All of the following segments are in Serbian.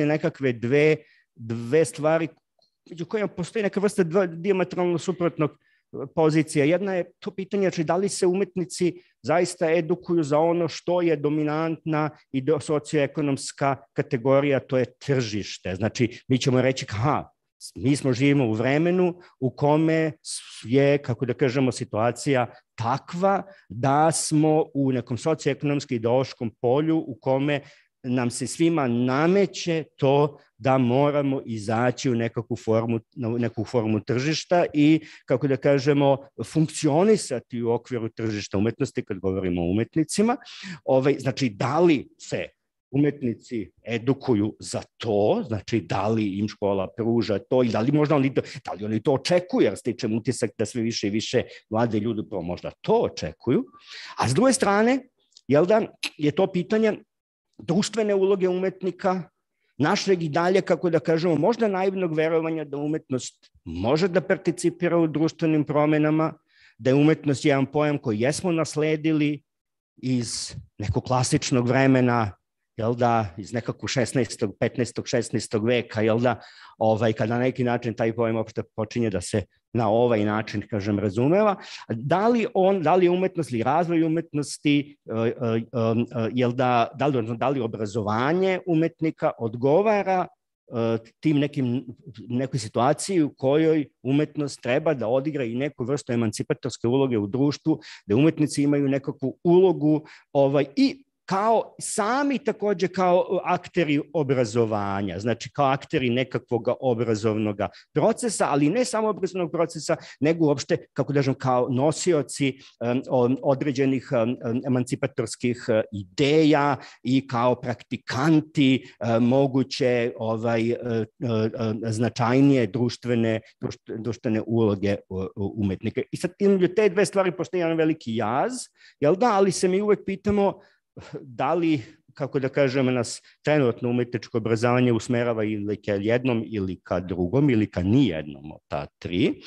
nekakve dve, dve stvari među kojima postoji neka vrsta dva, diametralno suprotnog pozicija. Jedna je to pitanje, znači da li se umetnici zaista edukuju za ono što je dominantna i socioekonomska kategorija, to je tržište. Znači, mi ćemo reći, ha, mi smo živimo u vremenu u kome je, kako da kažemo, situacija takva da smo u nekom socioekonomskom ideološkom polju u kome nam se svima nameće to da moramo izaći u nekakvu formu, neku formu tržišta i, kako da kažemo, funkcionisati u okviru tržišta umetnosti kad govorimo o umetnicima. Ovaj, znači, da li se umetnici edukuju za to, znači da li im škola pruža to i da li možda oni to, da li oni to očekuju, jer stičem utisak da sve više i više mlade ljudi to možda to očekuju. A s druge strane, jel da, je to pitanje društvene uloge umetnika, našeg i dalje, kako da kažemo, možda naivnog verovanja da umetnost može da participira u društvenim promenama, da je umetnost jedan pojam koji jesmo nasledili iz nekog klasičnog vremena jel da, iz nekakvog 16. 15. 16. veka, jel da, ovaj, kada na neki način taj pojem opšte počinje da se na ovaj način, kažem, razumeva, da li on, da li umetnost ili razvoj umetnosti, e, e, e, jel da, da li, da li obrazovanje umetnika odgovara tim nekim, nekoj situaciji u kojoj umetnost treba da odigra i neku vrstu emancipatorske uloge u društvu, da umetnici imaju nekakvu ulogu ovaj, i kao sami takođe kao akteri obrazovanja, znači kao akteri nekakvog obrazovnog procesa, ali ne samo obrazovnog procesa, nego uopšte, kako dažem, kao nosioci određenih emancipatorskih uh, ideja i kao praktikanti uh, moguće ovaj, uh, značajnije društvene, društvene uloge umetnika. I sad te dve stvari postoji jedan veliki jaz, jel da, ali se mi uvek pitamo da li kako da kažem, nas trenutno umetničko obrazovanje usmerava ili ka jednom ili ka drugom ili ka nijednom od ta tri.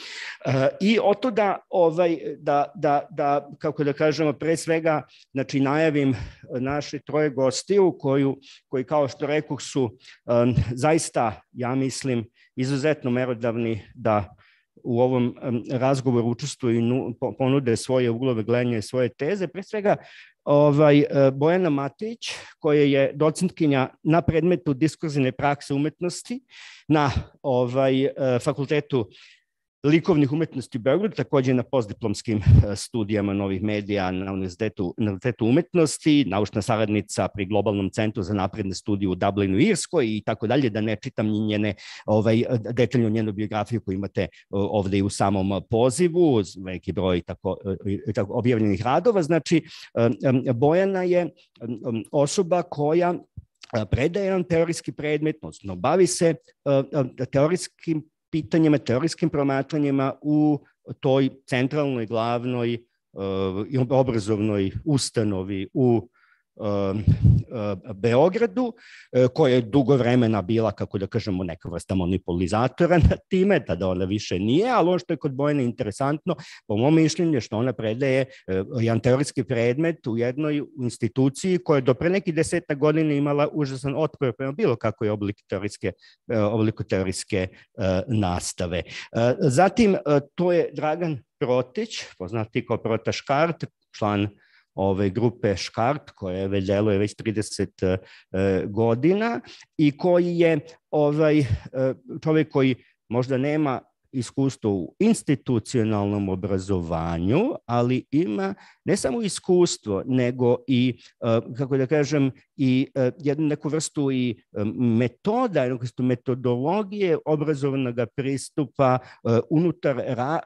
E, I o to da, ovaj, da, da, da, kako da kažemo, pre svega, znači najavim naše troje gostiju koju, koji kao što rekoh su um, zaista, ja mislim, izuzetno merodavni da u ovom razgovoru učestvuju i ponude svoje uglove gledanja i svoje teze. Pre svega, ovaj, e, Bojana Matić, koja je docentkinja na predmetu diskurzivne prakse umetnosti na ovaj, e, fakultetu likovnih umetnosti u Beogradu, takođe na postdiplomskim e, studijama novih medija na Univerzitetu, umetnosti, naučna saradnica pri Globalnom centru za napredne studije u Dublinu, Irskoj i tako dalje, da ne čitam njene, ovaj, detaljno njenu biografiju koju imate ovde i u samom pozivu, veliki broj tako, e, tako objavljenih radova. Znači, Bojana je osoba koja predaje jedan teorijski predmet, odnosno bavi se teorijskim pitanjima, teorijskim promatranjima u toj centralnoj, glavnoj uh, obrazovnoj ustanovi u Beogradu, uh, koja je dugo vremena bila, kako da kažemo, neka vrsta monopolizatora na time, tada ona više nije, ali ono što je kod Bojene interesantno, po mom mišljenju, što ona predaje uh, jedan teorijski predmet u jednoj instituciji koja je do pre nekih deseta godina imala užasan otpor prema bilo kakvoj oblik teorijske, obliku teorijske nastave. Zatim, to je Dragan Protić, poznati kao Protaškart, član ove grupe Škart, koja već deluje već 30 e, godina i koji je ovaj e, koji možda nema iskustvo u institucionalnom obrazovanju, ali ima ne samo iskustvo, nego i, e, kako da kažem, i e, jednu neku vrstu i e, metoda, jednu vrstu metodologije obrazovnog pristupa unutar ra,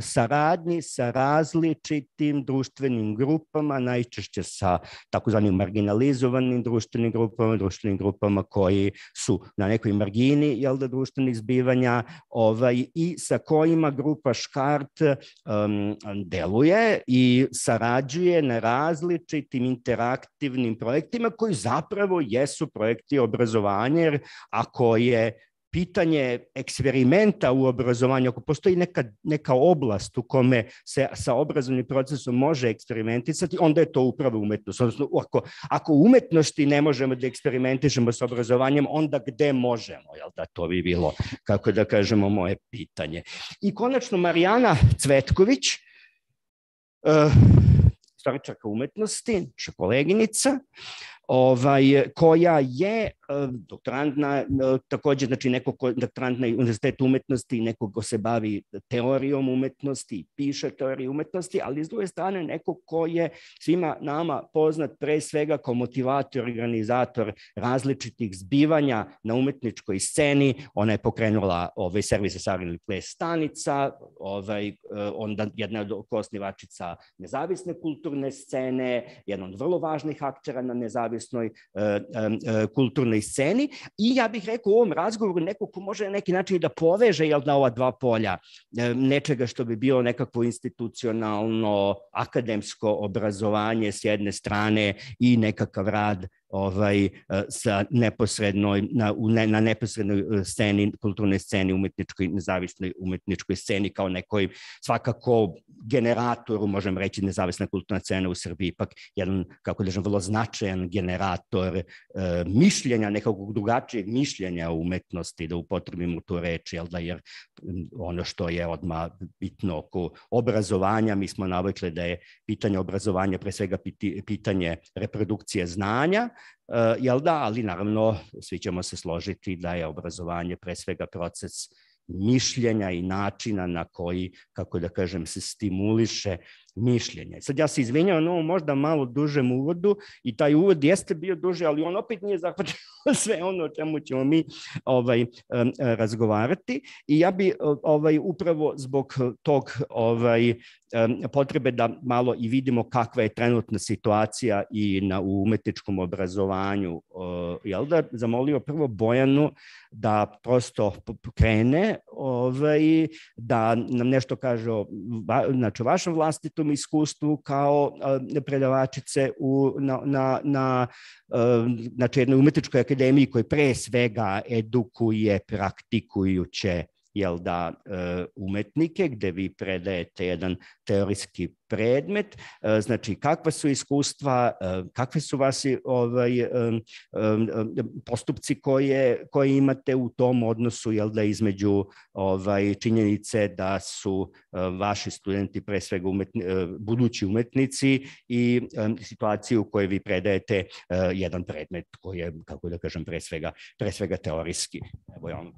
saradnji sa različitim društvenim grupama, najčešće sa takozvanim marginalizovanim društvenim grupama, društvenim grupama koji su na nekoj margini jel da, društvenih zbivanja ovaj, i sa kojima grupa Škart um, deluje i sarađuje na različitim interaktivnim projektima koji zapravo jesu projekti obrazovanja, jer ako je pitanje eksperimenta u obrazovanju, ako postoji neka, neka oblast u kome se sa obrazovnim procesom može eksperimentisati, onda je to upravo umetnost. Odnosno, ako, ako umetnosti ne možemo da eksperimentišemo sa obrazovanjem, onda gde možemo? Jel da to bi bilo, kako da kažemo, moje pitanje. I konačno Marijana Cvetković, uh, istoričarka umetnosti, koleginica, ovaj, koja je doktorantna, takođe znači neko ko doktorant na univerzitetu umetnosti, neko ko se bavi teorijom umetnosti, piše teoriju umetnosti, ali s druge strane neko ko je svima nama poznat pre svega kao motivator, organizator različitih zbivanja na umetničkoj sceni. Ona je pokrenula ovaj servis za savremeni ples stanica, ovaj, onda jedna od osnivačica nezavisne kulturne scene, jedna od vrlo važnih aktera na nezavisnoj uh, uh, kulturnoj kulturnoj sceni. I ja bih rekao u ovom razgovoru neko ko može na neki način da poveže jel, na ova dva polja e, nečega što bi bilo nekakvo institucionalno akademsko obrazovanje s jedne strane i nekakav rad ovaj, e, sa neposrednoj, na, ne, na neposrednoj e, sceni, kulturnoj sceni, umetničkoj, nezavisnoj umetničkoj sceni kao nekoj svakako generatoru, možem reći, nezavisna kulturna scena u Srbiji, ipak jedan, kako da vrlo značajan generator e, mišljenja, nekog drugačijeg mišljenja o umetnosti, da upotrebimo tu reč, jel da, jer ono što je odma bitno oko obrazovanja, mi smo navikli da je pitanje obrazovanja pre svega pitanje reprodukcije znanja, jel da, ali naravno svi ćemo se složiti da je obrazovanje pre svega proces mišljenja i načina na koji, kako da kažem, se stimuliše mišljenje. Sad ja se izvinjavam na ovom možda malo dužem uvodu i taj uvod jeste bio duže, ali on opet nije zahvatio sve ono o čemu ćemo mi ovaj razgovarati i ja bi ovaj upravo zbog tog ovaj potrebe da malo i vidimo kakva je trenutna situacija i na u umetničkom obrazovanju jel da? Zamolio prvo Bojanu da prosto krene ovaj da nam nešto kaže o znači vašem vlastitom iskustvu kao predavačice u na na na znači jednoj umetničkoj akademiji koji pre svega edukuje praktikujuće jel da, e, umetnike, gde vi predajete jedan teorijski predmet, e, znači kakva su iskustva, e, kakve su vasi ovaj, postupci koje, koje imate u tom odnosu, jel da, između ovaj, činjenice da su vaši studenti pre svega umetni, budući umetnici i situaciju u kojoj vi predajete jedan predmet koji je, kako da kažem, pre svega, pre svega teorijski. Evo ja vam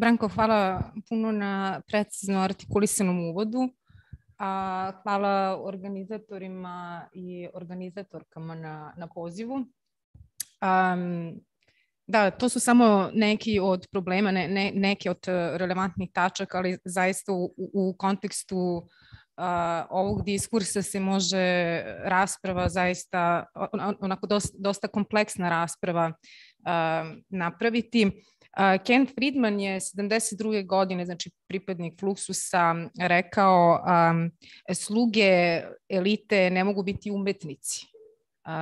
Branko, hvala puno na precizno artikulisanom uvodu. A, hvala organizatorima i organizatorkama na, na pozivu. Um, da, to su samo neki od problema, ne, ne, neki od relevantnih tačaka, ali zaista u, u kontekstu uh, ovog diskursa se može rasprava zaista, onako dosta, dosta kompleksna rasprava uh, napraviti. Ken Friedman je 72. godine, znači pripadnik Fluxusa, rekao um, sluge elite ne mogu biti umetnici, uh,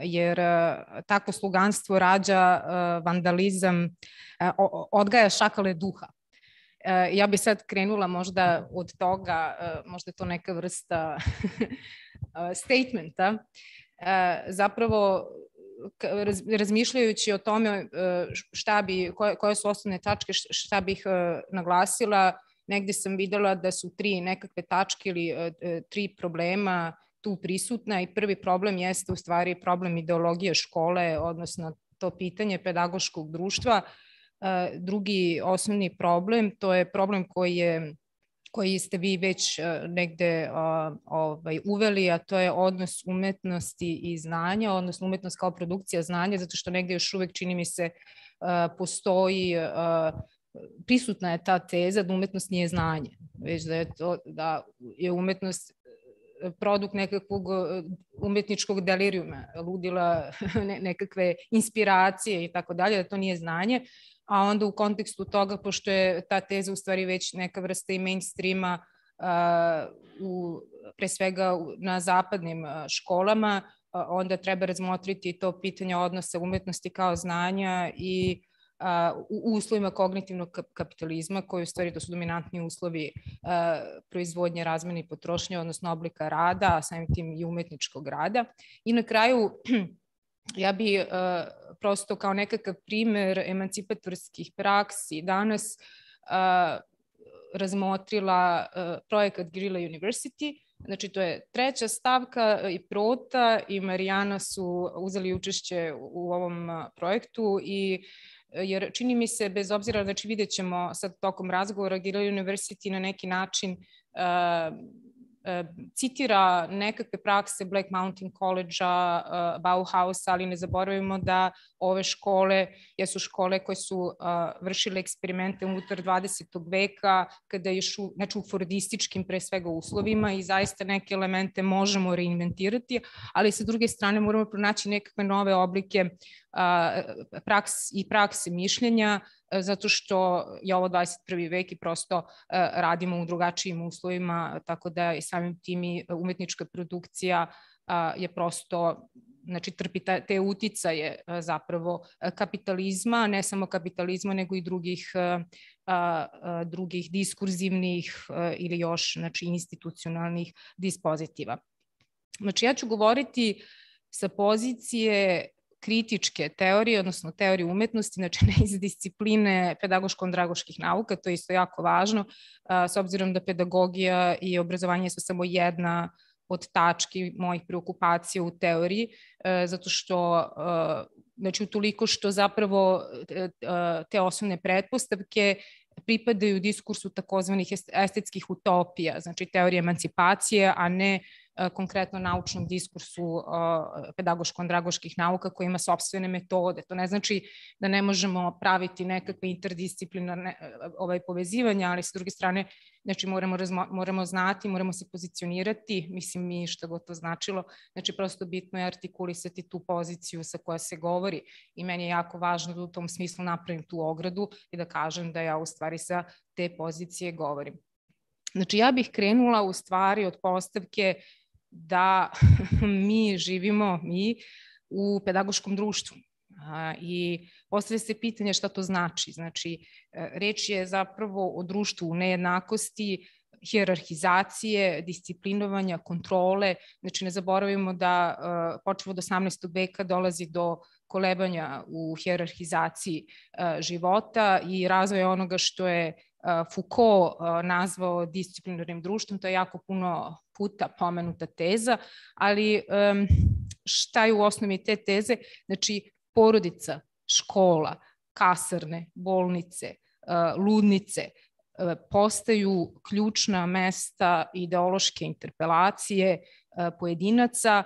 jer uh, takvo sluganstvo rađa uh, vandalizam, uh, odgaja šakale duha. Uh, ja bi sad krenula možda od toga, uh, možda je to neka vrsta statementa, zapravo razmišljajući o tome e, šta bi, koje, koje su osnovne tačke, šta bih e, naglasila, negde sam videla da su tri nekakve tačke ili e, tri problema tu prisutna i prvi problem jeste u stvari problem ideologije škole, odnosno to pitanje pedagoškog društva. Drugi osnovni problem, to je problem koji je koji ste vi već e, negde ovaj, uveli, a to je odnos umetnosti i znanja, odnosno umetnost kao produkcija znanja, zato što negde još uvek čini mi se e, postoji e, prisutna je ta teza da umetnost nije znanje, već da je to da je umetnost produkt nekakvog umetničkog delirijuma, ludila, nekakve inspiracije i tako dalje, da to nije znanje a onda u kontekstu toga, pošto je ta teza u stvari već neka vrsta i mainstreama uh, u, pre svega na zapadnim školama, onda treba razmotriti to pitanje odnosa umetnosti kao znanja i u uslovima kognitivnog kapitalizma, koji u stvari to su dominantni uslovi proizvodnje, razmene i potrošnje, odnosno oblika rada, a samim tim i umetničkog rada. I na kraju, ja bi prosto kao nekakav primer emancipatorskih praksi danas razmotrila projekat Grilla University, Znači, to je treća stavka i Prota i Marijana su uzeli učešće u ovom projektu i jer čini mi se, bez obzira, znači vidjet ćemo sad tokom razgovora, Gila University na neki način uh, citira nekakve prakse Black Mountain College-a, e, Bauhausa, ali ne zaboravimo da ove škole jesu škole koje su e, vršile eksperimente unutar 20. veka, kada je u, znači u fordističkim pre svega uslovima i zaista neke elemente možemo reinventirati, ali sa druge strane moramo pronaći nekakve nove oblike praks i prakse mišljenja, zato što je ovo 21. vek i prosto e, radimo u drugačijim uslovima, tako da i samim tim i umetnička produkcija je prosto znači trpi te uticaje e, zapravo kapitalizma, ne samo kapitalizma nego i drugih drugih diskurzivnih ili još znači institucionalnih dispozitiva. Znači ja ću govoriti sa pozicije kritičke teorije, odnosno teorije umetnosti, znači ne iz discipline pedagoško-andragoških nauka, to je isto jako važno, s obzirom da pedagogija i obrazovanje su samo jedna od tački mojih preokupacija u teoriji, e, zato što e, znači utoliko što zapravo e, te osnovne pretpostavke pripadaju diskursu takozvanih estetskih utopija, znači teorije emancipacije, a ne E, konkretno naučnom diskursu e, pedagoško-andragoških nauka koji ima sobstvene metode. To ne znači da ne možemo praviti nekakve interdisciplinarne e, ovaj, povezivanja, ali sa druge strane znači moramo, razmo, moramo znati, moramo se pozicionirati, mislim mi što god to značilo, znači prosto bitno je artikulisati tu poziciju sa koja se govori i meni je jako važno da u tom smislu napravim tu ogradu i da kažem da ja u stvari sa te pozicije govorim. Znači ja bih krenula u stvari od postavke da mi živimo, mi, u pedagoškom društvu. I postavlja se pitanje šta to znači. Znači, e, reč je zapravo o društvu nejednakosti, hjerarhizacije, disciplinovanja, kontrole. Znači, ne zaboravimo da uh, počevo od 18. veka dolazi do kolebanja u hjerarhizaciji uh, života i razvoja onoga što je Foucault nazvao disciplinarnim društvom, to je jako puno puta pomenuta teza, ali šta je u osnovi te teze? Znači, porodica, škola, kasarne, bolnice, ludnice, postaju ključna mesta ideološke interpelacije pojedinaca,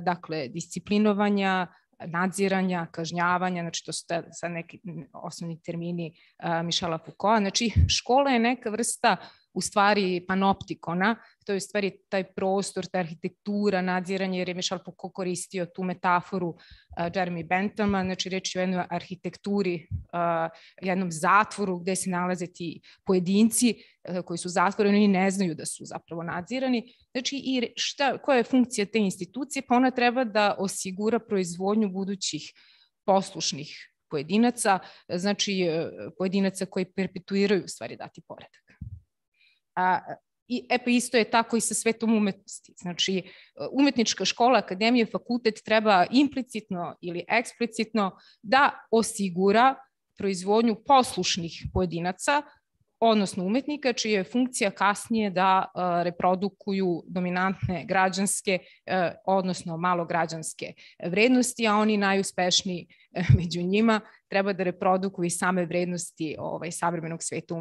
dakle disciplinovanja, nadziranja, kažnjavanja, znači to su sad neki osnovni termini uh, Mišela Foucault. Znači škola je neka vrsta u stvari panoptikona, to je u stvari taj prostor, ta arhitektura, nadziranje, jer je Michel Foucault koristio tu metaforu uh, Jeremy Bentama, znači reći o jednoj arhitekturi, uh, jednom zatvoru gde se nalaze ti pojedinci uh, koji su zatvoreni i ne znaju da su zapravo nadzirani. Znači, i šta, koja je funkcija te institucije? Pa ona treba da osigura proizvodnju budućih poslušnih pojedinaca, znači pojedinaca koji perpetuiraju u stvari dati poredak. A, I, e pa isto je tako i sa svetom umetnosti. Znači, umetnička škola, akademija, fakultet treba implicitno ili eksplicitno da osigura proizvodnju poslušnih pojedinaca, odnosno umetnika, čija je funkcija kasnije da uh, reprodukuju dominantne građanske, uh, odnosno malograđanske vrednosti, a oni najuspešniji uh, među njima treba da reprodukuju same vrednosti ovaj, savremenog sveta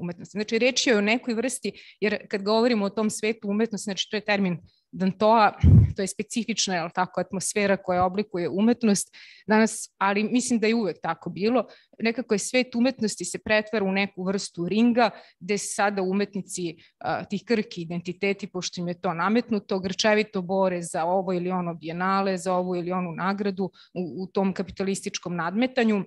umetnosti. Znači, reč je o nekoj vrsti, jer kad govorimo o tom svetu umetnosti, znači to je termin Dantoa, to je specifična je tako, atmosfera koja oblikuje umetnost danas, ali mislim da je uvek tako bilo. Nekako je svet umetnosti se pretvara u neku vrstu ringa gde se sada umetnici a, tih krki identiteti, pošto im je to nametnuto, grčevito bore za ovo ili ono bijenale, za ovu ili onu nagradu u, u tom kapitalističkom nadmetanju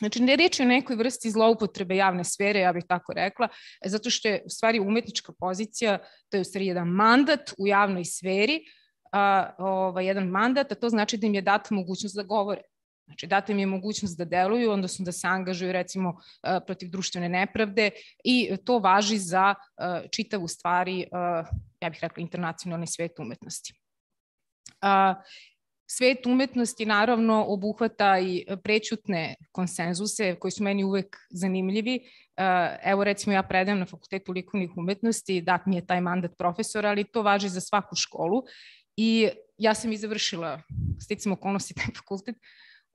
Znači, ne reći o nekoj vrsti zloupotrebe javne sfere, ja bih tako rekla, zato što je u stvari umetnička pozicija, to je u stvari jedan mandat u javnoj sferi a, ovaj, jedan mandat, a to znači da im je data mogućnost da govore. Znači, data im je mogućnost da deluju, odnosno da se angažuju recimo protiv društvene nepravde i to važi za čitavu stvari, ja bih rekla, internacionalni svet umetnosti. Svet umetnosti naravno obuhvata i prećutne konsenzuse koji su meni uvek zanimljivi. Evo recimo ja predajem na Fakultetu likovnih umetnosti, dat mi je taj mandat profesora, ali to važi za svaku školu i ja sam i završila sticam okolnosti taj fakultet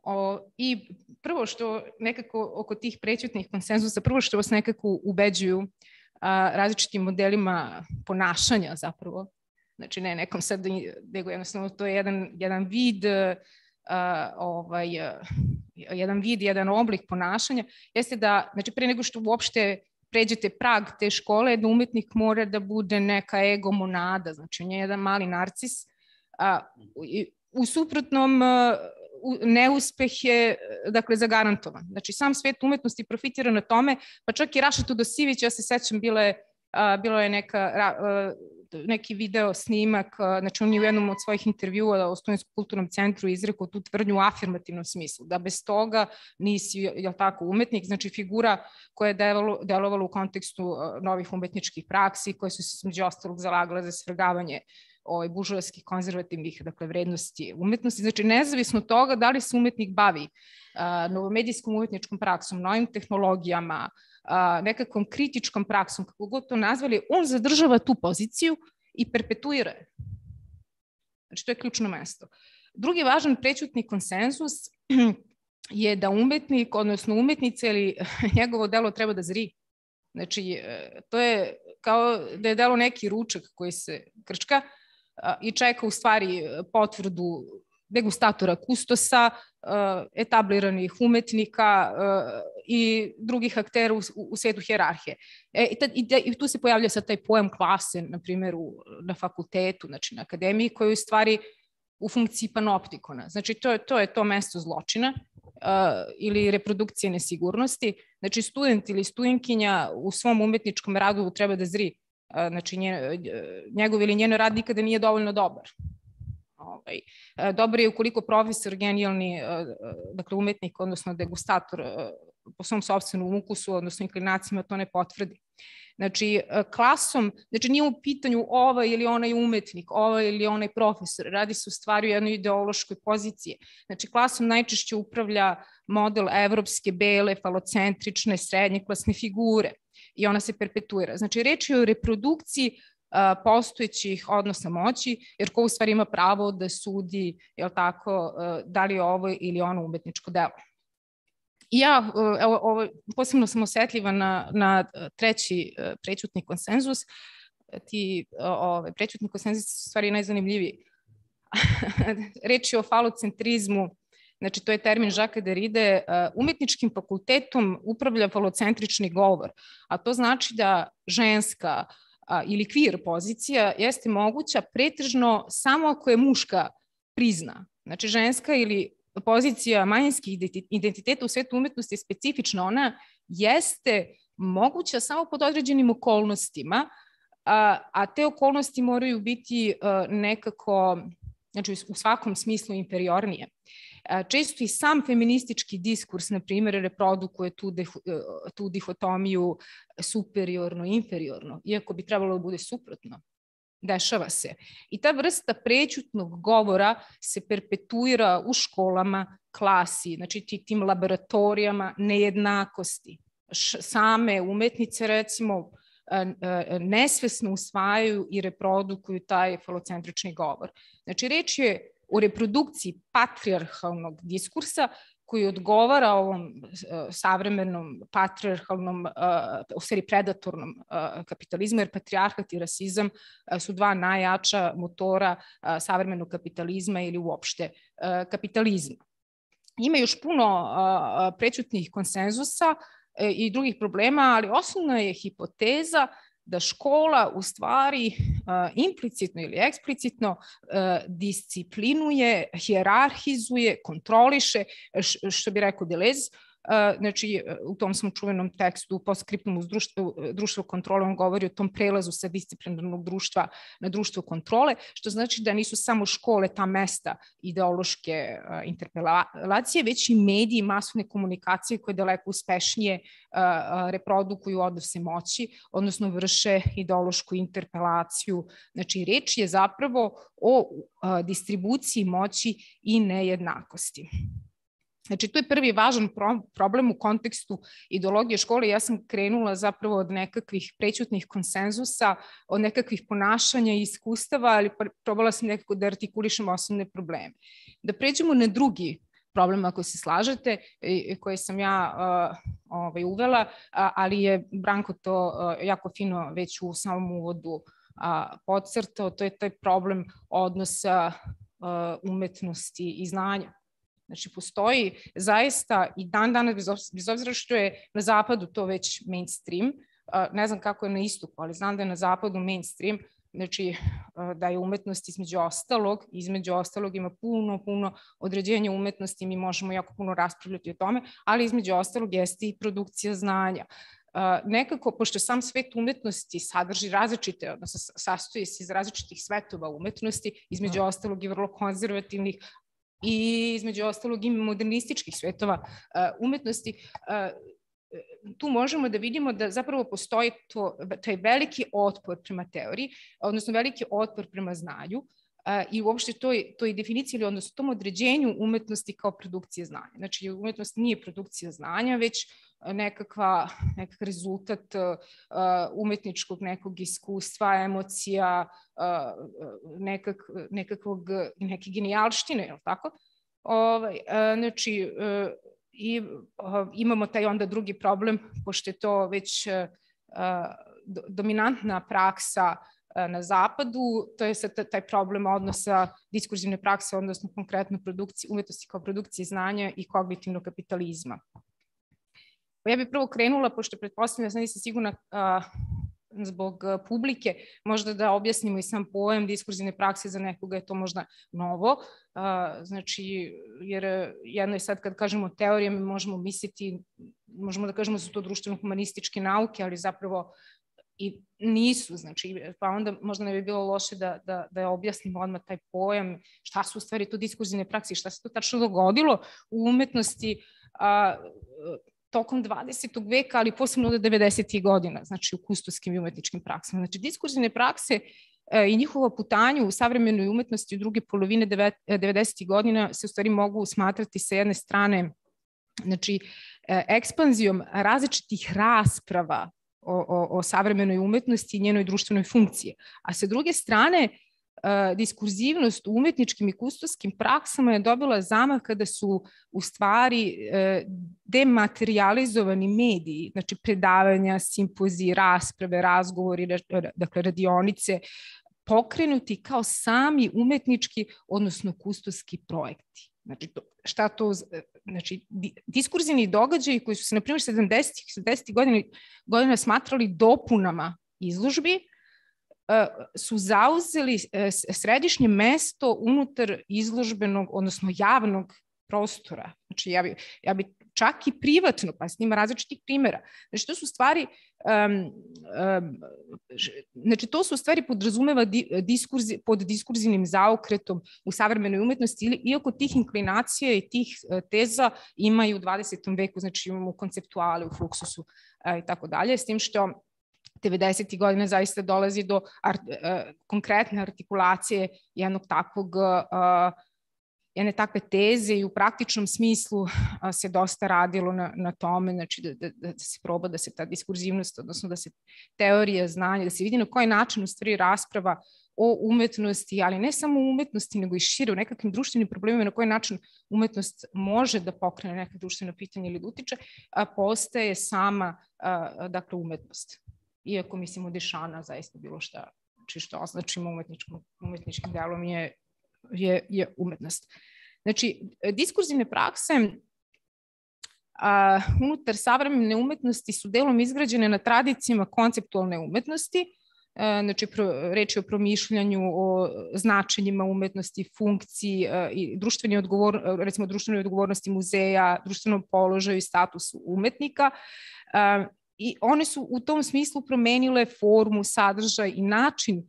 O, I prvo što nekako oko tih prećutnih konsenzusa, prvo što vas nekako ubeđuju a, različitim modelima ponašanja zapravo, znači ne nekom sad, nego jednostavno to je jedan, jedan vid a, ovaj, a, jedan vid, jedan oblik ponašanja, jeste da, znači pre nego što uopšte pređete prag te škole, da umetnik mora da bude neka ego monada, znači on je jedan mali narcis, a, u suprotnom neuspeh je dakle zagarantovan. Znači sam svet umetnosti profitira na tome, pa čak i Raša Tudosivić, ja se sećam, bile, a, bilo je neka, a, neki video snimak, znači on je u jednom od svojih intervjua o Studentskom kulturnom centru izrekao tu tvrdnju u afirmativnom smislu, da bez toga nisi, jel tako, umetnik, znači figura koja je delovala u kontekstu novih umetničkih praksi, koje su se među ostalog zalagala za svrgavanje ovaj, buržovskih konzervativnih dakle, vrednosti umetnosti. Znači, nezavisno toga da li se umetnik bavi a, novomedijskom umetničkom praksom, novim tehnologijama, a, nekakvom kritičkom praksom, kako god to nazvali, on zadržava tu poziciju i perpetuira je. Znači, to je ključno mesto. Drugi važan prećutni konsenzus je da umetnik, odnosno umetnica ili njegovo delo treba da zri. Znači, e, to je kao da je delo neki ručak koji se krčka, i čeka u stvari potvrdu degustatora kustosa, etabliranih umetnika i drugih aktera u, u hjerarhije. E, i, tu se pojavlja sad taj pojam klase, na primjer, na fakultetu, znači na akademiji, koji je u stvari u funkciji panoptikona. Znači, to to, je to mesto zločina uh, ili reprodukcije nesigurnosti. Znači, student ili studentkinja u svom umetničkom radu treba da zri znači njegov ili njen rad nikada nije dovoljno dobar. Ovaj, dobar je ukoliko profesor, genijalni dakle, umetnik, odnosno degustator po svom sobstvenom ukusu, odnosno inklinacijama, to ne potvrdi. Znači, klasom, znači nije u pitanju ovaj ili onaj umetnik, ovaj ili onaj profesor, radi se u stvari o jednoj ideološkoj poziciji. Znači, klasom najčešće upravlja model evropske, bele, falocentrične, srednje klasne figure i ona se perpetuira. Znači, reč je o reprodukciji postojećih odnosa moći, jer ko u stvari ima pravo da sudi, je tako, da li je ovo ili ono umetničko delo. I ja, evo, ovo, posebno sam osetljiva na, na treći prećutni konsenzus. Ti ove, prećutni konsenzus su stvari najzanimljiviji. Reč je o falocentrizmu znači to je termin Žaka Deride, umetničkim fakultetom upravlja falocentrični govor, a to znači da ženska ili queer pozicija jeste moguća pretežno samo ako je muška prizna. Znači ženska ili pozicija manjinskih identiteta u svetu umetnosti je specifična, ona jeste moguća samo pod određenim okolnostima, a, a te okolnosti moraju biti nekako, znači u svakom smislu inferiornije. Često i sam feministički diskurs, na primjer, reprodukuje tu, de, tu dihotomiju superiorno-inferiorno, iako bi trebalo da bude suprotno. Dešava se. I ta vrsta prećutnog govora se perpetuira u školama, klasi, znači tim laboratorijama nejednakosti. Same umetnice, recimo, nesvesno usvajaju i reprodukuju taj falocentrični govor. Znači, reč je u reprodukciji patrijarhalnog diskursa koji odgovara ovom uh, savremenom patrijarhalnom, uh, u stvari predatornom uh, kapitalizmu, jer patrijarhat i rasizam su dva najjača motora savremenog kapitalizma ili uopšte kapitalizma. Ima još puno prećutnih konsenzusa i drugih problema, ali osnovna je hipoteza da škola u stvari implicitno ili eksplicitno disciplinuje, hjerarhizuje, kontroliše, što bi rekao Deleuze, znači u tom sam čuvenom tekstu u postskriptum uz društvo, društvo kontrole on govori o tom prelazu sa disciplinarnog društva na društvo kontrole, što znači da nisu samo škole ta mesta ideološke interpelacije, već i mediji masovne komunikacije koje daleko uspešnije reprodukuju odnose moći, odnosno vrše ideološku interpelaciju. Znači, reč je zapravo o distribuciji moći i nejednakosti. Znači, to je prvi važan problem u kontekstu ideologije škole. Ja sam krenula zapravo od nekakvih prećutnih konsenzusa, od nekakvih ponašanja i iskustava, ali probala sam nekako da artikulišem osnovne probleme. Da pređemo na drugi problem, ako se slažete, koje sam ja ovaj, uvela, ali je Branko to jako fino već u samom uvodu podcrtao, to je taj problem odnosa umetnosti i znanja. Znači, postoji zaista i dan danas, bez obzira što je na zapadu to već mainstream, ne znam kako je na istoku, ali znam da je na zapadu mainstream, znači da je umetnost između ostalog, između ostalog ima puno, puno određenja umetnosti, mi možemo jako puno raspravljati o tome, ali između ostalog jeste i produkcija znanja. nekako, pošto sam svet umetnosti sadrži različite, odnosno sastoji se iz različitih svetova umetnosti, između ostalog i vrlo konzervativnih, i između ostalog i modernističkih svetova umetnosti, tu možemo da vidimo da zapravo postoji to, taj veliki otpor prema teoriji, odnosno veliki otpor prema znanju i uopšte toj, toj definiciji ili odnosno tom određenju umetnosti kao produkcije znanja. Znači, umetnost nije produkcija znanja, već nekakva, nekakav rezultat umetničkog nekog iskustva, emocija, nekak, nekakvog, neke genijalštine, je li tako? Ovaj, znači, i imamo taj onda drugi problem, pošto je to već dominantna praksa na zapadu, to je sad taj problem odnosa diskurzivne prakse, odnosno konkretno produkcije, umetnosti kao produkcije znanja i kognitivnog kapitalizma. Ja bih prvo krenula, pošto pretpostavljam, ja sam nisam sigurna a, zbog publike, možda da objasnimo i sam pojem diskurzivne prakse za nekoga je to možda novo, a, znači, jer jedno je sad kad kažemo teorije, mi možemo misliti, možemo da kažemo da su to društveno-humanističke nauke, ali zapravo i nisu, znači, pa onda možda ne bi bilo loše da, da, da objasnimo odmah taj pojam, šta su u stvari to diskurzivne prakse, šta se to tačno dogodilo u umetnosti, a, tokom 20. veka, ali posebno od 90. godina, znači u kustoskim i umetničkim praksama. Znači, diskurzivne prakse e, i njihovo putanje u savremenoj umetnosti u druge polovine 90. godina se u stvari mogu smatrati sa jedne strane znači, e, ekspanzijom različitih rasprava o, o, o savremenoj umetnosti i njenoj društvenoj funkciji. A sa druge strane, diskurzivnost u umetničkim i kustoskim praksama je dobila zamah kada su u stvari e, dematerializovani mediji, znači predavanja, simpoziji, rasprave, razgovori, dakle radionice, pokrenuti kao sami umetnički, odnosno kustoski projekti. Znači, to, šta to, znači, diskurzivni događaji koji su se, na primjer, 70. 70. godina, godina smatrali dopunama izložbi, E, su zauzeli e, središnje mesto unutar izložbenog, odnosno javnog prostora. Znači, ja bi, ja bi čak i privatno, pa s njima različitih primjera. Znači, to su stvari, um, um, znači, to su stvari podrazumeva di, diskurzi, pod diskurzivnim zaokretom u savremenoj umetnosti, ili, iako tih inklinacija i tih uh, teza imaju u 20. veku, znači imamo konceptuale u fluksusu i tako dalje, s tim što 90. godina zaista dolazi do art, uh, konkretne artikulacije jednog takvog uh, jedne takve teze i u praktičnom smislu uh, se dosta radilo na, na tome, znači da, da, da se proba da se ta diskurzivnost, odnosno da se teorija znanja, da se vidi na koji način u stvari rasprava o umetnosti, ali ne samo o umetnosti, nego i šire, u nekakvim društvenim problemima, na koji način umetnost može da pokrene neke društveno pitanje ili da utiče, a postaje sama, a, dakle, umetnost iako mislim od Dešana zaista bilo šta znači što označimo umetničkim, umetničkim delom je, je, je umetnost. Znači, diskurzivne prakse a, unutar savremene umetnosti su delom izgrađene na tradicijama konceptualne umetnosti, znači reč je o promišljanju, o značenjima umetnosti, funkciji i društveni odgovor, recimo društvenoj odgovornosti muzeja, društvenom položaju i statusu umetnika i one su u tom smislu promenile formu, sadržaj i način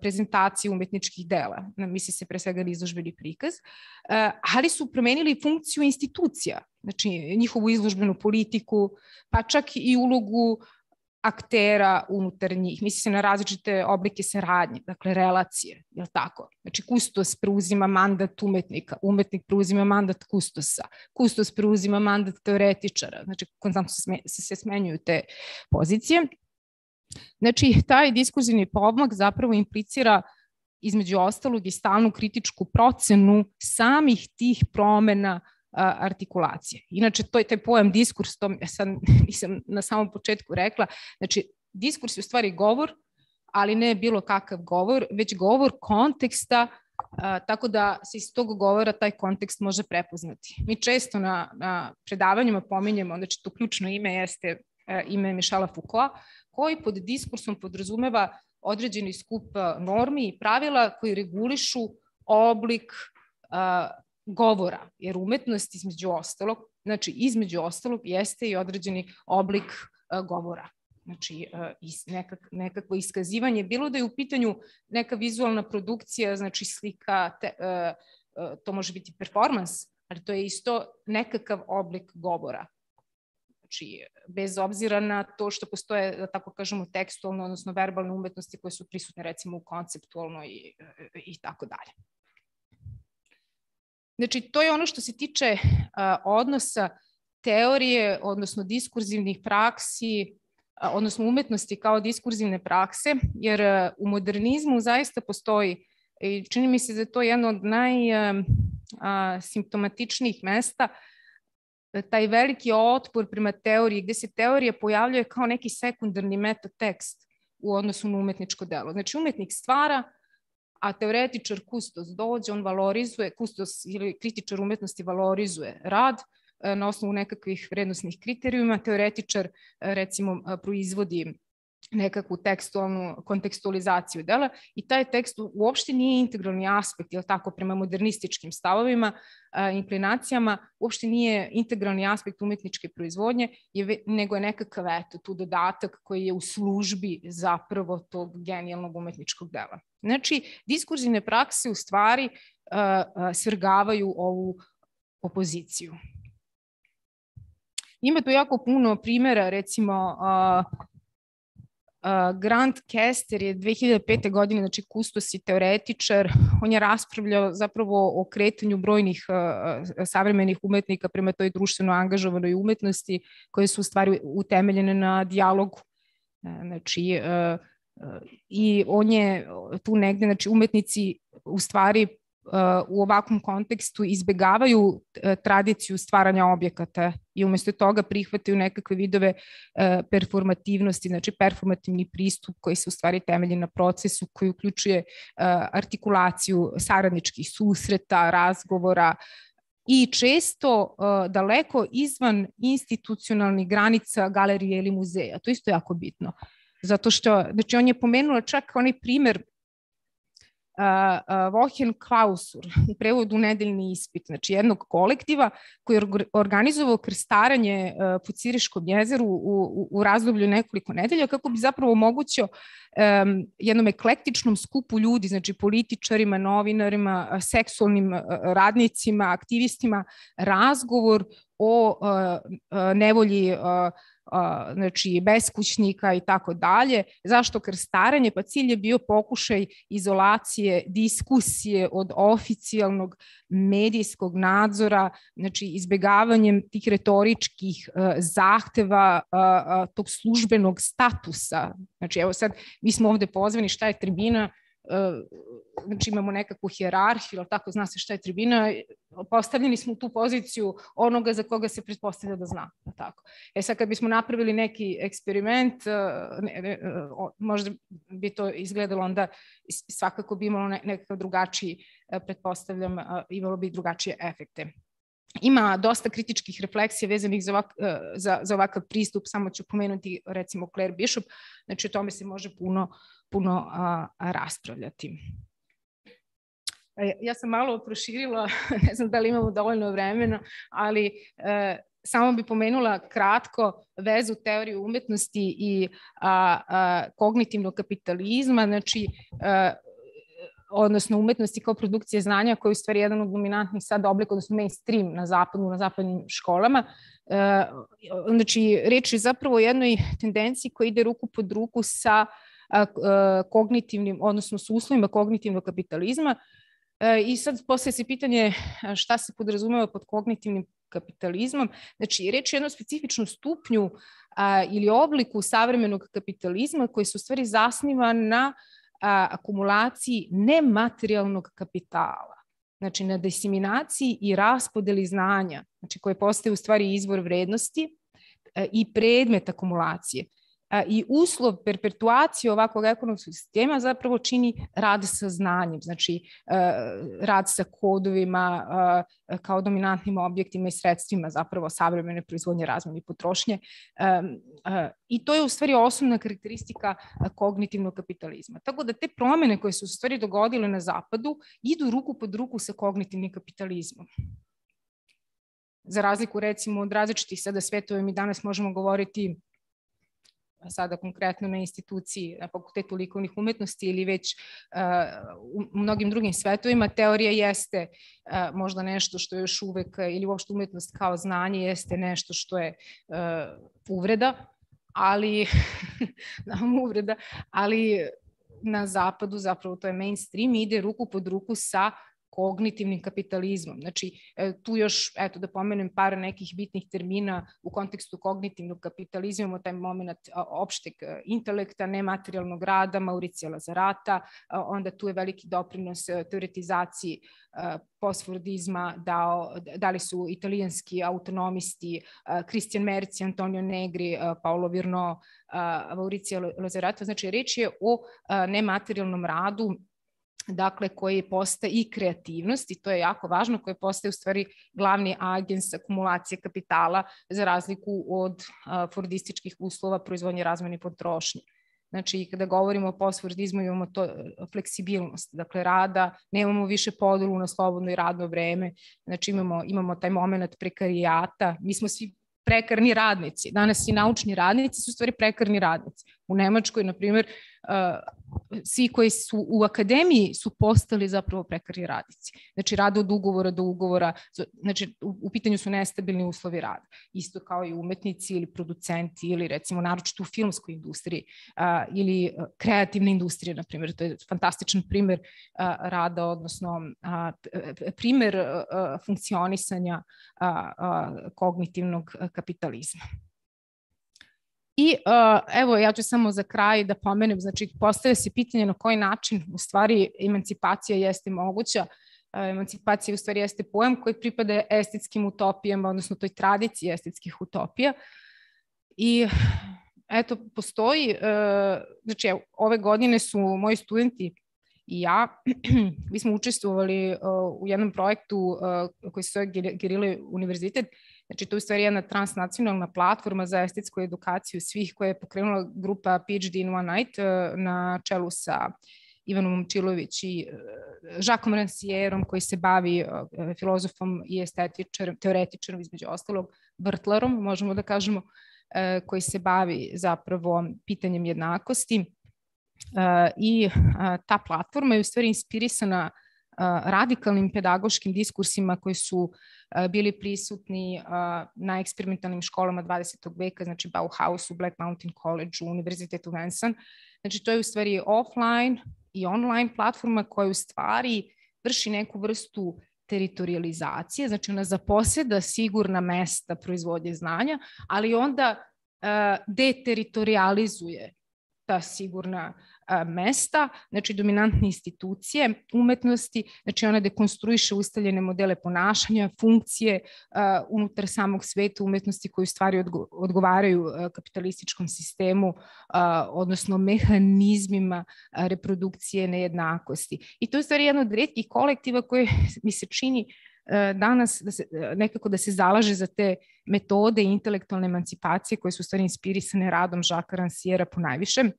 prezentacije umetničkih dela. Misli se pre svega na izložbeni prikaz, ali su promenili funkciju institucija, znači njihovu izložbenu politiku, pa čak i ulogu aktera unutar njih. Misli se na različite oblike saradnje, dakle relacije, je li tako? Znači kustos preuzima mandat umetnika, umetnik preuzima mandat kustosa, kustos preuzima mandat teoretičara, znači konstantno se, se smenjuju te pozicije. Znači, taj diskurzivni pomak zapravo implicira između ostalog i stalnu kritičku procenu samih tih promena artikulacije. Inače, to je taj pojam diskurs, to sad nisam na samom početku rekla, znači diskurs je u stvari govor, ali ne bilo kakav govor, već govor konteksta, a, tako da se iz tog govora taj kontekst može prepoznati. Mi često na, na predavanjima pominjemo, znači to ključno ime jeste a, ime Mišela Foucault, koji pod diskursom podrazumeva određeni skup normi i pravila koji regulišu oblik govora, jer umetnost između ostalog, znači između ostalog jeste i određeni oblik uh, govora. Znači, uh, nekak, nekakvo iskazivanje, bilo da je u pitanju neka vizualna produkcija, znači slika, te, uh, to može biti performans, ali to je isto nekakav oblik govora. Znači, bez obzira na to što postoje, da tako kažemo, tekstualno, odnosno verbalne umetnosti koje su prisutne recimo u konceptualno i, i tako dalje. Znači, to je ono što se tiče odnosa teorije, odnosno diskurzivnih praksi, odnosno umetnosti kao diskurzivne prakse, jer u modernizmu zaista postoji, i čini mi se da je to jedno od najsimptomatičnijih mesta, taj veliki otpor prema teoriji, gde se teorija pojavljuje kao neki sekundarni metatekst u odnosu na umetničko delo. Znači, umetnik stvara, a teoretičar kustos dođe, on valorizuje, kustos ili kritičar umetnosti valorizuje rad e, na osnovu nekakvih vrednostnih kriterijuma, teoretičar e, recimo e, proizvodi nekakvu tekstualnu kontekstualizaciju dela i taj tekst uopšte nije integralni aspekt, je tako, prema modernističkim stavovima, inklinacijama, uopšte nije integralni aspekt umetničke proizvodnje, je, nego je nekakav, eto, tu dodatak koji je u službi zapravo tog genijalnog umetničkog dela. Znači, diskurzivne prakse u stvari svrgavaju ovu opoziciju. Ima tu jako puno primera, recimo, Grant Kester je 2005. godine, znači kustos i teoretičar, on je raspravljao zapravo o kretanju brojnih savremenih umetnika prema toj društveno angažovanoj umetnosti koje su u stvari utemeljene na dijalogu. Znači, i on je tu negde, znači umetnici u stvari u ovakvom kontekstu izbegavaju e, tradiciju stvaranja objekata i umesto toga prihvataju nekakve vidove e, performativnosti, znači performativni pristup koji se u stvari temelji na procesu koji uključuje artikulaciju saradničkih susreta, razgovora, i često uh, daleko izvan institucionalnih granica galerije ili muzeja. To isto je jako bitno. Zato što, znači on je pomenula čak onaj primer Vohen Klausur u prevodu nedeljni ispit, znači jednog kolektiva koji je organizovao krstaranje po Ciriškom jezeru u, u, u razdoblju nekoliko nedelja kako bi zapravo omogućio um, jednom eklektičnom skupu ljudi, znači političarima, novinarima, seksualnim radnicima, aktivistima, razgovor o uh, nevolji uh, znači beskućnika i tako dalje. Zašto krstaranje? Pa cilj je bio pokušaj izolacije, diskusije od oficijalnog medijskog nadzora, znači izbegavanjem tih retoričkih zahteva tog službenog statusa. Znači evo sad mi smo ovde pozvani šta je tribina, znači imamo nekakvu hijerarhiju, ali tako zna se šta je tribina, postavljeni smo u tu poziciju onoga za koga se pretpostavlja da zna. Tako. E sad kad bismo napravili neki eksperiment, ne, ne, možda bi to izgledalo onda, svakako bi imalo nekakav drugačiji, pretpostavljam, imalo bi drugačije efekte. Ima dosta kritičkih refleksija vezanih za, ovak, za, za ovakav pristup, samo ću pomenuti recimo Claire Bishop, znači o tome se može puno, puno a, a raspravljati. Ja sam malo proširila, ne znam da li imamo dovoljno vremena, ali e, samo bi pomenula kratko vezu teorije umetnosti i a, a, kognitivnog kapitalizma, znači a, odnosno umetnosti kao produkcije znanja koji je u stvari jedan od dominantnih sad oblika, odnosno mainstream na zapadu, na zapadnim školama. E, znači, reč je zapravo o jednoj tendenciji koja ide ruku pod ruku sa a, kognitivnim, odnosno s uslovima kognitivnog kapitalizma, E, I sad posle se pitanje šta se podrazumeva pod kognitivnim kapitalizmom. Znači, reč je o jednom specifičnom stupnju ili obliku savremenog kapitalizma koji se u stvari zasniva na a, akumulaciji nematerijalnog kapitala. Znači, na diseminaciji i raspodeli znanja, znači koje postaje u stvari izvor vrednosti a, i predmet akumulacije i uslov perpetuacije ovakvog ekonomskog sistema zapravo čini rad sa znanjem, znači e, rad sa kodovima e, kao dominantnim objektima i sredstvima zapravo savremene proizvodnje razmene i potrošnje. E, I to je u stvari osnovna karakteristika kognitivnog kapitalizma. Tako da te promene koje su u stvari dogodile na zapadu idu ruku pod ruku sa kognitivnim kapitalizmom za razliku recimo od različitih sada svetova mi danas možemo govoriti sada konkretno na instituciji, na fakultetu likovnih umetnosti ili već uh, u mnogim drugim svetovima, teorija jeste uh, možda nešto što je još uvek, ili uopšte umetnost kao znanje jeste nešto što je uh, uvreda, ali, da, uvreda, ali na zapadu zapravo to je mainstream ide ruku pod ruku sa kognitivnim kapitalizmom. Znači, e, tu još, eto, da pomenem par nekih bitnih termina u kontekstu kognitivnog kapitalizma, imamo taj moment opšteg e, intelekta, nematerijalnog rada, Mauricija Lazarata, onda tu je veliki doprinos e, teoretizaciji postfordizma dao, dali su italijanski autonomisti Christian Merci, Antonio Negri, Paolo Virno, Mauricija Lazarata. Znači, reč je o nematerijalnom radu dakle koji postaje i kreativnost i to je jako važno, koji postaje u stvari glavni agens akumulacije kapitala za razliku od fordističkih uslova proizvodnje razmene i potrošnje. Znači, kada govorimo o postfordizmu imamo to fleksibilnost, dakle rada, nemamo više podelu na slobodno i radno vreme, znači imamo, imamo taj moment prekarijata, mi smo svi prekarni radnici. Danas i naučni radnici su stvari prekarni radnici. U Nemačkoj, na primjer, svi koji su u akademiji su postali zapravo prekarni radnici. Znači, rade od ugovora do ugovora, znači, u, u pitanju su nestabilni uslovi rada. Isto kao i umetnici ili producenti ili recimo naročito u filmskoj industriji a, ili kreativne industrije, na primjer. To je fantastičan primer a, rada, odnosno a, primer a, funkcionisanja a, a, kognitivnog kapitalizma. I uh, evo, ja ću samo za kraj da pomenem, znači postavlja se pitanje na koji način u stvari emancipacija jeste moguća. Uh, emancipacija u stvari jeste pojam koji pripada estetskim utopijama, odnosno toj tradiciji estetskih utopija. I eto, postoji, uh, znači ove godine su moji studenti i ja, mi smo učestvovali uh, u jednom projektu uh, koji se zove Gerile univerzitet, Znači, to je u stvari jedna transnacionalna platforma za estetsku edukaciju svih koje je pokrenula grupa PhD in One Night eh, na čelu sa Ivanom Momčilović i Žakom eh, Rancijerom koji se bavi eh, filozofom i estetičarom, teoretičarom između ostalog, vrtlarom, možemo da kažemo, koji se bavi zapravo pitanjem jednakosti. I ta platforma je u stvari inspirisana radikalnim pedagoškim diskursima koji su bili prisutni na eksperimentalnim školama 20. veka, znači Bauhausu, Black Mountain College, Univerzitetu Vensan. Znači to je u stvari offline i online platforma koja u stvari vrši neku vrstu teritorializacije, znači ona zaposeda sigurna mesta proizvodnje znanja, ali onda deteritorializuje ta sigurna mesta, znači dominantne institucije umetnosti, znači ona dekonstruiše ustaljene modele ponašanja, funkcije unutar samog sveta umetnosti koji u stvari odgovaraju kapitalističkom sistemu, odnosno mehanizmima reprodukcije nejednakosti. I to je stvari jedna od redkih kolektiva koje mi se čini danas da se, nekako da se zalaže za te metode intelektualne emancipacije koje su stvari inspirisane radom Žaka Ransijera po najvišem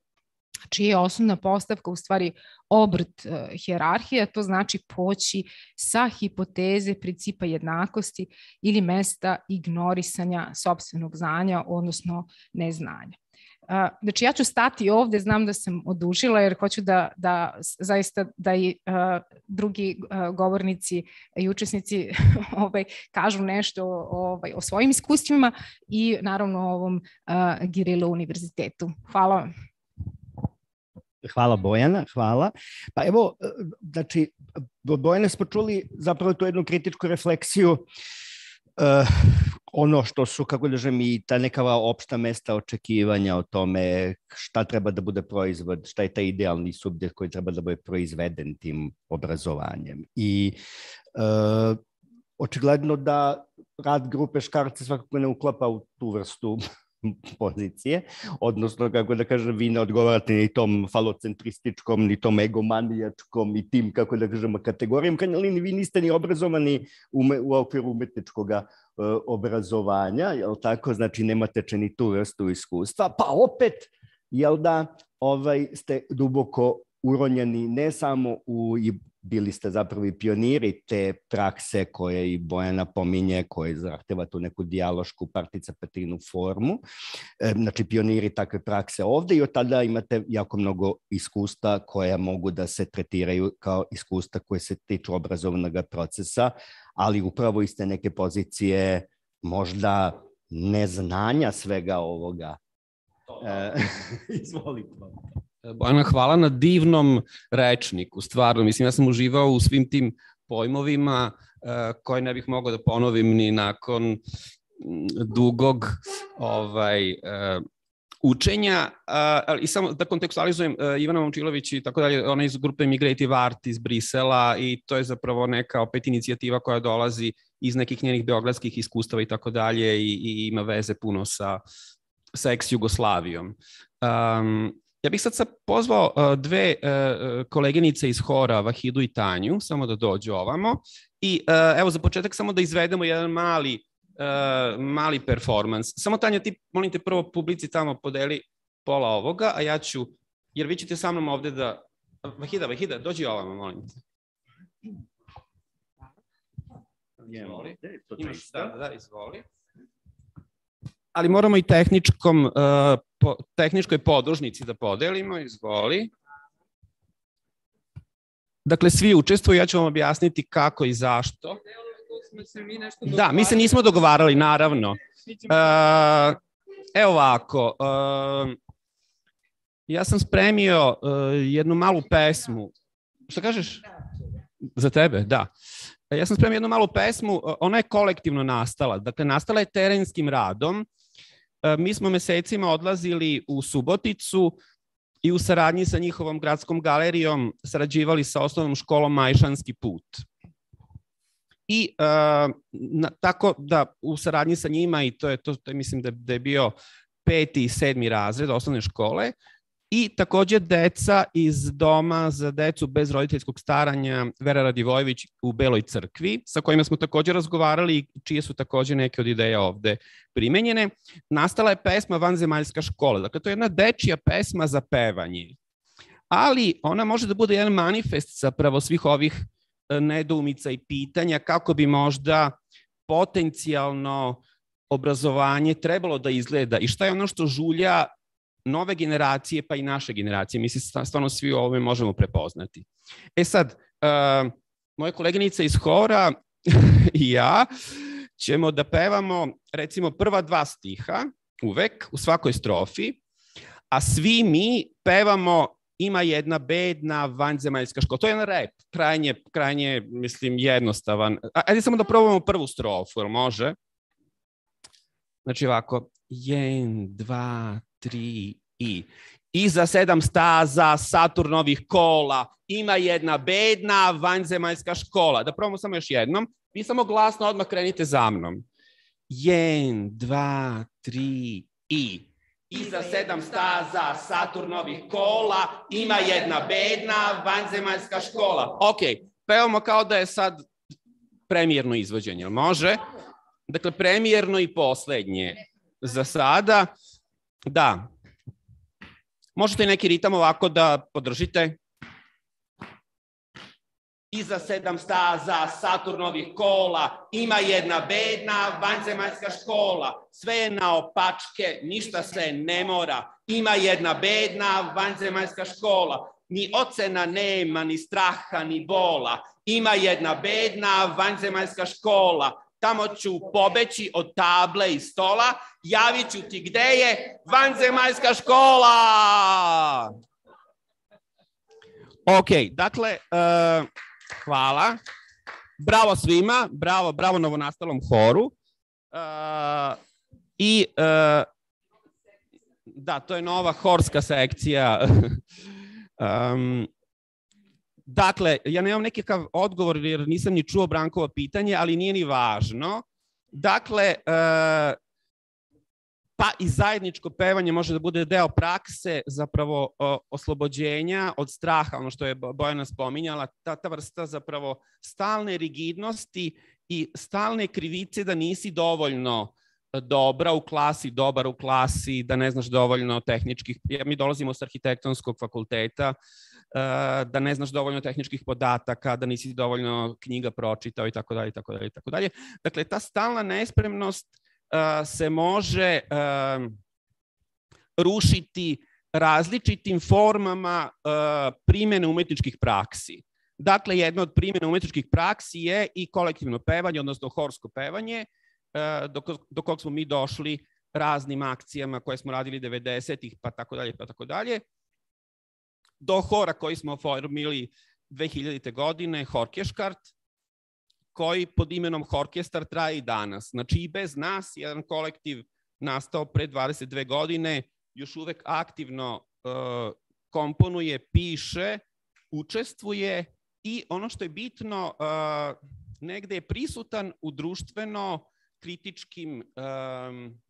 čija je osnovna postavka u stvari obrt uh, hjerarhija, to znači poći sa hipoteze principa jednakosti ili mesta ignorisanja sobstvenog znanja, odnosno neznanja. Uh, znači ja ću stati ovde, znam da sam odužila jer hoću da, da zaista da i uh, drugi uh, govornici i učesnici ovaj, kažu nešto ovaj, o svojim iskustvima i naravno o ovom Girilo univerzitetu. Hvala vam. Hvala Bojana, hvala. Pa evo, e, znači, od Bojana smo čuli zapravo tu jednu kritičku refleksiju uh, ono što su, kako da žem, i ta neka opšta mesta očekivanja o tome šta treba da bude proizvod, šta je taj idealni subjekt koji treba da bude proizveden tim obrazovanjem. I uh, očigledno da rad grupe škarce svakako ne uklapa u tu vrstu pozicije, odnosno, kako da kažem, vi ne odgovarate ni tom falocentrističkom, ni tom egomanijačkom i tim, kako da kažemo, kategorijom, ali vi niste ni obrazovani ume, u okviru umetničkog uh, obrazovanja, jel tako, znači nemate ni tu vrstu iskustva, pa opet, jel da, ovaj, ste duboko uronjeni ne samo u bili ste zapravo i pioniri te prakse koje i Bojana pominje, koje zahteva tu neku dijalošku participativnu formu. E, znači, pioniri takve prakse ovde i od tada imate jako mnogo iskustva koja mogu da se tretiraju kao iskustva koje se tiču obrazovnog procesa, ali upravo iste neke pozicije možda neznanja svega ovoga. E, izvolite. Bojana, hvala na divnom rečniku, stvarno. Mislim, ja sam uživao u svim tim pojmovima uh, koje ne bih mogao da ponovim ni nakon dugog ovaj, uh, učenja, i samo da kontekstualizujem, Ivana Momčilović i tako dalje, ona iz grupe Migrative Art iz Brisela i to je zapravo neka opet inicijativa koja dolazi iz nekih njenih beogradskih iskustava i tako dalje i, i ima veze puno sa, sa ex-Jugoslavijom. Um, Ja bih sad sad pozvao uh, dve uh, koleginice iz hora, Vahidu i Tanju, samo da dođu ovamo. I evo za početak samo da izvedemo jedan mali, mali performans. Samo Tanja, ti molim te prvo publici tamo podeli pola ovoga, a ja ću, jer vi ćete sa mnom ovde da... Vahida, Vahida, dođi ovamo, molim te. Izvoli. Imaš, da, da, izvoli ali moramo i tehničkom, uh, po, tehničkoj podružnici da podelimo, izvoli. Dakle, svi učestvuju, ja ću vam objasniti kako i zašto. Da, mi se nismo dogovarali, naravno. Uh, evo ovako, uh, ja sam spremio uh, jednu malu pesmu. Šta kažeš? Za tebe, da. Ja sam spremio jednu malu pesmu, ona je kolektivno nastala. Dakle, nastala je terenskim radom E, mi smo mesecima odlazili u Suboticu i u saradnji sa njihovom gradskom galerijom sarađivali sa osnovnom školom Majšanski put. I uh, na, tako da u saradnji sa njima i to je to, to je, mislim da, da je bio peti i sedmi razred osnovne škole, i takođe deca iz doma za decu bez roditeljskog staranja Vera Radivojević u Beloj crkvi, sa kojima smo takođe razgovarali i čije su takođe neke od ideja ovde primenjene. Nastala je pesma Vanzemaljska škola. Dakle, to je jedna dečija pesma za pevanje. Ali ona može da bude jedan manifest zapravo svih ovih e, nedoumica i pitanja kako bi možda potencijalno obrazovanje trebalo da izgleda i šta je ono što žulja nove generacije, pa i naše generacije. Mi se stvarno svi u ovome možemo prepoznati. E sad, uh, moje koleginice iz hora i ja ćemo da pevamo recimo prva dva stiha uvek u svakoj strofi, a svi mi pevamo ima jedna bedna vanzemaljska škola. To je jedan rap, krajnje, krajnje, mislim, jednostavan. Ajde samo da probamo prvu strofu, jel može? Znači ovako, jen, dva, tri i. Iza sedam staza Saturnovih kola ima jedna bedna vanzemaljska škola. Da probamo samo još jednom. Vi samo glasno odmah krenite za mnom. Jen, dva, tri i. Iza sedam staza Saturnovih kola ima jedna bedna vanzemaljska škola. Ok, pevamo kao da je sad premijerno izvođenje, može? Dakle, premijerno i poslednje za sada. Da. Možete neki ritam ovako da podržite. Iza sedam staza Saturnovih kola ima jedna bedna vanzemaljska škola. Sve je na opačke, ništa se ne mora. Ima jedna bedna vanzemaljska škola. Ni ocena nema, ni straha, ni bola. Ima jedna bedna vanzemaljska škola tamo ću pobeći od table i stola, javit ću ti gde je vanzemaljska škola. Ok, dakle, uh, hvala. Bravo svima, bravo, bravo novonastalom horu. Uh, I uh, da, to je nova horska sekcija. um, Dakle, ja nemam nekakav odgovor jer nisam ni čuo Brankovo pitanje, ali nije ni važno. Dakle, e, pa i zajedničko pevanje može da bude deo prakse zapravo oslobođenja od straha, ono što je Bojana spominjala, ta, ta vrsta zapravo stalne rigidnosti i stalne krivice da nisi dovoljno dobra u klasi, dobar u klasi, da ne znaš dovoljno tehničkih, mi dolazimo s arhitektonskog fakulteta, Eh, da ne znaš dovoljno tehničkih podataka, da nisi dovoljno knjiga pročitao i tako dalje i tako dalje i tako dalje. Dakle, ta stalna nespremnost uh, se može uh, rušiti različitim formama primjene umetničkih praksi. Dakle, jedna od primjena umetničkih praksi je i kolektivno pevanje, odnosno horsko pevanje, do, do kog smo mi došli raznim akcijama koje smo radili 90-ih, pa tako dalje, pa tako dalje do hora koji smo formili 2000. godine, Horkeškart, koji pod imenom Horkestar traje i danas. Znači i bez nas jedan kolektiv nastao pre 22 godine, još uvek aktivno uh, komponuje, piše, učestvuje i ono što je bitno, uh, negde je prisutan u društveno kritičkim um,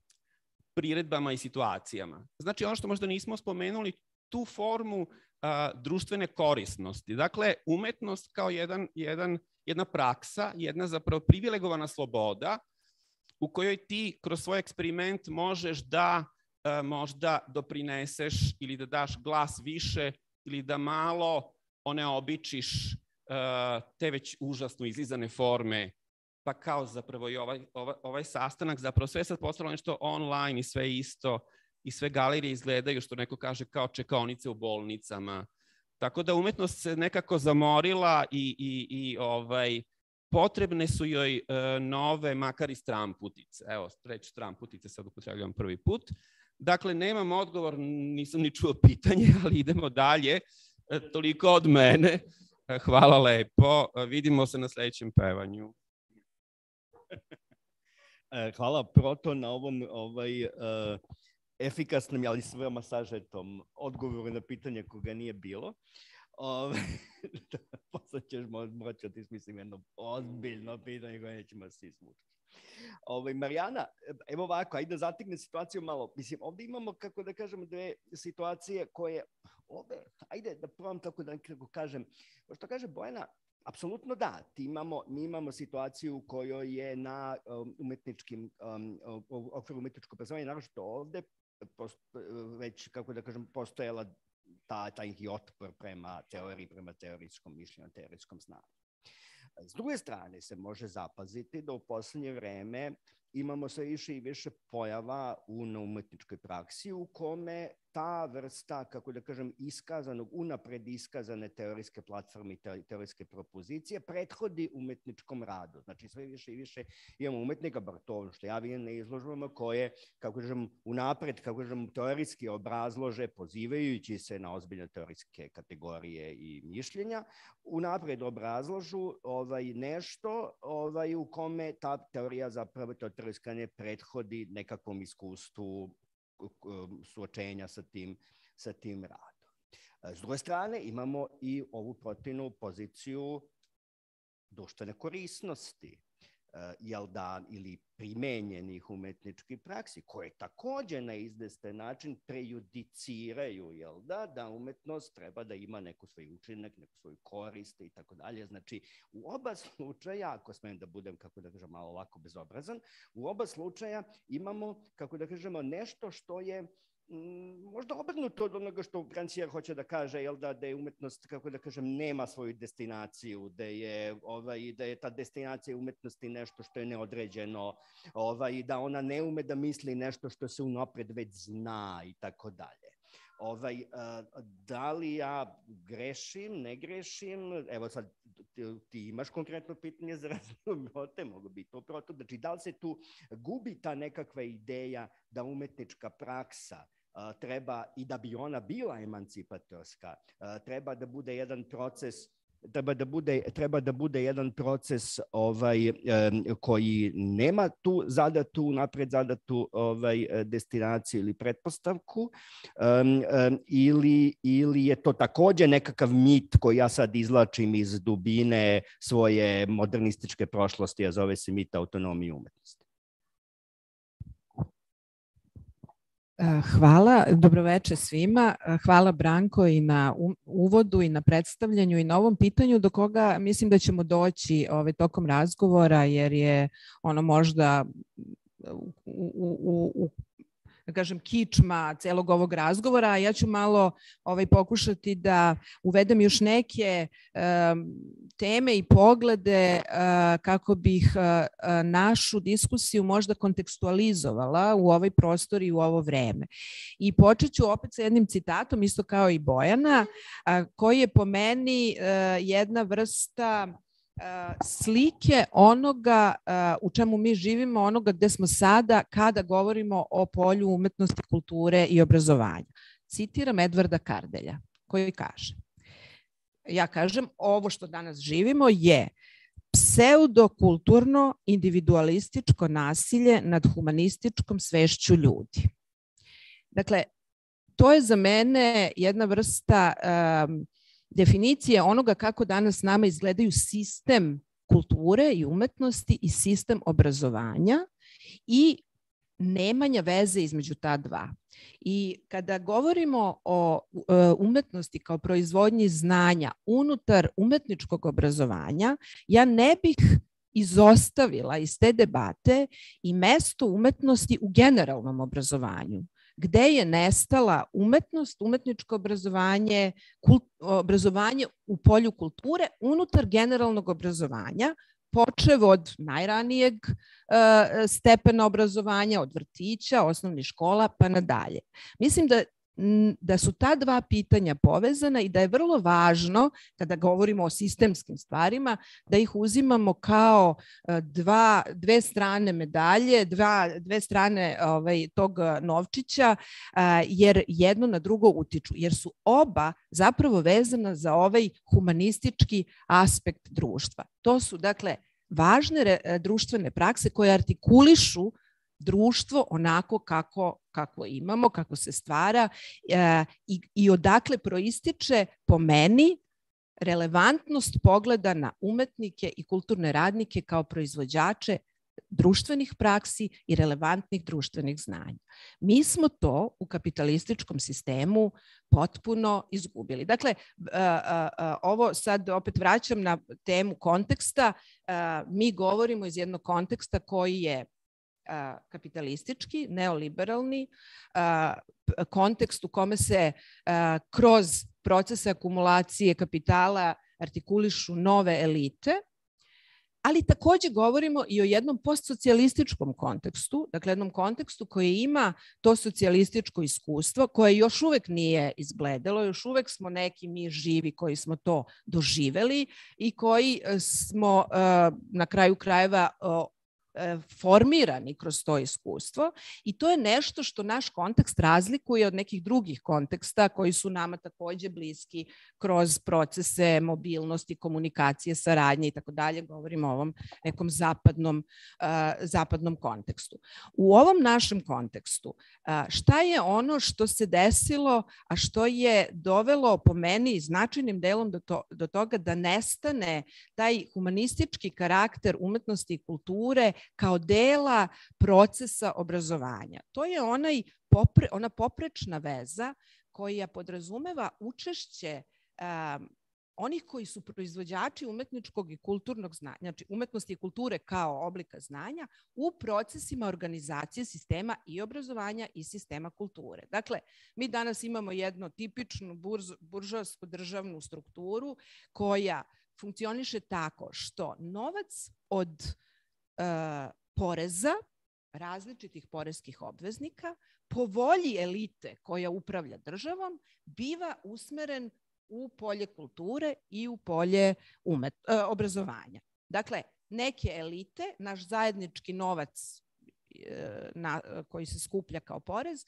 priredbama i situacijama. Znači ono što možda nismo spomenuli, tu formu a, društvene korisnosti. Dakle, umetnost kao jedan, jedan, jedna praksa, jedna zapravo privilegovana sloboda u kojoj ti kroz svoj eksperiment možeš da a, možda doprineseš ili da daš glas više ili da malo one običiš a, te već užasno izlizane forme pa kao zapravo i ovaj, ovaj, ovaj sastanak, zapravo sve sad postalo nešto online i sve isto, i sve galerije izgledaju, što neko kaže, kao čekaonice u bolnicama. Tako da umetnost se nekako zamorila i, i, i ovaj, potrebne su joj e, nove, makar i stramputice. Evo, reč stramputice sad upotrebljavam prvi put. Dakle, nemam odgovor, nisam ni čuo pitanje, ali idemo dalje. E, toliko od mene. E, hvala lepo. E, vidimo se na sledećem pevanju. E, hvala Proto na ovom ovaj, uh, efikasnom, ali s veoma sažetom odgovoru na pitanje koga nije bilo. Ove, posle ćeš moći da smislim jedno ozbiljno pitanje koje nećemo svi smučiti. Ove, Marijana, evo ovako, ajde da zatigne situaciju malo. Mislim, ovde imamo, kako da kažemo, dve situacije koje, ove, ajde da probam tako da kako kažem, što kaže Bojana, Apsolutno da, Ti imamo, mi imamo situaciju u kojoj je na um, umetničkim, um, okviru umetničkog obrazovanja, naravno ovde, post, već, kako da kažem, postojala ta, taj otpor prema teoriji, prema teorijskom mišljenju, teorijskom znanju. S druge strane se može zapaziti da u poslednje vreme imamo sve više i više pojava u umetničkoj praksi u kome ta vrsta, kako da kažem, iskazanog, unapred iskazane teorijske platforme i teorijske propozicije prethodi umetničkom radu. Znači sve više i više imamo umetnika, bar to što ja vidim na izložbama, koje, kako kažem, unapred, kako kažem, teorijski obrazlože, pozivajući se na ozbiljne teorijske kategorije i mišljenja, unapred obrazložu ovaj, nešto ovaj, u kome ta teorija zapravo, to teorijska ne prethodi nekakvom iskustvu suočenja sa tim, sa tim radom. S druge strane, imamo i ovu protivnu poziciju društvene korisnosti. Jel da, ili primenjenih umetničkih praksi, koje takođe na izvestan način prejudiciraju, jel da, da umetnost treba da ima neku svoj učinak, neku svoju korist i tako dalje. Znači, u oba slučaja, ako smem da budem, kako da kažem, malo ovako bezobrazan, u oba slučaja imamo, kako da kažemo, nešto što je Mm, možda obrnuto od onoga što Francijer hoće da kaže, jel da, da je umetnost, kako da kažem, nema svoju destinaciju, da je, ovaj, da je ta destinacija umetnosti nešto što je neodređeno, ovaj, da ona ne ume da misli nešto što se unapred već zna i tako dalje. Ovaj, da li ja grešim, ne grešim, evo sad ti, ti imaš konkretno pitanje za razliku mogu biti to, znači da li se tu gubi ta nekakva ideja da umetnička praksa treba i da bi ona bila emancipatorska, treba da bude jedan proces treba da bude treba da bude jedan proces ovaj koji nema tu zadatu napred zadatu ovaj destinaciju ili pretpostavku ili ili je to takođe nekakav mit koji ja sad izlačim iz dubine svoje modernističke prošlosti a zove se mit autonomije umetnosti hvala, dobroveče svima. Eh, hvala Branko i na uvodu i na predstavljanju i na ovom pitanju do koga mislim da ćemo doći ove, ovaj, tokom razgovora jer je ono možda u, u, u da kažem, kičma celog ovog razgovora, a ja ću malo ovaj, pokušati da uvedem još neke um, teme i poglede uh, kako bih uh, našu diskusiju možda kontekstualizovala u ovaj prostor i u ovo vreme. I počet ću opet sa jednim citatom, isto kao i Bojana, uh, koji je po meni uh, jedna vrsta slike onoga u čemu mi živimo, onoga gde smo sada kada govorimo o polju umetnosti, kulture i obrazovanja. Citiram Edvarda Kardelja koji kaže ja kažem, ovo što danas živimo je pseudokulturno individualističko nasilje nad humanističkom svešću ljudi. Dakle, to je za mene jedna vrsta um, definicije onoga kako danas nama izgledaju sistem kulture i umetnosti i sistem obrazovanja i nemanja veze između ta dva. I kada govorimo o e, umetnosti kao proizvodnji znanja unutar umetničkog obrazovanja, ja ne bih izostavila iz te debate i mesto umetnosti u generalnom obrazovanju gde je nestala umetnost, umetničko obrazovanje, kult, obrazovanje u polju kulture unutar generalnog obrazovanja, počev od najranijeg uh, stepena obrazovanja, od vrtića, osnovnih škola pa nadalje. Mislim da da su ta dva pitanja povezana i da je vrlo važno kada govorimo o sistemskim stvarima da ih uzimamo kao e, dva, dve strane medalje, dva, dve strane ovaj, tog novčića jer jedno na drugo utiču jer su oba zapravo vezana za ovaj humanistički aspekt društva. To su dakle važne društvene prakse koje artikulišu društvo onako kako, kako imamo, kako se stvara e, i, i odakle proističe po meni relevantnost pogleda na umetnike i kulturne radnike kao proizvođače društvenih praksi i relevantnih društvenih znanja. Mi smo to u kapitalističkom sistemu potpuno izgubili. Dakle, ovo sad opet vraćam na temu konteksta. Mi govorimo iz jednog konteksta koji je kapitalistički, neoliberalni kontekst u kome se kroz procese akumulacije kapitala artikulišu nove elite, ali takođe govorimo i o jednom postsocijalističkom kontekstu, dakle jednom kontekstu koji ima to socijalističko iskustvo koje još uvek nije izgledalo, još uvek smo neki mi živi koji smo to doživeli i koji e, smo e, na kraju krajeva formirani kroz to iskustvo i to je nešto što naš kontekst razlikuje od nekih drugih konteksta koji su nama takođe bliski kroz procese mobilnosti, komunikacije, saradnje i tako dalje. Govorimo o ovom nekom zapadnom, uh, zapadnom kontekstu. U ovom našem kontekstu uh, šta je ono što se desilo, a što je dovelo po meni značajnim delom do, to, do toga da nestane taj humanistički karakter umetnosti i kulture kao dela procesa obrazovanja. To je onaj popre, ona poprečna veza koja podrazumeva učešće um, onih koji su proizvođači umetničkog i kulturnog znanja, znači umetnosti i kulture kao oblika znanja u procesima organizacije sistema i obrazovanja i sistema kulture. Dakle, mi danas imamo jednu tipičnu burz, buržovsku državnu strukturu koja funkcioniše tako što novac od poreza različitih poreskih obveznika po volji elite koja upravlja državom biva usmeren u polje kulture i u polje umet, uh, obrazovanja. Dakle, neke elite, naš zajednički novac uh, na, koji se skuplja kao porez,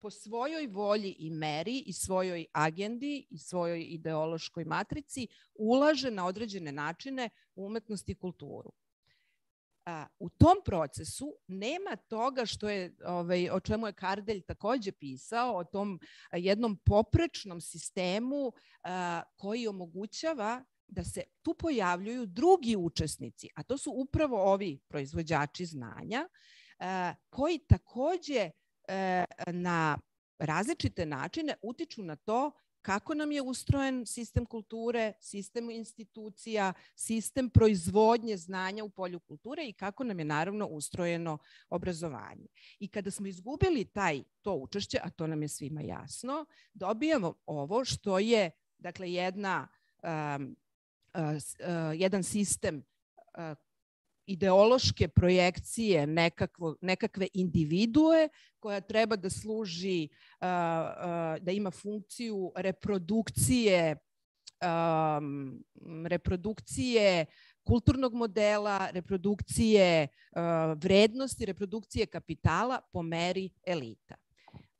po svojoj volji i meri i svojoj agendi i svojoj ideološkoj matrici ulaže na određene načine umetnost i kulturu. A, u tom procesu nema toga što je, ovaj, o čemu je Kardelj takođe pisao, o tom jednom poprečnom sistemu a, koji omogućava da se tu pojavljuju drugi učesnici, a to su upravo ovi proizvođači znanja, a, koji takođe a, na različite načine utiču na to kako nam je ustrojen sistem kulture, sistem institucija, sistem proizvodnje znanja u polju kulture i kako nam je naravno ustrojeno obrazovanje. I kada smo izgubili taj to učešće, a to nam je svima jasno, dobijamo ovo što je dakle jedna um, uh, uh, jedan sistem uh, ideološke projekcije nekakvo, nekakve individue koja treba da služi, da ima funkciju reprodukcije reprodukcije kulturnog modela, reprodukcije vrednosti, reprodukcije kapitala po meri elita.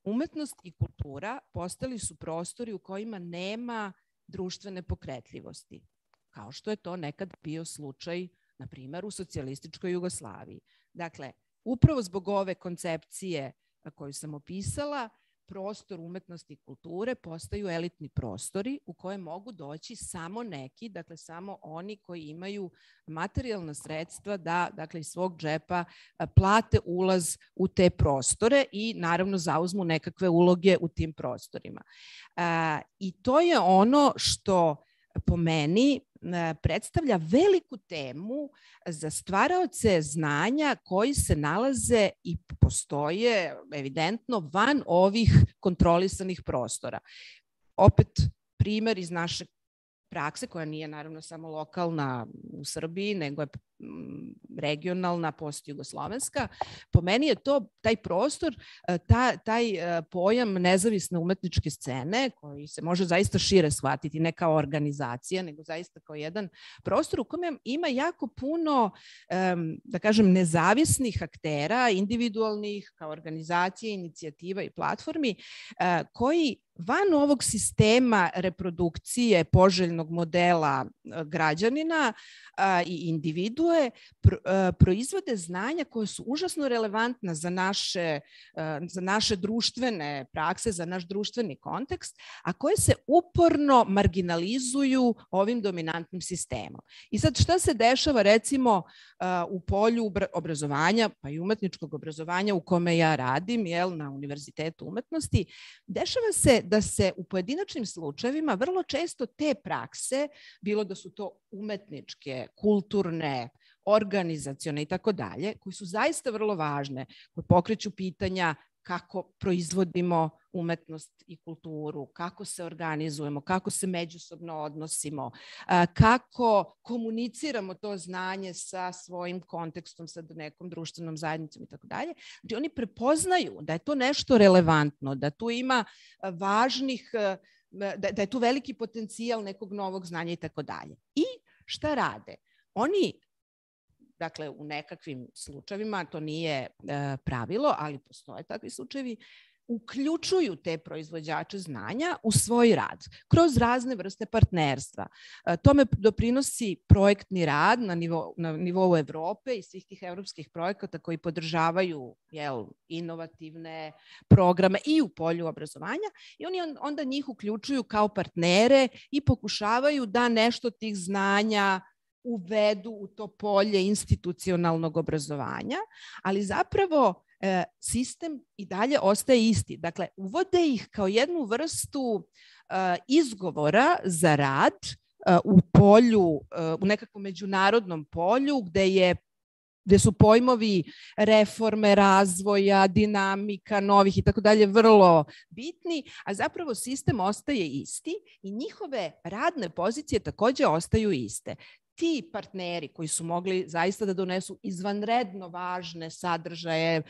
Umetnost i kultura postali su prostori u kojima nema društvene pokretljivosti, kao što je to nekad bio slučaj na primer u socijalističkoj Jugoslaviji. Dakle, upravo zbog ove koncepcije koju sam opisala, prostor umetnosti i kulture postaju elitni prostori u koje mogu doći samo neki, dakle samo oni koji imaju materijalna sredstva da dakle iz svog džepa plate ulaz u te prostore i naravno zauzmu nekakve uloge u tim prostorima. I to je ono što po meni e, predstavlja veliku temu za stvaraoce znanja koji se nalaze i postoje evidentno van ovih kontrolisanih prostora. Opet primer iz našeg prakse koja nije naravno samo lokalna u Srbiji, nego je mm, regionalna, post-jugoslovenska. Po meni je to taj prostor, e, ta, taj e, pojam nezavisne umetničke scene, koji se može zaista šire shvatiti, ne kao organizacija, nego zaista kao jedan prostor u kome ima jako puno, da kažem, nezavisnih aktera, individualnih, kao organizacije, inicijativa i platformi, e, koji van ovog sistema reprodukcije poželjnog modela e, građanina i individue e, proizvode znanja koje su užasno relevantna za naše, e, za naše društvene prakse, za naš društveni kontekst, a koje se uporno marginalizuju ovim dominantnim sistemom. I sad šta se dešava recimo u polju obrazovanja, pa i umetničkog obrazovanja u kome ja radim, jel, na Univerzitetu umetnosti, dešava se da se u pojedinačnim slučajevima vrlo često te prakse, bilo da su to umetničke, kulturne, organizacione i tako dalje, koji su zaista vrlo važne, koji pokreću pitanja kako proizvodimo umetnost i kulturu, kako se organizujemo, kako se međusobno odnosimo, kako komuniciramo to znanje sa svojim kontekstom, sa nekom društvenom zajednicom i tako dalje. Znači oni prepoznaju da je to nešto relevantno, da tu ima važnih, da, da je tu veliki potencijal nekog novog znanja i tako dalje. I šta rade? Oni dakle u nekakvim slučajevima, to nije pravilo, ali postoje takvi slučajevi, uključuju te proizvođače znanja u svoj rad kroz razne vrste partnerstva. E, tome doprinosi projektni rad na, nivo, na nivou Evrope i svih tih evropskih projekata koji podržavaju jel, inovativne programe i u polju obrazovanja i oni onda njih uključuju kao partnere i pokušavaju da nešto tih znanja uvedu u to polje institucionalnog obrazovanja, ali zapravo E, sistem i dalje ostaje isti. Dakle, uvode ih kao jednu vrstu e, izgovora za rad e, u polju, u nekakvom međunarodnom polju gde je gde su pojmovi reforme, razvoja, dinamika, novih i tako dalje vrlo bitni, a zapravo sistem ostaje isti i njihove radne pozicije takođe ostaju iste ti partneri koji su mogli zaista da donesu izvanredno važne sadržaje, e,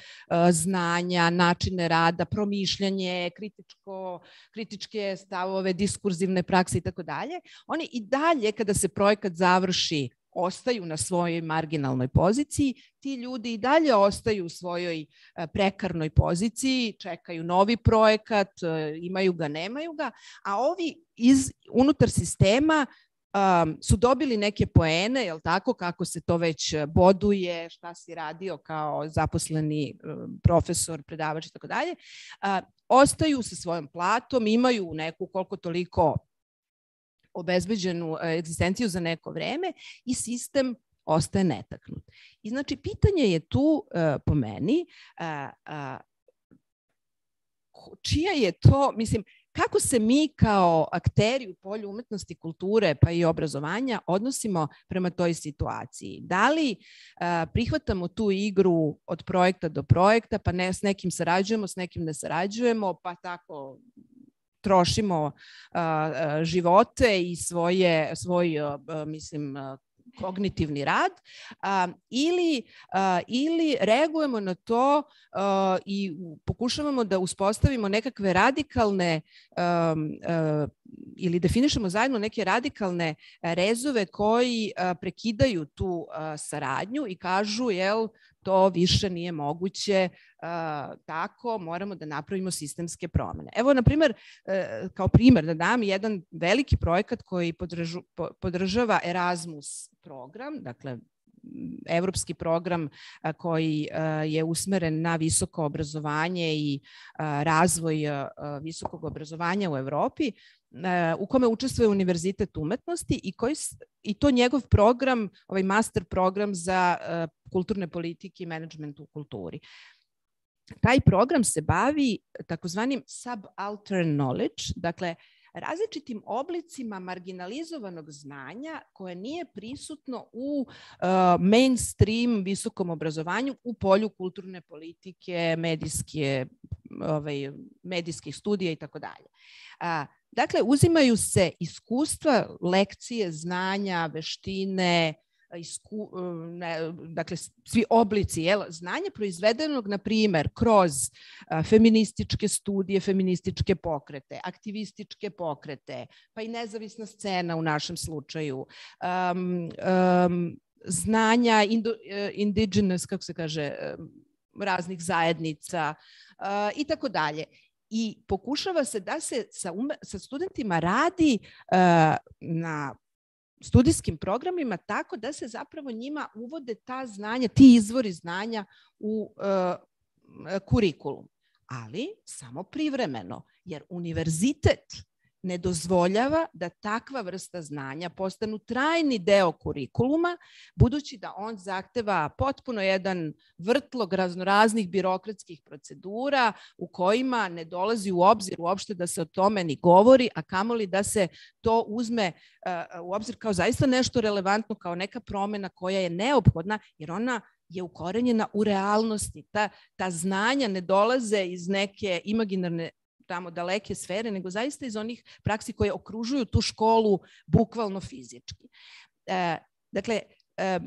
znanja, načine rada, promišljanje, kritičko, kritičke stavove, diskurzivne prakse i tako dalje, oni i dalje kada se projekat završi ostaju na svojoj marginalnoj poziciji, ti ljudi i dalje ostaju u svojoj e, prekarnoj poziciji, čekaju novi projekat, e, imaju ga, nemaju ga, a ovi iz, unutar sistema um, su dobili neke poene, jel tako, kako se to već boduje, šta si radio kao zaposleni um, profesor, predavač i tako dalje, ostaju sa svojom platom, imaju neku koliko toliko obezbeđenu e, egzistenciju za neko vreme i sistem ostaje netaknut. I znači pitanje je tu uh, po meni uh, uh, čija je to, mislim, Kako se mi kao akteri u polju umetnosti, kulture pa i obrazovanja odnosimo prema toj situaciji? Da li a, prihvatamo tu igru od projekta do projekta, pa ne, s nekim sarađujemo, s nekim ne sarađujemo, pa tako trošimo a, a, živote i svoje, svoj, a, mislim, kognitivni rad a, ili, a, ili reagujemo na to a, i pokušavamo da uspostavimo nekakve radikalne a, a, ili definišemo zajedno neke radikalne rezove koji a, prekidaju tu a, saradnju i kažu jel to više nije moguće tako, moramo da napravimo sistemske promene. Evo, na primer, uh, kao primer da dam jedan veliki projekat koji podržava Erasmus program, dakle evropski program koji je usmeren na visoko obrazovanje i razvoj visokog obrazovanja u Evropi, u kome učestvuje Univerzitet umetnosti i, koji, i to njegov program, ovaj master program za kulturne politike i management u kulturi. Taj program se bavi takozvanim subaltern knowledge, dakle različitim oblicima marginalizovanog znanja koje nije prisutno u uh, mainstream visokom obrazovanju u polju kulturne politike, medijske, ovaj, medijskih studija i tako dalje. Dakle, uzimaju se iskustva, lekcije, znanja, veštine, isku, ne, dakle, svi oblici jel, znanja proizvedenog, na primer, kroz a, feminističke studije, feminističke pokrete, aktivističke pokrete, pa i nezavisna scena u našem slučaju, um, um, znanja indo, uh, indigenous, kako se kaže, um, raznih zajednica i tako dalje. I pokušava se da se sa, ume, sa studentima radi uh, na studijskim programima tako da se zapravo njima uvode ta znanja, ti izvori znanja u uh, kurikulum. Ali samo privremeno, jer univerzitet ne dozvoljava da takva vrsta znanja postanu trajni deo kurikuluma, budući da on zahteva potpuno jedan vrtlog raznoraznih birokratskih procedura u kojima ne dolazi u obzir uopšte da se o tome ni govori, a kamoli da se to uzme uh, u obzir kao zaista nešto relevantno, kao neka promena koja je neophodna, jer ona je ukorenjena u realnosti. Ta, ta znanja ne dolaze iz neke imaginarne tamo daleke sfere, nego zaista iz onih praksi koje okružuju tu školu bukvalno fizički. E, dakle, e,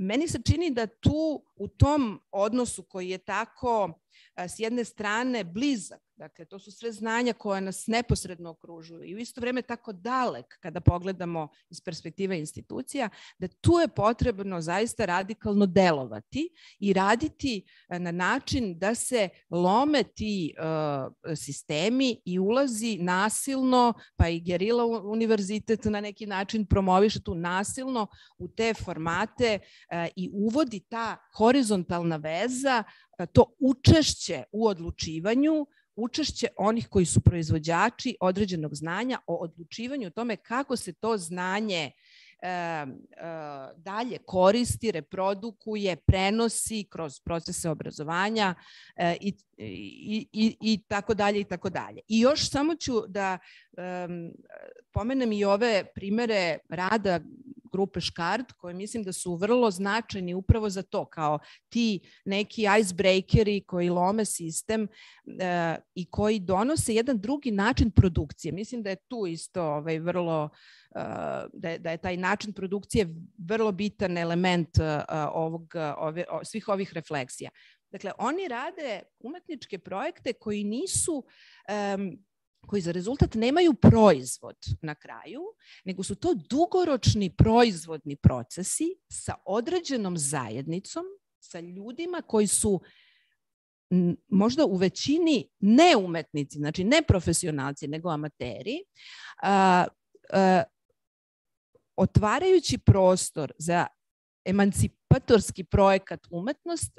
meni se čini da tu u tom odnosu koji je tako e, s jedne strane blizak Dakle, to su sve znanja koja nas neposredno okružuju i u isto vreme tako dalek kada pogledamo iz perspektive institucija, da tu je potrebno zaista radikalno delovati i raditi e, na način da se lome ti uh, sistemi i ulazi nasilno, pa i Gerila univerzitet na neki način promoviše tu nasilno u te formate uh, i uvodi ta horizontalna veza, uh, to učešće u odlučivanju učešće onih koji su proizvođači određenog znanja o odlučivanju o tome kako se to znanje e, e, dalje koristi, reprodukuje, prenosi kroz procese obrazovanja e, i, i, i, i tako dalje i tako dalje. I još samo ću da um, pomenem i ove primere rada grupe Škart, koje mislim da su vrlo značajni upravo za to, kao ti neki icebreakeri koji lome sistem uh, i koji donose jedan drugi način produkcije. Mislim da je tu isto ovaj, vrlo, uh, da, je, da je taj način produkcije vrlo bitan element uh, ovog, ove, svih ovih refleksija. Dakle, oni rade umetničke projekte koji nisu koji za rezultat nemaju proizvod na kraju, nego su to dugoročni proizvodni procesi sa određenom zajednicom, sa ljudima koji su možda u većini ne umetnici, znači ne profesionalci, nego amateri, a, a, otvarajući prostor za emancipatorski projekat umetnosti,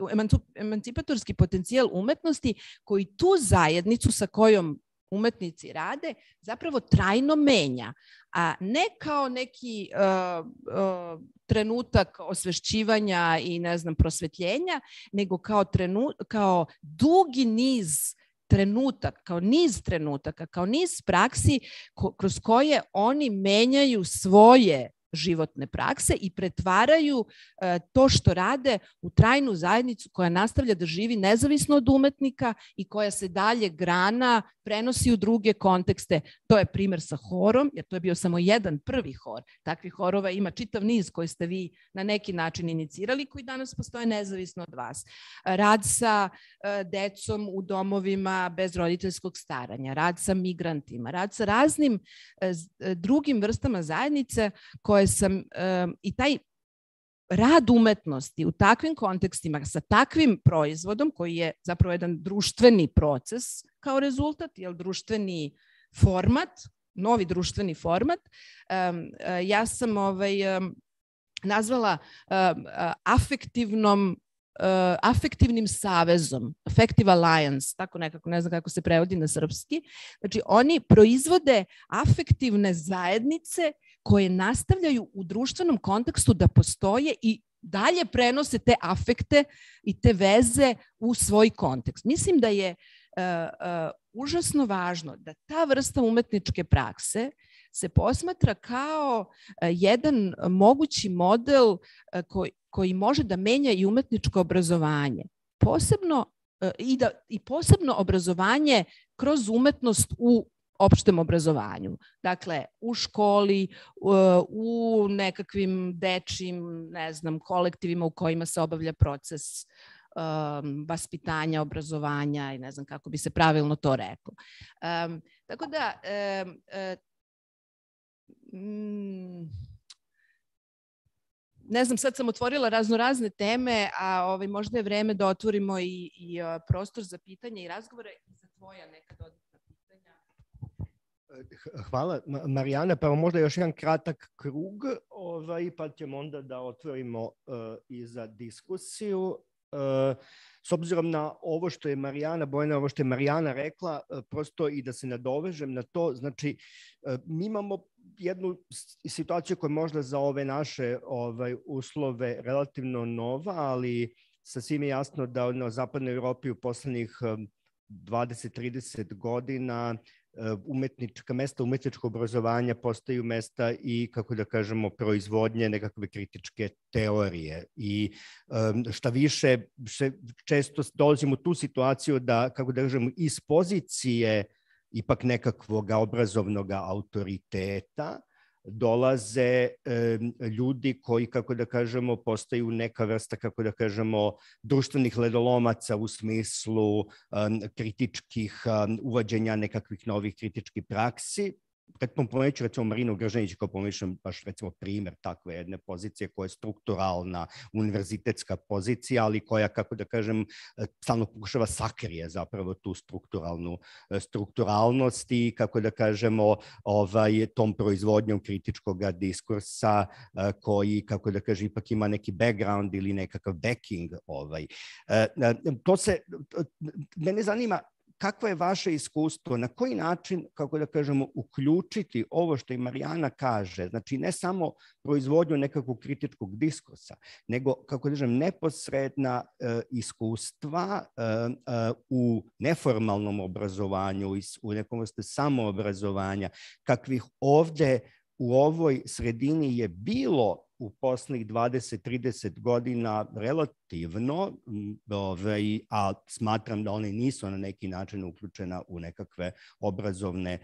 emancipatorski potencijal umetnosti koji tu zajednicu sa kojom umetnici rade zapravo trajno menja, a ne kao neki uh, uh, trenutak osvešćivanja i ne znam prosvetljenja, nego kao, trenu, kao dugi niz trenutak, kao niz trenutaka, kao niz praksi ko, kroz koje oni menjaju svoje životne prakse i pretvaraju e, to što rade u trajnu zajednicu koja nastavlja da živi nezavisno od umetnika i koja se dalje grana, prenosi u druge kontekste. To je primer sa horom, jer to je bio samo jedan prvi hor. Takvih horova ima čitav niz koji ste vi na neki način inicirali, koji danas postoje nezavisno od vas. Rad sa e, decom u domovima bez roditeljskog staranja, rad sa migrantima, rad sa raznim e, drugim vrstama zajednice koje sam um, i taj rad umetnosti u takvim kontekstima sa takvim proizvodom koji je zapravo jedan društveni proces kao rezultat, jel društveni format, novi društveni format. Um, ja sam ovaj, nazvala um, afektivnom uh, afektivnim savezom, affective alliance, tako nekako, ne znam kako se prevodi na srpski. Znači, oni proizvode afektivne zajednice koje nastavljaju u društvenom kontekstu da postoje i dalje prenose te afekte i te veze u svoj kontekst. Mislim da je uh, uh, užasno važno da ta vrsta umetničke prakse se posmatra kao uh, jedan mogući model uh, koji, koji može da menja i umetničko obrazovanje. Posebno uh, i, da, i posebno obrazovanje kroz umetnost u opštem obrazovanju. Dakle, u školi, u nekakvim dečim, ne znam, kolektivima u kojima se obavlja proces um, vaspitanja, obrazovanja i ne znam kako bi se pravilno to reklo. Um, tako da, um, um, ne znam, sad sam otvorila razno razne teme, a ovaj, možda je vreme da otvorimo i, i uh, prostor za pitanje i razgovore i za tvoja neka dodatna Hvala, Marijana. Pa možda još jedan kratak krug, ovaj, pa ćemo onda da otvorimo uh, i za diskusiju. Uh, s obzirom na ovo što je Marijana Bojana, ovo što je Marijana rekla, uh, prosto i da se nadovežem na to, znači uh, mi imamo jednu situaciju koja je možda za ove naše ovaj uslove relativno nova, ali sasvim je jasno da na zapadnoj Evropi u poslednjih 20-30 godina umetnička mesta umetničkog obrazovanja postaju mesta i, kako da kažemo, proizvodnje nekakve kritičke teorije. I šta više, često dolazimo u tu situaciju da, kako da kažemo, iz pozicije ipak nekakvog obrazovnog autoriteta, dolaze ljudi koji, kako da kažemo, postaju neka vrsta, kako da kažemo, društvenih ledolomaca u smislu kritičkih uvođenja nekakvih novih kritičkih praksi, pomenuću recimo Marinu Gržanić kao pomenućem baš recimo primer takve jedne pozicije koja je strukturalna univerzitetska pozicija, ali koja, kako da kažem, stalno pokušava sakrije zapravo tu strukturalnu strukturalnost i, kako da kažemo, ovaj, tom proizvodnjom kritičkog diskursa koji, kako da kažem, ipak ima neki background ili nekakav backing. Ovaj. To se, mene zanima kakvo je vaše iskustvo, na koji način, kako da kažemo, uključiti ovo što i Marijana kaže, znači ne samo proizvodnju nekakvog kritičkog diskursa, nego, kako da kažem, neposredna e, iskustva e, e, u neformalnom obrazovanju, u nekom vrste samoobrazovanja, kakvih ovde u ovoj sredini je bilo u poslednjih 20-30 godina relativno, ovaj, a smatram da one nisu na neki način uključena u nekakve obrazovne, eh,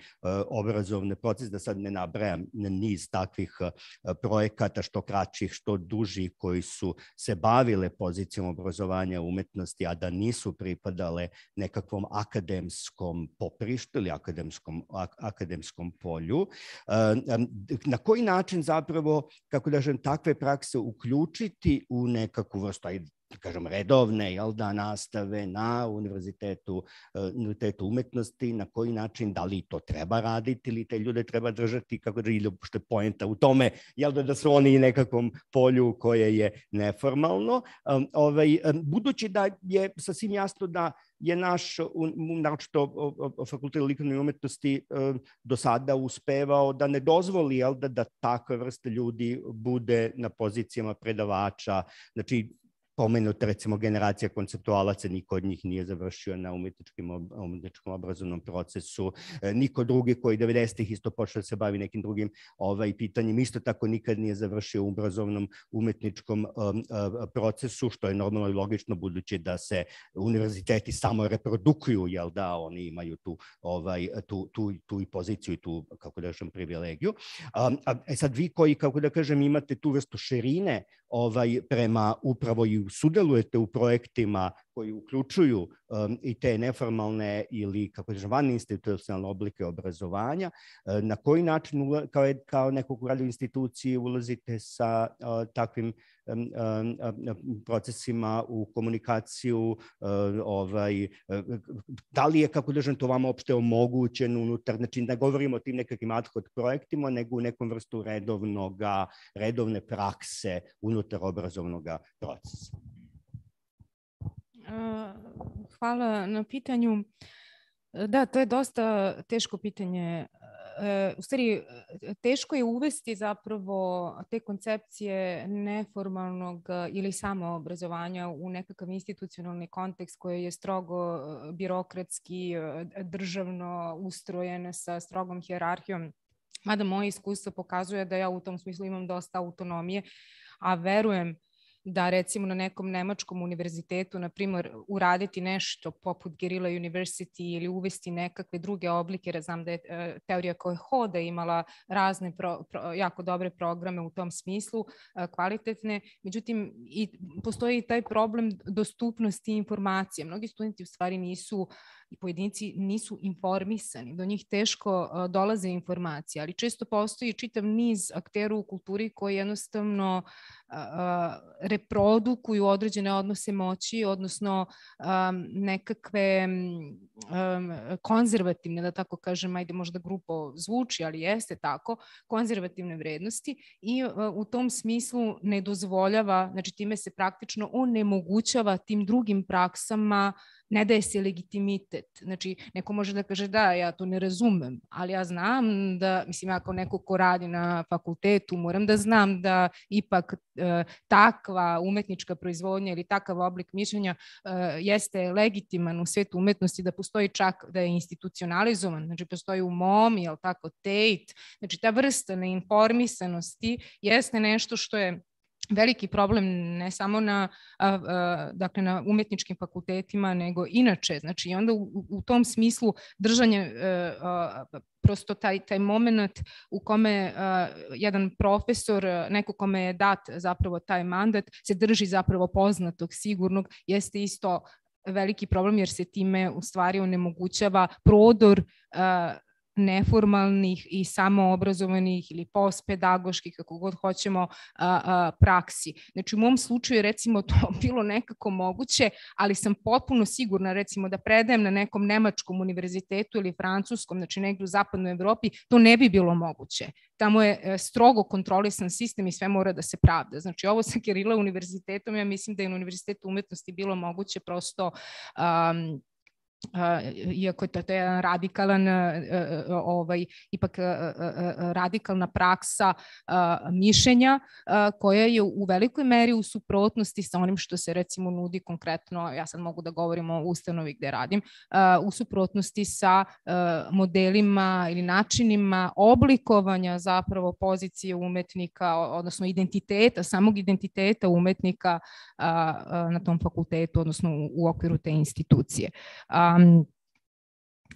obrazovne procese, da sad ne nabrajam niz takvih eh, projekata, što kraćih, što dužih, koji su se bavile pozicijom obrazovanja umetnosti, a da nisu pripadale nekakvom akademskom poprištu ili akademskom, akademskom polju. Eh, na koji način zapravo, kako da žem, takve prakse uključiti u nekakvu vrstu, da kažem, redovne jel da, nastave na univerzitetu, e, univerzitetu umetnosti, na koji način, da li to treba raditi ili te ljude treba držati, kako da, ili je poenta u tome, jel da, da su oni nekakvom polju koje je neformalno. Um, ovaj, budući da je sasvim jasno da je naš, naročito fakultet likovne umetnosti do sada uspevao da ne dozvoli jel, da, da takve vrste ljudi bude na pozicijama predavača. Znači, pomenuta recimo generacija konceptualaca, niko od njih nije završio na umetničkim, umetničkom obrazovnom procesu, e, niko drugi koji 90-ih isto počeo da se bavi nekim drugim ovaj, pitanjem, isto tako nikad nije završio u obrazovnom umetničkom um, uh, procesu, što je normalno i logično budući da se univerziteti samo reprodukuju, jel da, oni imaju tu, ovaj, tu, tu, tu i poziciju i tu, kako da kažem, privilegiju. Um, a, e sad vi koji, kako da kažem, imate tu vrstu širine ovaj, prema upravo i sudelujete u projektima koji uključuju um, i te neformalne ili, kako kažem, van institucionalne oblike obrazovanja, uh, na koji način kao, kao neko ko radi u instituciji ulazite sa uh, takvim procesima u komunikaciju, uh, ovaj, uh, da li je, kako da kažem, to vama opšte omogućeno unutar, znači ne govorimo o tim nekakvim ad hoc projektima, nego u nekom vrstu redovnog, redovne prakse unutar obrazovnog procesa. Hvala na pitanju. Da, to je dosta teško pitanje. U stvari, teško je uvesti zapravo te koncepcije neformalnog ili samoobrazovanja u nekakav institucionalni kontekst koji je strogo birokratski, državno ustrojen sa strogom hjerarhijom. Mada moje iskustvo pokazuje da ja u tom smislu imam dosta autonomije, a verujem da recimo na nekom nemačkom univerzitetu, na primjer, uraditi nešto poput Guerrilla University ili uvesti nekakve druge oblike, jer znam da je e, teorija koja hoda imala razne pro, pro, jako dobre programe u tom smislu, e, kvalitetne, međutim i postoji taj problem dostupnosti informacija. Mnogi studenti u stvari nisu uh, i pojedinci nisu informisani, do njih teško dolaze informacije, ali često postoji čitav niz aktera u kulturi koji jednostavno reprodukuju određene odnose moći, odnosno nekakve konzervativne, da tako kažem, ajde možda grupo zvuči, ali jeste tako, konzervativne vrednosti i u tom smislu ne dozvoljava, znači time se praktično onemogućava tim drugim praksama ne daje se legitimitet. Znači, neko može da kaže da, ja to ne razumem, ali ja znam da, mislim, ako neko ko radi na fakultetu, moram da znam da ipak e, takva umetnička proizvodnja ili takav oblik mišljenja e, jeste legitiman u svetu umetnosti, da postoji čak da je institucionalizovan, znači postoji u MOM, jel tako, Tate, znači ta vrsta neinformisanosti jeste nešto što je veliki problem ne samo na, a, a, dakle, na umetničkim fakultetima, nego inače. Znači, onda u, u tom smislu držanje a, a, prosto taj, taj moment u kome a, jedan profesor, neko kome je dat zapravo taj mandat, se drži zapravo poznatog, sigurnog, jeste isto veliki problem jer se time u stvari onemogućava prodor uh, neformalnih i samoobrazovanih ili postpedagoških, kako god hoćemo, praksi. Znači u mom slučaju je recimo to bilo nekako moguće, ali sam potpuno sigurna recimo da predajem na nekom nemačkom univerzitetu ili francuskom, znači negdje u zapadnoj Evropi, to ne bi bilo moguće. Tamo je e, strogo kontrolisan sistem i sve mora da se pravda. Znači ovo sa Kirila univerzitetom, ja mislim da je na univerzitetu umetnosti bilo moguće prosto iako je to, to je jedan radikalan ovaj ipak radikalna praksa mišljenja koja je u velikoj meri u suprotnosti sa onim što se recimo nudi konkretno, ja sad mogu da govorim o ustanovi gde radim, u suprotnosti sa modelima ili načinima oblikovanja zapravo pozicije umetnika, odnosno identiteta, samog identiteta umetnika na tom fakultetu, odnosno u okviru te institucije.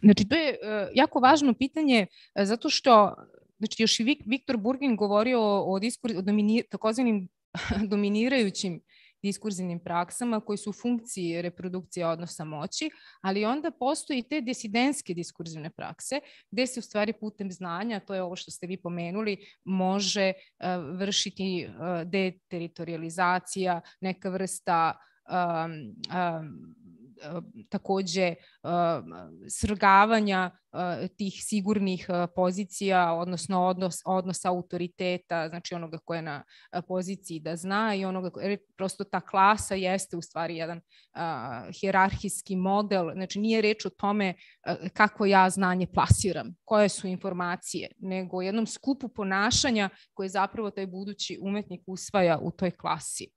Znači, to je uh, jako važno pitanje uh, zato što znači, još i Vik, Viktor Burgin govorio o, o, diskur, o dominir, takozvanim dominirajućim diskurzivnim praksama koji su u funkciji reprodukcije odnosa moći, ali onda postoji te desidenske diskurzivne prakse gde se u stvari putem znanja, to je ovo što ste vi pomenuli, može uh, vršiti deteritorializacija, neka vrsta takođe srgavanja tih sigurnih pozicija, odnosno odnos, odnosa autoriteta, znači onoga ko je na poziciji da zna i onoga, jer prosto ta klasa jeste u stvari jedan hjerarhijski model, znači nije reč o tome kako ja znanje plasiram, koje su informacije, nego jednom skupu ponašanja koje zapravo taj budući umetnik usvaja u toj klasi.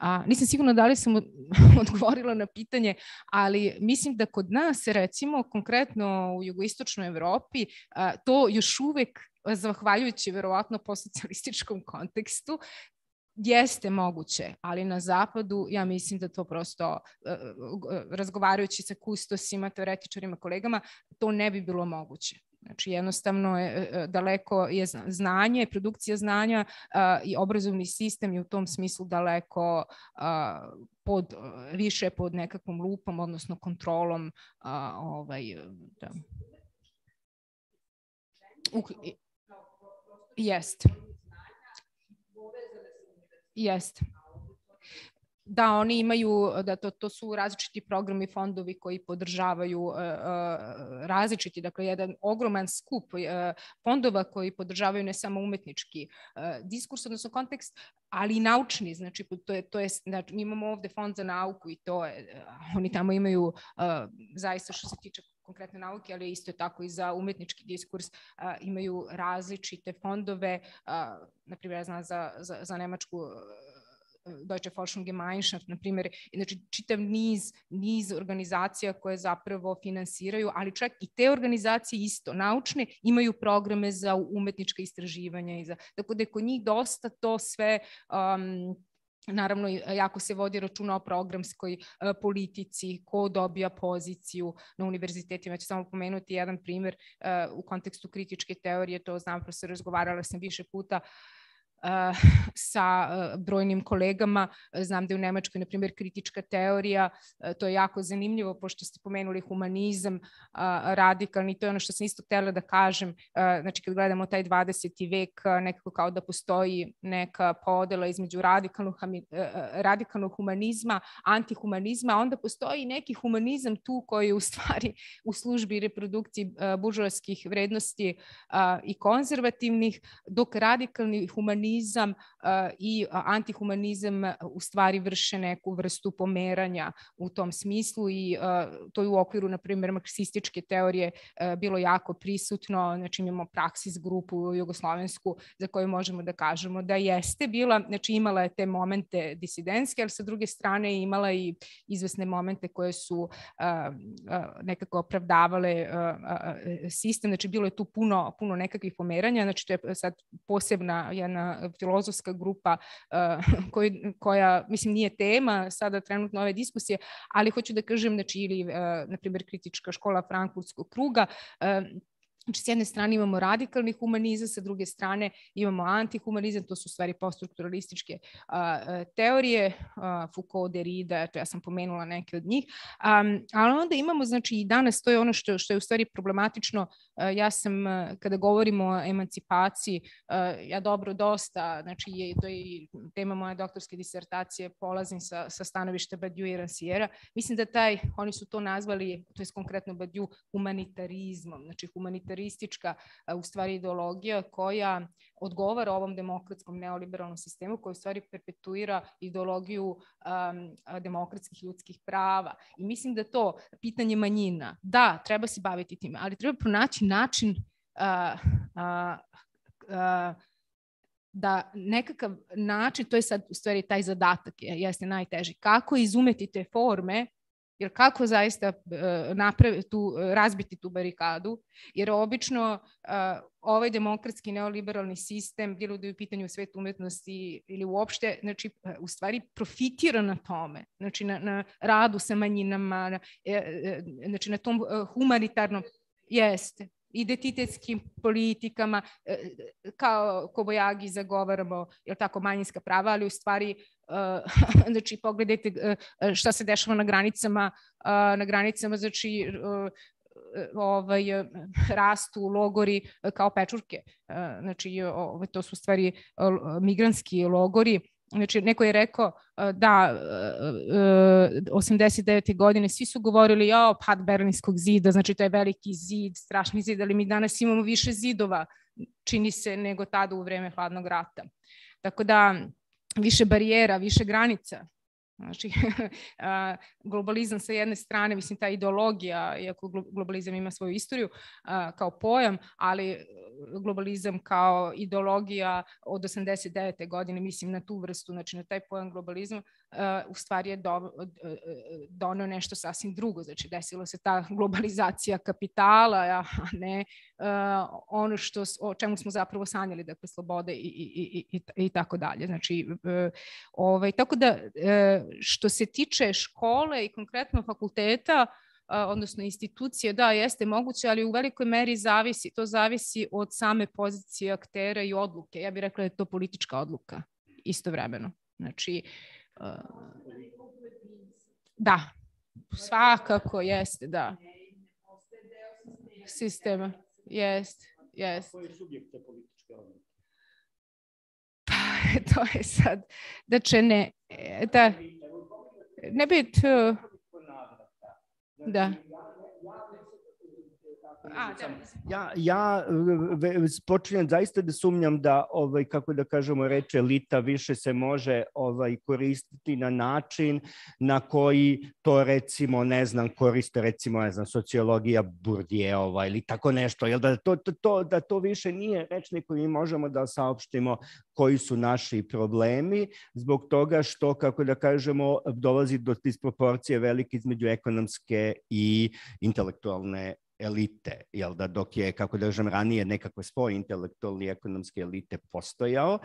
A, nisam sigurna da li sam odgovorila na pitanje, ali mislim da kod nas, recimo, konkretno u jugoistočnoj Evropi, a, to još uvek, zahvaljujući verovatno posocijalističkom kontekstu, jeste moguće, ali na zapadu ja mislim da to prosto, razgovarajući sa kustosima, teoretičarima, kolegama, to ne bi bilo moguće. Znači jednostavno je e, e, daleko je znanje, produkcija znanja a, i obrazovni sistem je u tom smislu daleko a, pod, više pod nekakvom lupom, odnosno kontrolom a, ovaj, da. U, jest. Jest da oni imaju, da to, to su različiti programi fondovi koji podržavaju uh, različiti, dakle jedan ogroman skup uh, fondova koji podržavaju ne samo umetnički uh, diskurs, odnosno kontekst, ali i naučni, znači to je, to je znači, mi imamo ovde fond za nauku i to je, oni tamo imaju uh, zaista što se tiče konkretne nauke, ali isto tako i za umetnički diskurs uh, imaju različite fondove, uh, na primjer, znam za, za, za Nemačku Deutsche Forschungsgemeinschaft, na primjer, znači čitav niz, niz organizacija koje zapravo finansiraju, ali čak i te organizacije isto, naučne, imaju programe za umetnička istraživanja. I za, tako da je kod njih dosta to sve um, Naravno, jako se vodi računa o programskoj uh, politici, ko dobija poziciju na univerzitetima. Ja ću samo pomenuti jedan primer uh, u kontekstu kritičke teorije, to znam, profesor, razgovarala sam više puta, uh, sa brojnim kolegama. Znam da je u Nemačkoj, na primjer, kritička teorija, to je jako zanimljivo, pošto ste pomenuli humanizam radikalni, to je ono što sam isto htela da kažem, znači kad gledamo taj 20. vek, nekako kao da postoji neka podela između radikalnog, radikalnog humanizma, antihumanizma, onda postoji neki humanizam tu koji je u stvari u službi reprodukciji buržovskih vrednosti i konzervativnih, dok radikalni humanizam humanizam i antihumanizam u stvari vrše neku vrstu pomeranja u tom smislu i to je u okviru, na primjer, marksističke teorije bilo jako prisutno, znači imamo praksis grupu jugoslovensku za koju možemo da kažemo da jeste bila, znači imala je te momente disidenske, ali sa druge strane imala i izvesne momente koje su nekako opravdavale sistem, znači bilo je tu puno, puno nekakvih pomeranja, znači to je sad posebna jedna filozofska grupa koj, koja, mislim, nije tema sada trenutno ove diskusije, ali hoću da kažem, znači, ili, na primjer, kritička škola Frankfurtskog kruga, Znači, s jedne strane imamo radikalni humanizam, sa druge strane imamo antihumanizam, to su stvari poststrukturalističke teorije, a, Foucault, Derrida, to ja sam pomenula neke od njih, a, ali onda imamo, znači i danas to je ono što, što je u stvari problematično, a, ja sam, a, kada govorimo o emancipaciji, a, ja dobro dosta, znači je, to je tema moje doktorske disertacije, polazim sa, sa stanovišta Badiou i Ranciera, mislim da taj, oni su to nazvali, to je konkretno Badiou, humanitarizmom, znači humanitarizmom militaristička u stvari ideologija koja odgovara ovom demokratskom neoliberalnom sistemu koji u stvari perpetuira ideologiju um, demokratskih ljudskih prava. I mislim da to pitanje manjina, da, treba se baviti time, ali treba pronaći način uh, uh, uh, da nekakav način, to je sad u stvari taj zadatak, jeste najteži, kako izumeti te forme Jer kako zaista uh, napravi tu, razbiti tu barikadu? Jer obično uh, ovaj demokratski neoliberalni sistem, bilo da je u pitanju svet umetnosti ili uopšte, znači, u stvari profitira na tome, znači na, na radu sa manjinama, na, znači na tom humanitarnom, jeste, identitetskim politikama, kao Kobojagi zagovaramo, je tako, manjinska prava, ali u stvari znači pogledajte šta se dešava na granicama, na granicama znači ovaj, rastu logori kao pečurke. Znači, ovaj, to su stvari migranski logori. Znači, neko je rekao da 89. godine svi su govorili ja, pad Berlinskog zida, znači to je veliki zid, strašni zid, ali mi danas imamo više zidova, čini se, nego tada u vreme hladnog rata. Tako da, više barijera, više granica. Znači, globalizam sa jedne strane, mislim, ta ideologija, iako globalizam ima svoju istoriju kao pojam, ali globalizam kao ideologija od 89. godine, mislim na tu vrstu, znači na taj pojam globalizma, u stvari je do, donio nešto sasvim drugo. Znači, desila se ta globalizacija kapitala, a ne ono što, o čemu smo zapravo sanjali, dakle, slobode i, i, i, i, i tako dalje. Znači, ovaj, tako da, što se tiče škole i konkretno fakulteta, odnosno institucije, da, jeste moguće, ali u velikoj meri zavisi, to zavisi od same pozicije aktera i odluke. Ja bih rekla da je to politička odluka istovremeno. Znači, da, svakako jeste, da. Sistema, jest, jest. Koji subjekt te političke odluke? Pa, to je sad, da će ne, da, ne biti, da. A, da. Ja, ja počinjem zaista da sumnjam da, ovaj, kako da kažemo, reče elita više se može ovaj, koristiti na način na koji to recimo, ne znam, koriste recimo, ne znam, sociologija Burdijeva ili tako nešto, jel da to, to, to, da to više nije rečnik koji mi možemo da saopštimo koji su naši problemi, zbog toga što, kako da kažemo, dolazi do disproporcije velike između ekonomske i intelektualne elite, jel da dok je, kako da kažem, ranije nekakve spoj intelektualne i ekonomske elite postojao,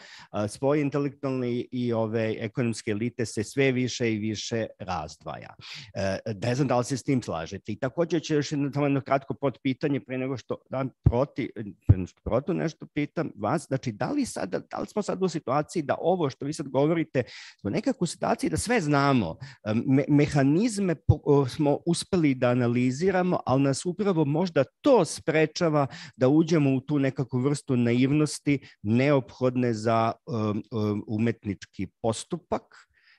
spoj intelektualne i ove ekonomske elite se sve više i više razdvaja. E, ne znam da li se s tim slažete. I takođe će još jedno, jedno kratko pod pitanje pre nego što dam proti, pre nego što protu nešto pitam vas, znači da li, sad, da li smo sad u situaciji da ovo što vi sad govorite, smo nekako u situaciji da sve znamo, me, mehanizme smo uspeli da analiziramo, ali nas upravo možda to sprečava da uđemo u tu nekakvu vrstu naivnosti neophodne za um, um, umetnički postupak,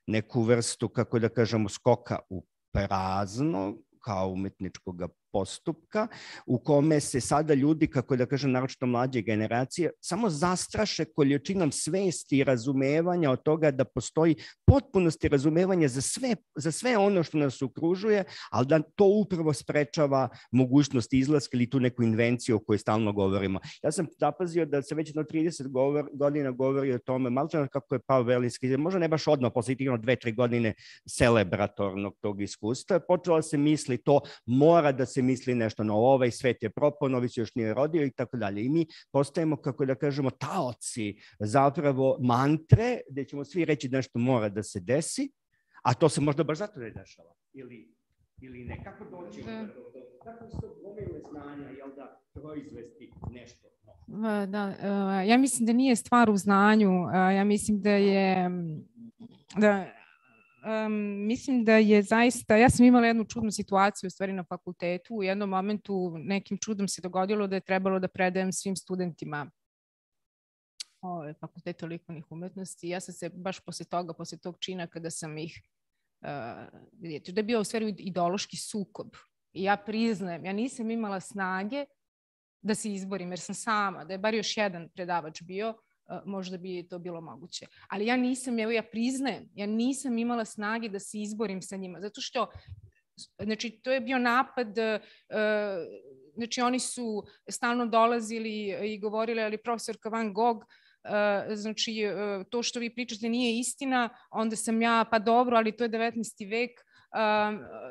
neku vrstu, kako da kažemo, skoka u prazno, kao umetničkog postupka u kome se sada ljudi, kako da kažem, naročito mlađe generacije, samo zastraše količinom svesti i razumevanja od toga da postoji potpunosti razumevanja za sve, za sve ono što nas okružuje, ali da to upravo sprečava mogućnost izlaska ili tu neku invenciju o kojoj stalno govorimo. Ja sam zapazio da se već na 30 govor, godina govori o tome, malo kako je pao Berlinski, možda ne baš odmah, posle tih dve, tri godine celebratornog tog iskustva, počela se misli to mora da se misli nešto na ovaj svet je propao, novi se još nije rodio i tako dalje. I mi postajemo, kako da kažemo, taoci zapravo mantre, gde ćemo svi reći da nešto mora da se desi, a to se možda baš zato ne dešava. Ili, ili ne. Kako doći da. do, do, kako se gomile znanja, jel da, proizvesti nešto Da, e, ja mislim da nije stvar u znanju, ja mislim da je da um, mislim da je zaista, ja sam imala jednu čudnu situaciju u stvari na fakultetu, u jednom momentu nekim čudom se dogodilo da je trebalo da predajem svim studentima ovaj, fakultetu likovnih umetnosti. Ja sam se baš posle toga, posle tog čina kada sam ih uh, da je bio u stvari ideološki sukob. I ja priznajem, ja nisam imala snage da se izborim, jer sam sama, da je bar još jedan predavač bio, možda bi to bilo moguće. Ali ja nisam, evo ja priznajem, ja nisam imala snage da se izborim sa njima, zato što Znači, to je bio napad, znači oni su stalno dolazili i govorili, ali profesorka Van Gogh, znači to što vi pričate nije istina, onda sam ja, pa dobro, ali to je 19. vek,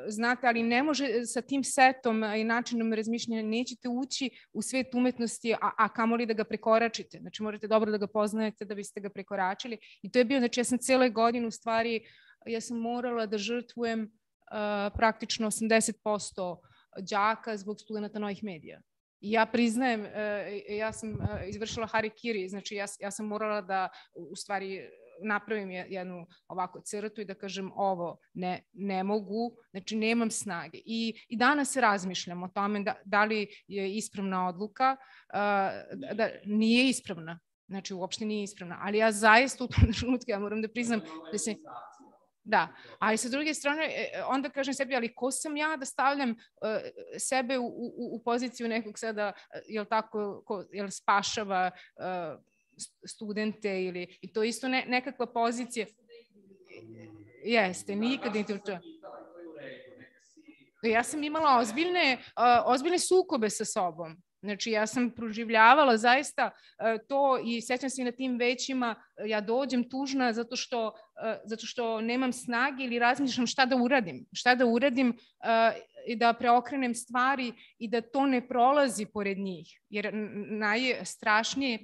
znate, ali ne može sa tim setom i načinom razmišljanja nećete ući u svet umetnosti, a, a kamoli da ga prekoračite. Znači, morate dobro da ga poznajete da biste ga prekoračili. I to je bio, znači, ja sam cele godine u stvari, ja sam morala da žrtvujem uh, praktično 80% đaka zbog studenta novih medija. I ja priznajem, ja sam izvršila harikiri, znači ja, ja sam morala da u stvari napravim jednu ovako crtu i da kažem ovo ne, ne mogu, znači nemam snage. I, i danas razmišljam o tome da, da li je ispravna odluka, uh, da nije ispravna, znači uopšte nije ispravna, ali ja zaista u tom trenutku ja moram da priznam da se Da, ali sa druge strane, e, onda kažem sebi, ali ko sam ja da stavljam uh, sebe u, u, u poziciju nekog sada, jel tako, ko, jel spašava uh, studente ili, i to isto ne, nekakva pozicija. Jeste, nikad niti u to. Ja sam imala ozbiljne, uh, ozbiljne sukobe sa sobom. Znači, ja sam proživljavala zaista uh, to i sećam se i na tim većima, ja dođem tužna zato što, zato što nemam snage ili razmišljam šta da uradim. Šta da uradim i da preokrenem stvari i da to ne prolazi pored njih. Jer najstrašnije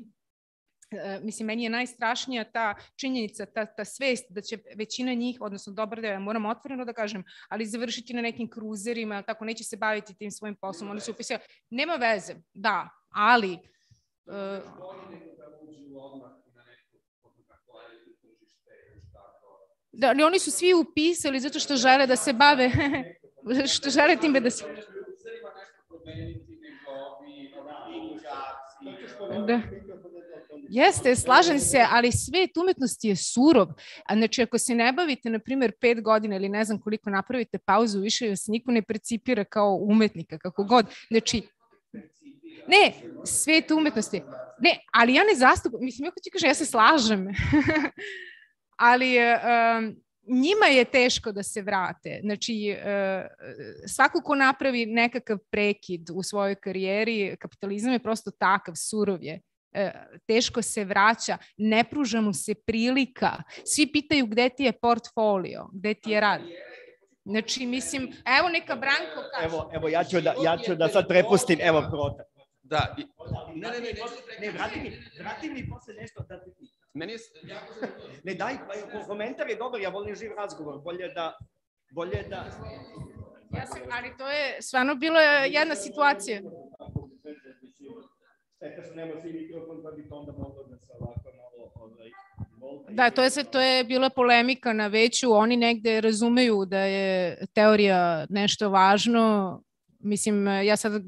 mislim, meni je najstrašnija ta činjenica, ta, ta svest da će većina njih, odnosno dobar deo, ja moram otvoreno da kažem, ali završiti na nekim kruzerima, tako neće se baviti tim svojim poslom. Oni su upisali, nema veze, da, ali... Uh, da, ali oni su svi upisali zato što žele da se bave, što žele time da se... Da. Jeste, slažem se, ali svet umetnosti je surov. Znači, ako se ne bavite, na primjer, pet godina ili ne znam koliko napravite pauzu, više vas niko ne precipira kao umetnika, kako god. Znači, ne, svet umetnosti. Ne, ali ja ne zastupam, mislim, ako ti kaže, ja se slažem. ali um, njima je teško da se vrate. Znači, uh, svako ko napravi nekakav prekid u svojoj karijeri, kapitalizam je prosto takav, surov je. E, teško se vraća, ne pruža mu se prilika. Svi pitaju gde ti je portfolio, gde ti je rad. Znači, mislim, evo neka Branko kaže. Evo, evo ja, ću da, ja ću da sad prepustim, evo prota. Da. Ne, ne, ne, ne, vrati mi, vrati mi posle nešto da ti. Meni je... Ne, daj, pa, komentar je dobar, ja volim živ razgovor, bolje da, bolje da... Ja sam, ali to je stvarno bila jedna situacija. Šteta što nema svi mikrofon, pa bi to onda moglo da se ovako malo ovaj, Da, to je, to je bila polemika na veću, oni negde razumeju da je teorija nešto važno, mislim, ja sad uh,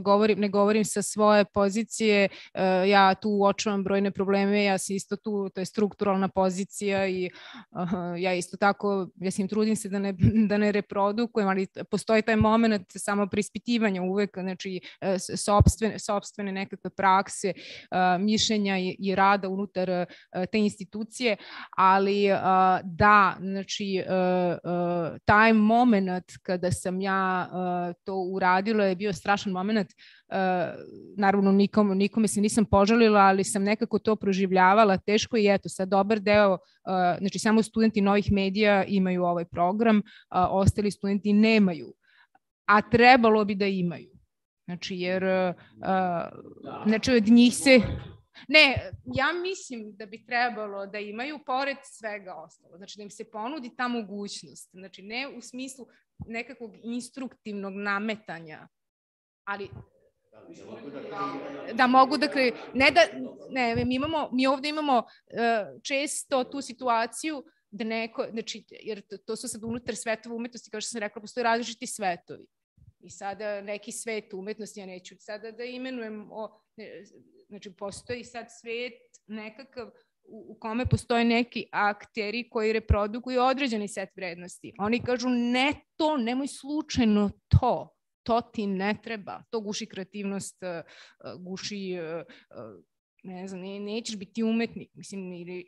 govorim, ne govorim sa svoje pozicije, uh, ja tu uočavam brojne probleme, ja sam isto tu, to je strukturalna pozicija i uh, ja isto tako, ja sam trudim se da ne, da ne reprodukujem, ali postoji taj moment samo prispitivanja uvek, znači sobstvene, sobstvene nekakve prakse, mišljenja i, i rada unutar te institucije, ali da, znači taj moment kada sam ja to uradilo je bio strašan moment. Uh, naravno, nikom, nikome se nisam požalila, ali sam nekako to proživljavala teško i eto, sad dobar deo, uh, znači samo studenti novih medija imaju ovaj program, ostali studenti nemaju a trebalo bi da imaju. Znači, jer uh, znači, od njih se... Ne, ja mislim da bi trebalo da imaju pored svega ostalo. Znači, da im se ponudi ta mogućnost. Znači, ne u smislu nekakvog instruktivnog nametanja, ali da mogu da kreju. Ne da, ne, mi, imamo, mi ovde imamo uh, često tu situaciju da neko, znači, jer to, to su sad unutar svetova umetnosti, kao što sam rekla, postoje različiti svetovi. I sada neki svet umetnosti, ja neću sada da imenujem, o, ne, znači postoji sad svet nekakav u, kome postoje neki akteri koji reprodukuju određeni set vrednosti. Oni kažu ne to, nemoj slučajno to, to ti ne treba, to guši kreativnost, e, guši, e, e, ne znam, ne, nećeš biti umetnik, mislim, ili,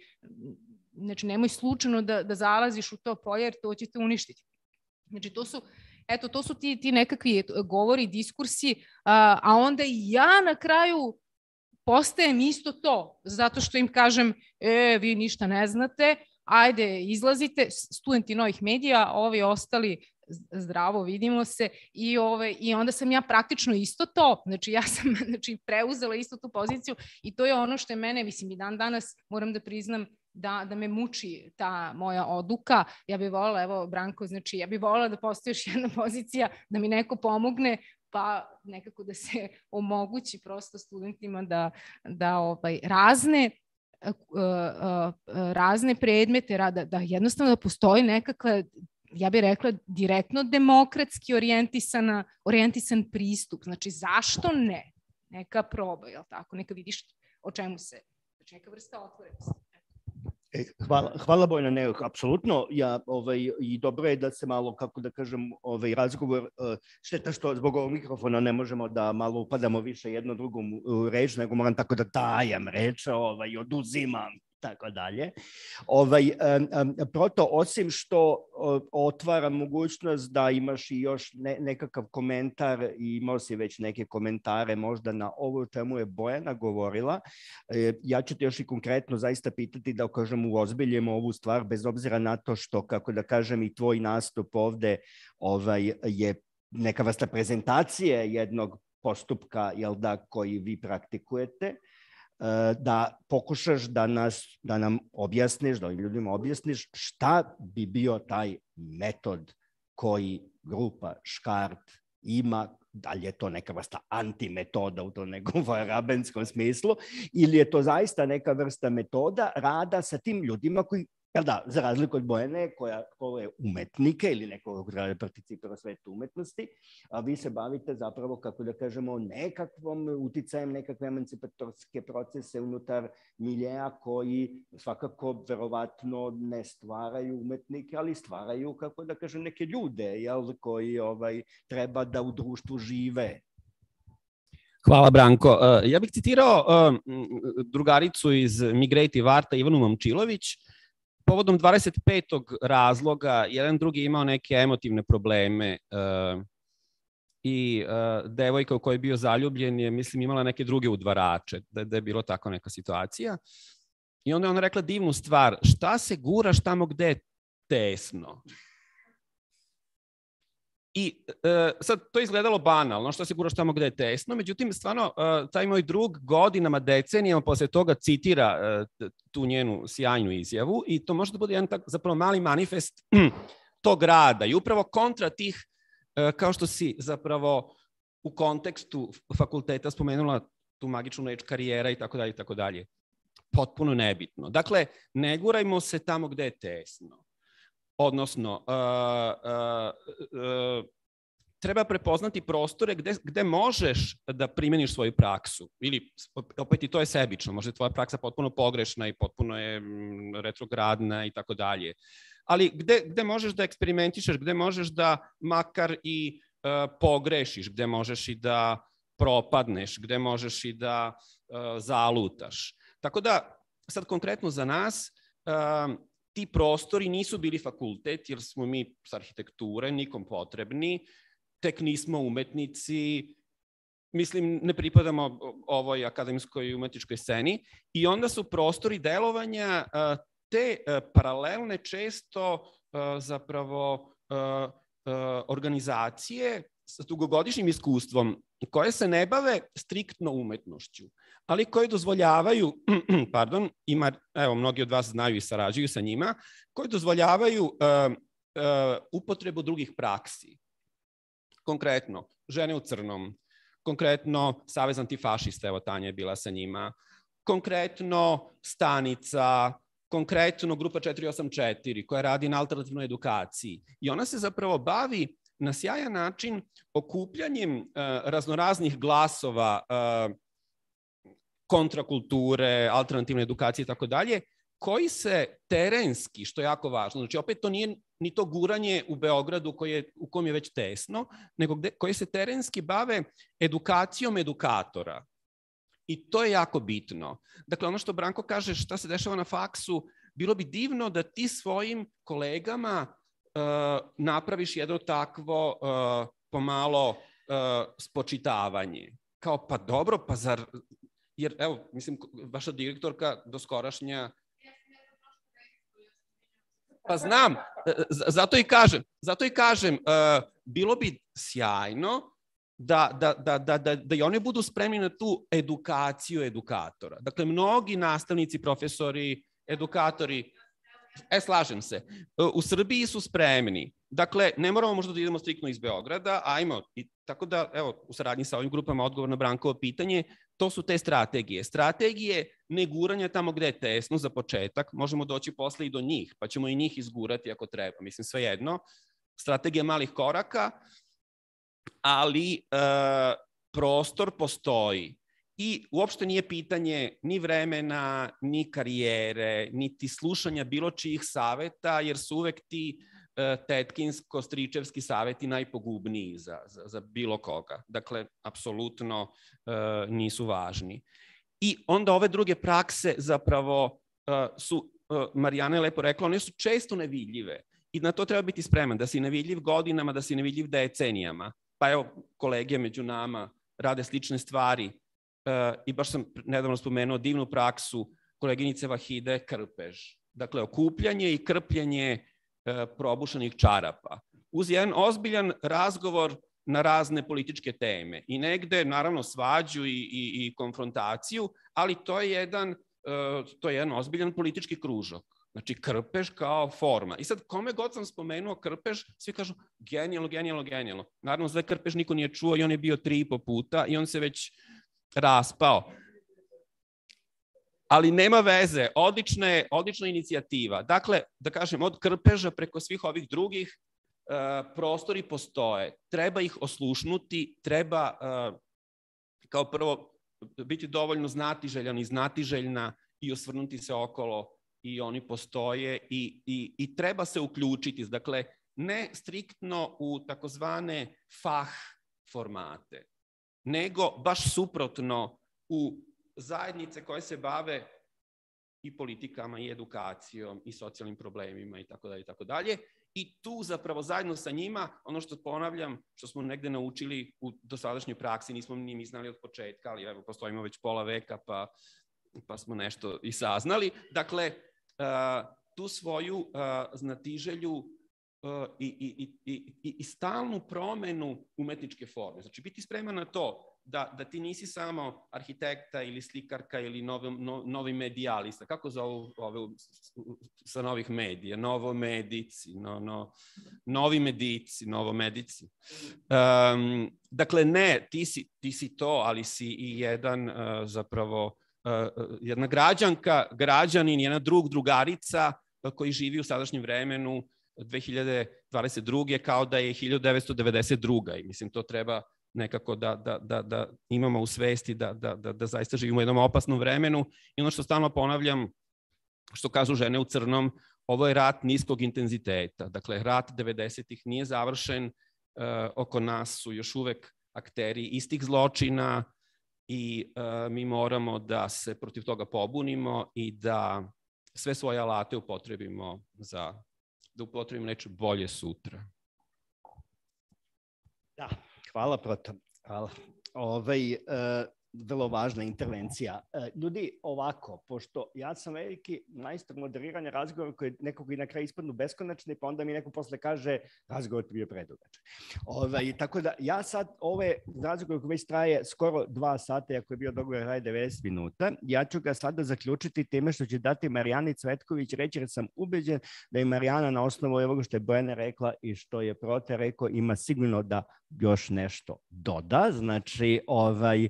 znači nemoj slučajno da, da zalaziš u to polje jer to će te uništiti. Znači to su, eto, to su ti, ti nekakvi govori, diskursi, a, a onda ja na kraju postajem isto to, zato što im kažem, e, vi ništa ne znate, ajde, izlazite, studenti novih medija, ovi ostali zdravo, vidimo se i, ove, i onda sam ja praktično isto to, znači ja sam znači, preuzela isto tu poziciju i to je ono što je mene, mislim i dan danas moram da priznam da, da me muči ta moja odluka. Ja bih volila, evo Branko, znači ja bih volila da postoji još jedna pozicija, da mi neko pomogne, pa nekako da se omogući prosto studentima da, da ovaj, razne uh, uh, razne predmete, da, da jednostavno da postoji nekakva ja bih rekla, direktno demokratski orijentisana, orijentisan pristup. Znači, zašto ne? Neka proba, jel tako? Neka vidiš o čemu se, znači neka vrsta otvorenosti. E, hvala, hvala Bojna, ne, apsolutno, ja, ovaj, i dobro je da se malo, kako da kažem, ovaj, razgovor, uh, šteta što zbog ovog mikrofona ne možemo da malo upadamo više jedno drugom u reč, nego moram tako da dajem reč, ovaj, oduzimam tako dalje. Ovaj, proto, osim što otvara mogućnost da imaš i još ne, nekakav komentar i imao si već neke komentare možda na ovu temu je Bojana govorila, e, ja ću te još i konkretno zaista pitati da kažem uozbiljemo ovu stvar bez obzira na to što, kako da kažem, i tvoj nastup ovde ovaj, je neka vrsta prezentacije jednog postupka jel da, koji vi praktikujete da pokušaš da, nas, da nam objasniš, da ovim ljudima objasniš šta bi bio taj metod koji grupa Škart ima, da li je to neka vrsta antimetoda u tom nekom rabenskom smislu, ili je to zaista neka vrsta metoda rada sa tim ljudima koji Jel da, za razliku od Bojene, koja je umetnike ili nekog ko treba participira u svetu umetnosti, a vi se bavite zapravo, kako da kažemo, nekakvom uticajem nekakve emancipatorske procese unutar miljeja koji svakako verovatno ne stvaraju umetnike, ali stvaraju, kako da kažem, neke ljude, jel, koji ovaj, treba da u društvu žive. Hvala Branko. Uh, ja bih citirao uh, drugaricu iz Migrative Arta Ivanu Momčilović, povodom 25. razloga, jedan drugi imao neke emotivne probleme uh, i uh, devojka u kojoj je bio zaljubljen je, mislim, imala neke druge udvarače, da, da je bilo tako neka situacija. I onda je ona rekla divnu stvar, šta se guraš tamo gde je tesno? I e, sad, to izgledalo banalno, što se guraš tamo gde je tesno, međutim, stvarno, e, taj moj drug godinama, decenijama posle toga citira e, tu njenu sjajnu izjavu i to može da bude jedan tak, zapravo mali manifest tog rada i upravo kontra tih, e, kao što si zapravo u kontekstu fakulteta spomenula tu magičnu reč karijera i tako dalje i tako dalje. Potpuno nebitno. Dakle, ne gurajmo se tamo gde je tesno odnosno uh, uh, uh, treba prepoznati prostore gde, gde možeš da primeniš svoju praksu. Ili, opet i to je sebično, možda je tvoja praksa potpuno pogrešna i potpuno je retrogradna i tako dalje. Ali gde, gde možeš da eksperimentišeš, gde možeš da makar i uh, pogrešiš, gde možeš i da propadneš, gde možeš i da uh, zalutaš. Tako da, sad konkretno za nas, uh, ti prostori nisu bili fakultet, jer smo mi s arhitekture nikom potrebni, tek nismo umetnici, mislim, ne pripadamo ovoj akademskoj umetničkoj sceni i onda su prostori delovanja te paralelne često zapravo organizacije sa dugogodišnjim iskustvom koje se ne bave striktno umetnošću, ali koje dozvoljavaju, pardon, ima, evo, mnogi od vas znaju i sarađuju sa njima, koje dozvoljavaju uh, uh, upotrebu drugih praksi. Konkretno, žene u crnom, konkretno Savez antifašista, evo Tanja je bila sa njima, konkretno Stanica, konkretno grupa 484 koja radi na alternativnoj edukaciji. I ona se zapravo bavi na sjajan način okupljanjem uh, raznoraznih glasova uh, kontrakulture, alternativne edukacije i tako dalje, koji se terenski, što je jako važno, znači opet to nije ni to guranje u Beogradu koje je, u kom je već tesno, nego gde, koji se terenski bave edukacijom edukatora. I to je jako bitno. Dakle, ono što Branko kaže šta se dešava na faksu, bilo bi divno da ti svojim kolegama napraviš jedno takvo uh, pomalo uh, spočitavanje. Kao, pa dobro, pa zar... Jer, evo, mislim, vaša direktorka doskorašnja Pa znam, zato i kažem, zato i kažem, uh, bilo bi sjajno da, da, da, da, da, da i oni budu spremni na tu edukaciju edukatora. Dakle, mnogi nastavnici, profesori, edukatori, e, slažem se, u Srbiji su spremni. Dakle, ne moramo možda da idemo striktno iz Beograda, ajmo, i tako da, evo, u saradnji sa ovim grupama odgovor na Brankovo pitanje, to su te strategije. Strategije neguranja tamo gde je tesno za početak, možemo doći posle i do njih, pa ćemo i njih izgurati ako treba. Mislim, sve jedno. Strategija malih koraka, ali e, prostor postoji. I uopšte nije pitanje ni vremena, ni karijere, niti slušanja bilo čijih saveta, jer su uvek ti e, tetkinsko-stričevski saveti najpogubniji za, za, za bilo koga. Dakle, apsolutno e, nisu važni. I onda ove druge prakse zapravo e, su, e, Marijana je lepo rekla, one su često nevidljive. I na to treba biti spreman, da si nevidljiv godinama, da si nevidljiv decenijama pa evo, kolege među nama rade slične stvari uh, i baš sam nedavno spomenuo divnu praksu koleginice Vahide Krpež. Dakle, okupljanje i krpljenje uh, probušanih čarapa. Uz jedan ozbiljan razgovor na razne političke teme i negde, naravno, svađu i, i, i konfrontaciju, ali to je jedan, uh, to je jedan ozbiljan politički kružok. Znači, krpež kao forma. I sad, kome god sam spomenuo krpež, svi kažu genijalno, genijalno, genijalno. Naravno, za krpež niko nije čuo i on je bio tri i po puta i on se već raspao. Ali nema veze, odlična je, odlična inicijativa. Dakle, da kažem, od krpeža preko svih ovih drugih uh, prostori postoje. Treba ih oslušnuti, treba uh, kao prvo biti dovoljno znatiželjan i znatiželjna i osvrnuti se okolo i oni postoje i, i, i treba se uključiti. Dakle, ne striktno u takozvane fah formate, nego baš suprotno u zajednice koje se bave i politikama i edukacijom i socijalnim problemima i tako dalje i tako dalje. I tu zapravo zajedno sa njima, ono što ponavljam, što smo negde naučili u dosadašnjoj praksi, nismo ni mi znali od početka, ali evo, postojimo već pola veka, pa, pa smo nešto i saznali. Dakle, tu svoju znatiželju i, i, i, i, i stalnu promenu umetničke forme. Znači, biti spreman na to da, da ti nisi samo arhitekta ili slikarka ili novi, no, novi medijalista. Kako zovu ove sa novih medija? Novo medici, no, no, novi medici, novo medici. Um, dakle, ne, ti si, ti si to, ali si i jedan uh, zapravo jedna građanka, građanin, jedna drug, drugarica koji živi u sadašnjem vremenu 2022. kao da je 1992. I mislim, to treba nekako da, da, da, da imamo u svesti da, da, da, da zaista živimo u jednom opasnom vremenu. I ono što stalno ponavljam, što kažu žene u crnom, ovo je rat niskog intenziteta. Dakle, rat 90-ih nije završen, uh, oko nas su još uvek akteri istih zločina, i uh, mi moramo da se protiv toga pobunimo i da sve svoje alate upotrebimo za da upotrebimo neče bolje sutra. Da, hvala Proto. Hvala. Ovaj, uh, vrlo važna intervencija. E, ljudi, ovako, pošto ja sam veliki majstor moderiranja razgovora koji nekog i na kraju ispadnu beskonačni, pa onda mi neko posle kaže razgovor bio predugačak. Ovaj, tako da ja sad ove razgovor koji već traje skoro dva sata, ako je bio dogovor raje 90 minuta, ja ću ga sada zaključiti time što će dati Marijani Cvetković reći jer sam ubeđen da je Marijana na osnovu ovoga što je Bojana rekla i što je Prote rekao ima sigurno da još nešto doda, znači ovaj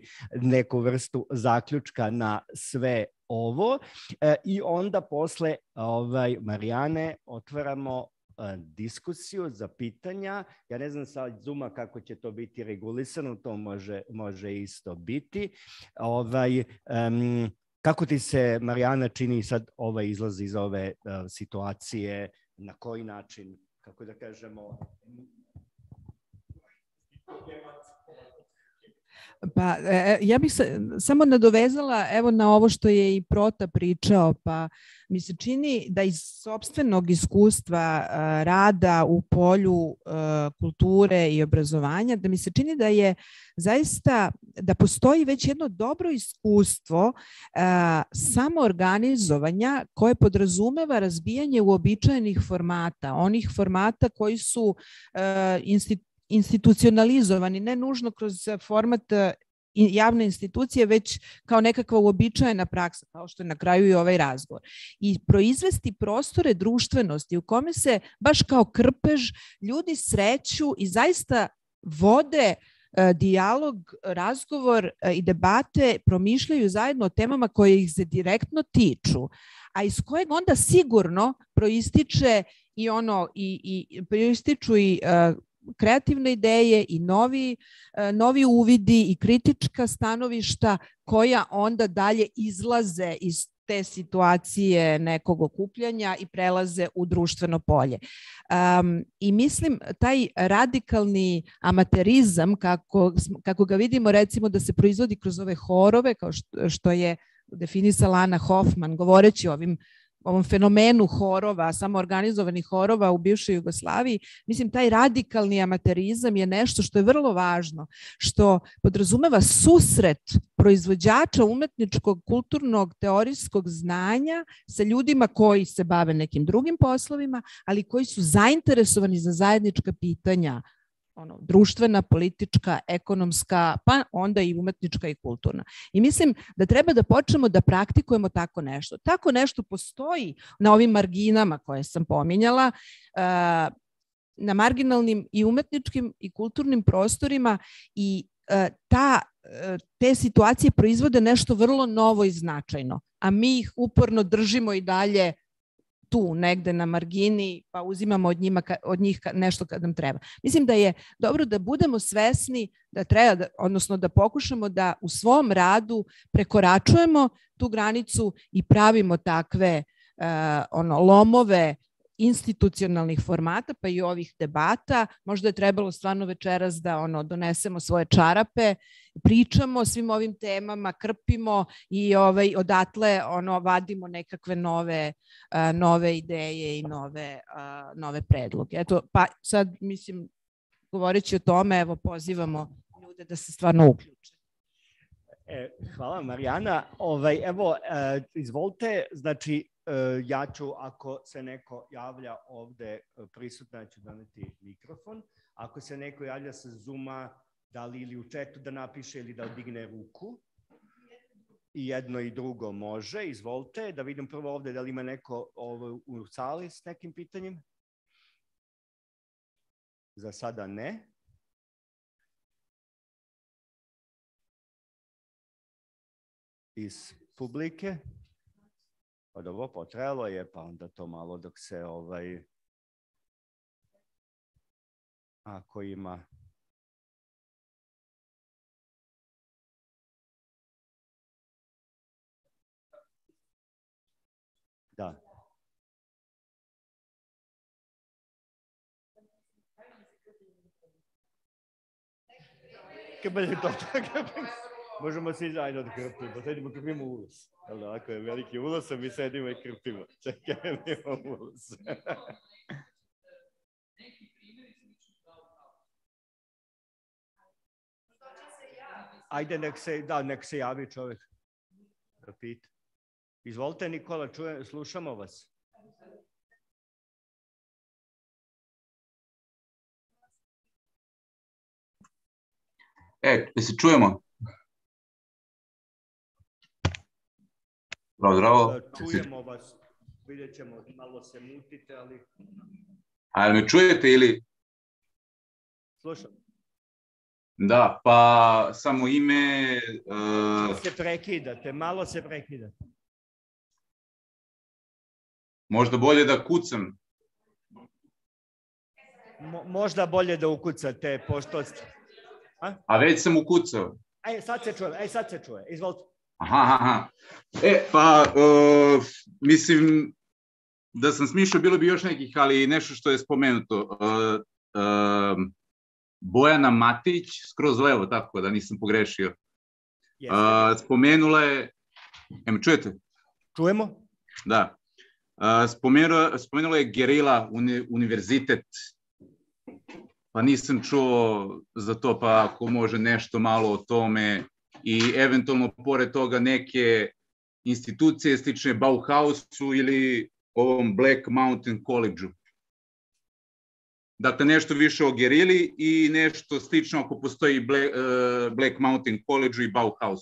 neku vrstu zaključka na sve ovo e, i onda posle ovaj Marijane otvaramo e, diskusiju za pitanja. Ja ne znam sa Zuma kako će to biti regulisano, to može, može isto biti. Ovaj, um, kako ti se, Marijana, čini sad ovaj izlaz iz ove uh, situacije, na koji način, kako da kažemo, Pa e, e, ja bih se samo nadovezala evo na ovo što je i Prota pričao, pa mi se čini da iz sobstvenog iskustva uh, rada u polju uh, kulture i obrazovanja, da mi se čini da je zaista, da postoji već jedno dobro iskustvo uh, samoorganizovanja koje podrazumeva razbijanje uobičajenih formata, onih formata koji su uh, institu institucionalizovani, ne nužno kroz format e, javne institucije, već kao nekakva uobičajena praksa, kao što je na kraju i ovaj razgovor. I proizvesti prostore društvenosti u kome se baš kao krpež ljudi sreću i zaista vode e, dijalog, razgovor e, i debate promišljaju zajedno o temama koje ih se direktno tiču, a iz kojeg onda sigurno proističe i ono i, i proističu i uh, kreativne ideje i novi, e, novi uvidi i kritička stanovišta koja onda dalje izlaze iz te situacije nekog okupljanja i prelaze u društveno polje. Um, I mislim taj radikalni amaterizam kako, kako ga vidimo recimo da se proizvodi kroz ove horove kao što, što je definisala Ana Hoffman govoreći o ovim ovom fenomenu horova, samoorganizovanih horova u bivšoj Jugoslaviji, mislim taj radikalni amaterizam je nešto što je vrlo važno, što podrazumeva susret proizvođača umetničkog, kulturnog, teorijskog znanja sa ljudima koji se bave nekim drugim poslovima, ali koji su zainteresovani za zajednička pitanja ono, društvena, politička, ekonomska, pa onda i umetnička i kulturna. I mislim da treba da počnemo da praktikujemo tako nešto. Tako nešto postoji na ovim marginama koje sam pominjala, eh, na marginalnim i umetničkim i kulturnim prostorima i eh, ta, eh, te situacije proizvode nešto vrlo novo i značajno, a mi ih uporno držimo i dalje tu negde na margini, pa uzimamo od, njima, od njih nešto kad nam treba. Mislim da je dobro da budemo svesni da treba, da, odnosno da pokušamo da u svom radu prekoračujemo tu granicu i pravimo takve uh, ono lomove institucionalnih formata, pa i ovih debata. Možda je trebalo stvarno večeras da ono donesemo svoje čarape, pričamo o svim ovim temama, krpimo i ovaj odatle ono vadimo nekakve nove uh, nove ideje i nove uh, nove predloge. Eto, pa sad mislim govoreći o tome, evo pozivamo ljude da se stvarno uključe. E, hvala Marijana. Ovaj, evo, e, izvolite, znači E, ja ću, ako se neko javlja ovde e, prisutno, ja ću doneti mikrofon. Ako se neko javlja sa Zuma, da li ili u četu da napiše ili da odigne ruku. I jedno i drugo može, izvolite. Da vidim prvo ovde da li ima neko ovo, u sali s nekim pitanjem. Za sada ne. Iz publike. Pa dobro, potrajalo je, pa onda to malo dok se ovaj, ako ima Da. Kad bude to tako, možemo svi zajedno da krpimo, sad idemo krpimo ulaz. Jel da, ako je veliki a mi sedimo i krpimo. Čekaj, nemamo ulaz. Ajde, nek se, da, nek se javi čovek. Da pita. Izvolite, Nikola, čuje, slušamo vas. E, se čujemo? Zdravo, zdravo. Da, čujemo vas, vidjet ćemo, malo se mutite, ali... A me čujete ili? Slušam. Da, pa samo ime... Uh... Se prekidate, malo se prekidate. Možda bolje da kucam. Mo, možda bolje da ukucate, pošto... A? A već sam ukucao. Aj, sad se čuje, aj, sad se čuje, izvolite. Aha, aha. E, pa, uh, mislim, da sam smišao, bilo bi još nekih, ali nešto što je spomenuto. Uh, uh, Bojana Matić, skroz levo, tako da nisam pogrešio. Yes. Uh, spomenula je, em čujete? Čujemo. Da. Uh, spomenula, spomenula je Gerila uni, univerzitet, pa nisam čuo za to, pa ako može nešto malo o tome i eventualno pored toga neke institucije slične Bauhausu ili ovom Black Mountain College-u. Dakle, nešto više o gerili i nešto slično ako postoji Black, uh, Black Mountain College i Bauhaus.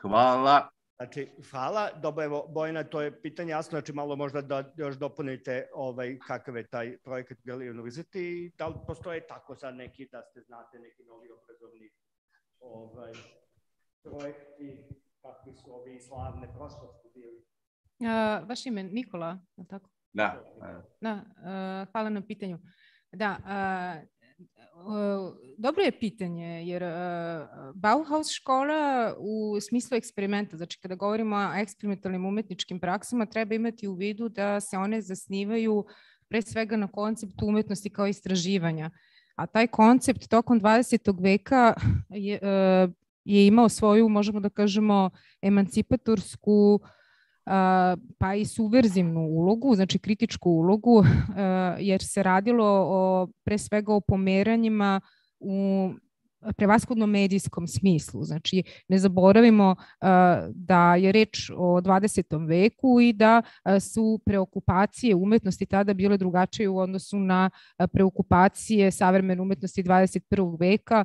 Hvala. Znači, hvala. Dobro, evo, Bojana, to je pitanje jasno, znači malo možda da još dopunite ovaj, kakav je taj projekat Gerili University da li postoje tako sad neki, da ste znate, neki novi obrazovni ovaj, projekti, kakvi su ovi slavne prošlosti bili? Uh, vaš ime Nikola, je tako? Da. Da, uh, hvala na pitanju. Da, uh, dobro je pitanje, jer uh, Bauhaus škola u smislu eksperimenta, znači kada govorimo o eksperimentalnim umetničkim praksama, treba imati u vidu da se one zasnivaju pre svega na konceptu umetnosti kao istraživanja. A taj koncept tokom 20. veka je, je imao svoju, možemo da kažemo, emancipatorsku pa i subverzivnu ulogu, znači kritičku ulogu, jer se radilo o, pre svega o pomeranjima u prevaskodno medijskom smislu. Znači, ne zaboravimo da je reč o 20. veku i da su preokupacije umetnosti tada bile drugačije u odnosu na preokupacije savremene umetnosti 21. veka,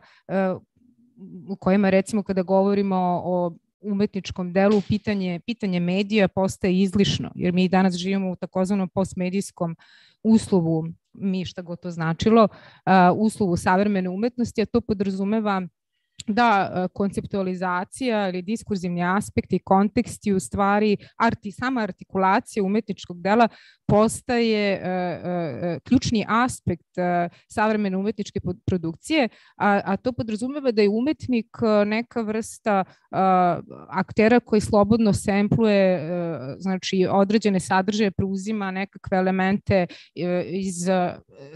u kojima recimo kada govorimo o umetničkom delu pitanje, pitanje medija postaje izlišno, jer mi danas živimo u takozvanom postmedijskom uslovu, mi šta go to značilo, uh, uslovu savremene umetnosti, a to podrazumeva da e, konceptualizacija ili diskurzivni aspekti i konteksti u stvari arti, sama artikulacija umetničkog dela postaje uh, uh, ključni aspekt uh, savremene umetničke produkcije, a, a to podrazumeva da je umetnik neka vrsta uh, aktera koji slobodno sempluje uh, znači određene sadržaje, preuzima nekakve elemente uh, iz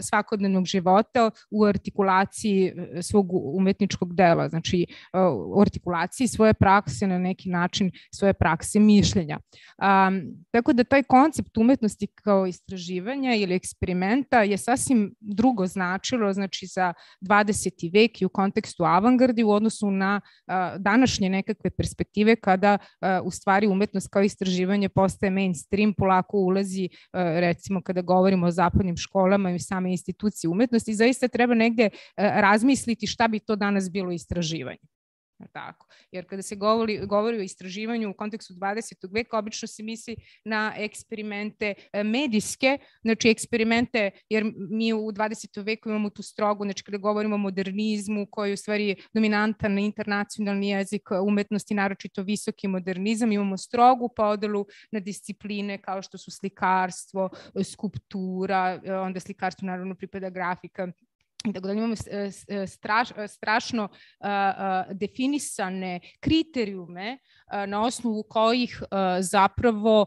svakodnevnog života u artikulaciji svog umetničkog dela znači u artikulaciji svoje prakse na neki način, svoje prakse mišljenja. Um, tako da taj koncept umetnosti kao istraživanja ili eksperimenta je sasvim drugo značilo, znači za 20. vek i u kontekstu avangardi u odnosu na uh, današnje nekakve perspektive kada uh, u stvari umetnost kao istraživanje postaje mainstream, polako ulazi uh, recimo kada govorimo o zapadnim školama i same institucije umetnosti, zaista treba negde razmisliti šta bi to danas bilo istraživanje istraživanje. Tako. Jer kada se govori, govori o istraživanju u kontekstu 20. veka, obično se misli na eksperimente e, medijske, znači eksperimente, jer mi u 20. veku imamo tu strogu, znači kada govorimo o modernizmu, koji je u stvari dominantan internacionalni jezik umetnosti, naročito visoki modernizam, imamo strogu podelu na discipline kao što su slikarstvo, skulptura, e, onda slikarstvo naravno pripada grafika, tako da imamo e, e, straš, e, strašno definisane kriterijume na osnovu kojih zapravo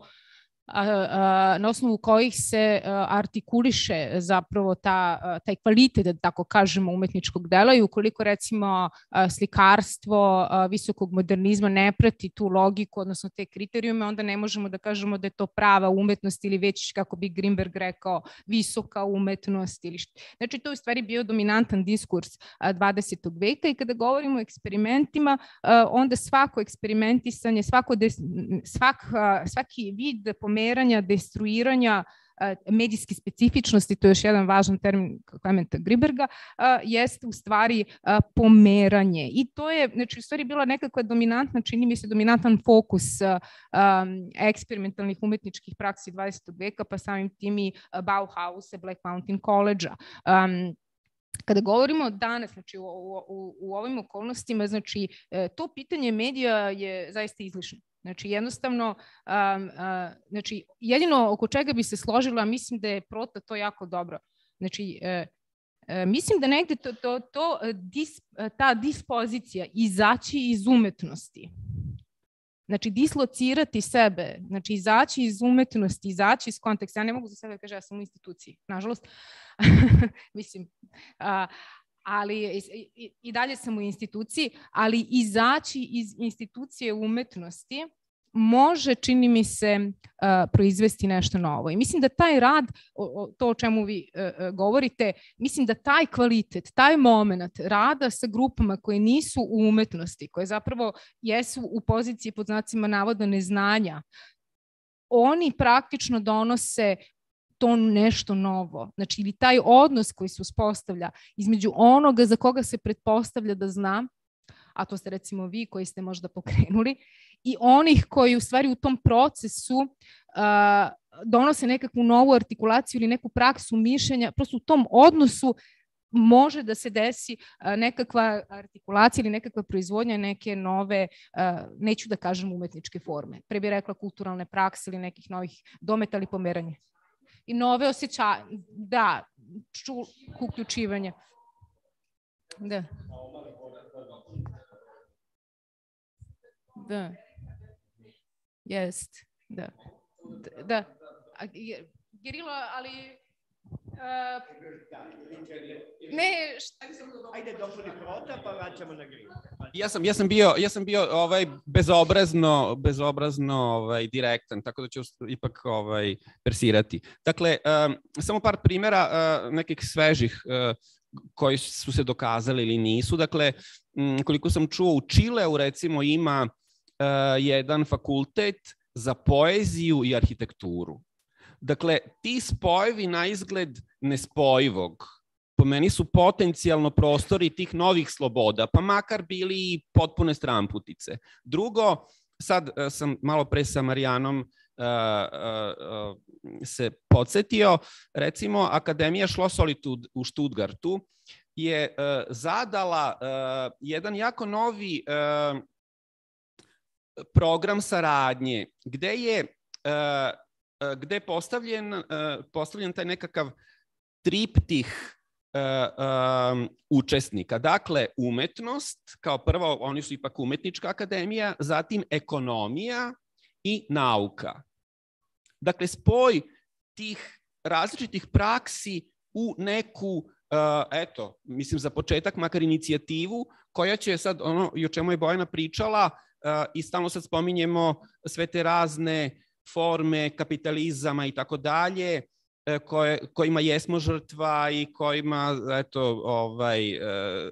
na osnovu kojih se artikuliše zapravo ta, taj kvalitet, da tako kažemo, umetničkog dela i ukoliko recimo slikarstvo visokog modernizma ne prati tu logiku, odnosno te kriterijume, onda ne možemo da kažemo da je to prava umetnost ili već, kako bi Grimberg rekao, visoka umetnost. Ili što. Znači, to je u stvari bio dominantan diskurs 20. veka i kada govorimo o eksperimentima, onda svako eksperimentisanje, svako svak, svaki vid pomeranja, destruiranja medijske specifičnosti, to je još jedan važan termin Klementa Griberga, jeste u stvari pomeranje. I to je, znači, u stvari bila nekakva dominantna, čini mi se, dominantan fokus eksperimentalnih umetničkih praksi 20. veka, pa samim tim i Bauhausa, Black Mountain College-a. Kada govorimo danas, znači u, u, u ovim okolnostima, znači to pitanje medija je zaista izlišno. Znači jednostavno, um, uh, znači jedino oko čega bi se složila, mislim da je Prota to jako dobro. Znači, uh, uh, mislim da negde to, to, to dis, ta dispozicija izaći iz umetnosti, Znači, dislocirati sebe, znači izaći iz umetnosti, izaći iz konteksta. Ja ne mogu za sebe da kažem, ja sam u instituciji, nažalost. Mislim, a, ali i, i dalje sam u instituciji, ali izaći iz institucije umetnosti može, čini mi se, uh, proizvesti nešto novo. I mislim da taj rad, to o čemu vi uh, govorite, mislim da taj kvalitet, taj moment rada sa grupama koje nisu u umetnosti, koje zapravo jesu u poziciji pod znacima navoda neznanja, oni praktično donose to nešto novo. Znači, ili taj odnos koji se uspostavlja između onoga za koga se pretpostavlja da zna, a to ste recimo vi koji ste možda pokrenuli, i onih koji u stvari u tom procesu uh, donose nekakvu novu artikulaciju ili neku praksu mišljenja, prosto u tom odnosu može da se desi nekakva artikulacija ili nekakva proizvodnja neke nove, neću da kažem umetničke forme, pre bih rekla kulturalne prakse ili nekih novih dometa ili pomeranja i nove osjećaje, da, ču, uključivanje. Da. Da. Jest, da. Da. Gerilo, ali Uh, ne, šta... Ajde, dopuni prota, pa vraćamo na grill. Ja sam, ja sam bio, ja sam bio ovaj, bezobrazno, bezobrazno ovaj, direktan, tako da ću ipak ovaj, persirati. Dakle, um, samo par primera uh, nekih svežih uh, koji su se dokazali ili nisu. Dakle, um, koliko sam čuo, u Čileu recimo ima uh, jedan fakultet za poeziju i arhitekturu. Dakle, ti spojevi na izgled nespojivog, po meni su potencijalno prostori tih novih sloboda, pa makar bili i potpune stramputice. Drugo, sad e, sam malo pre sa Marijanom uh, uh, uh, se podsjetio, recimo Akademija Schlossolitude u Stuttgartu je zadala jedan jako novi program saradnje, gde je gde je postavljen, postavljen taj nekakav triptih um, učesnika. Dakle, umetnost, kao prvo, oni su ipak umetnička akademija, zatim ekonomija i nauka. Dakle, spoj tih različitih praksi u neku, eto, mislim za početak, makar inicijativu, koja će sad, ono i o čemu je Bojana pričala, i stalno sad spominjemo sve te razne forme kapitalizama i tako dalje, e, koje, kojima jesmo žrtva i kojima, eto, ovaj, e,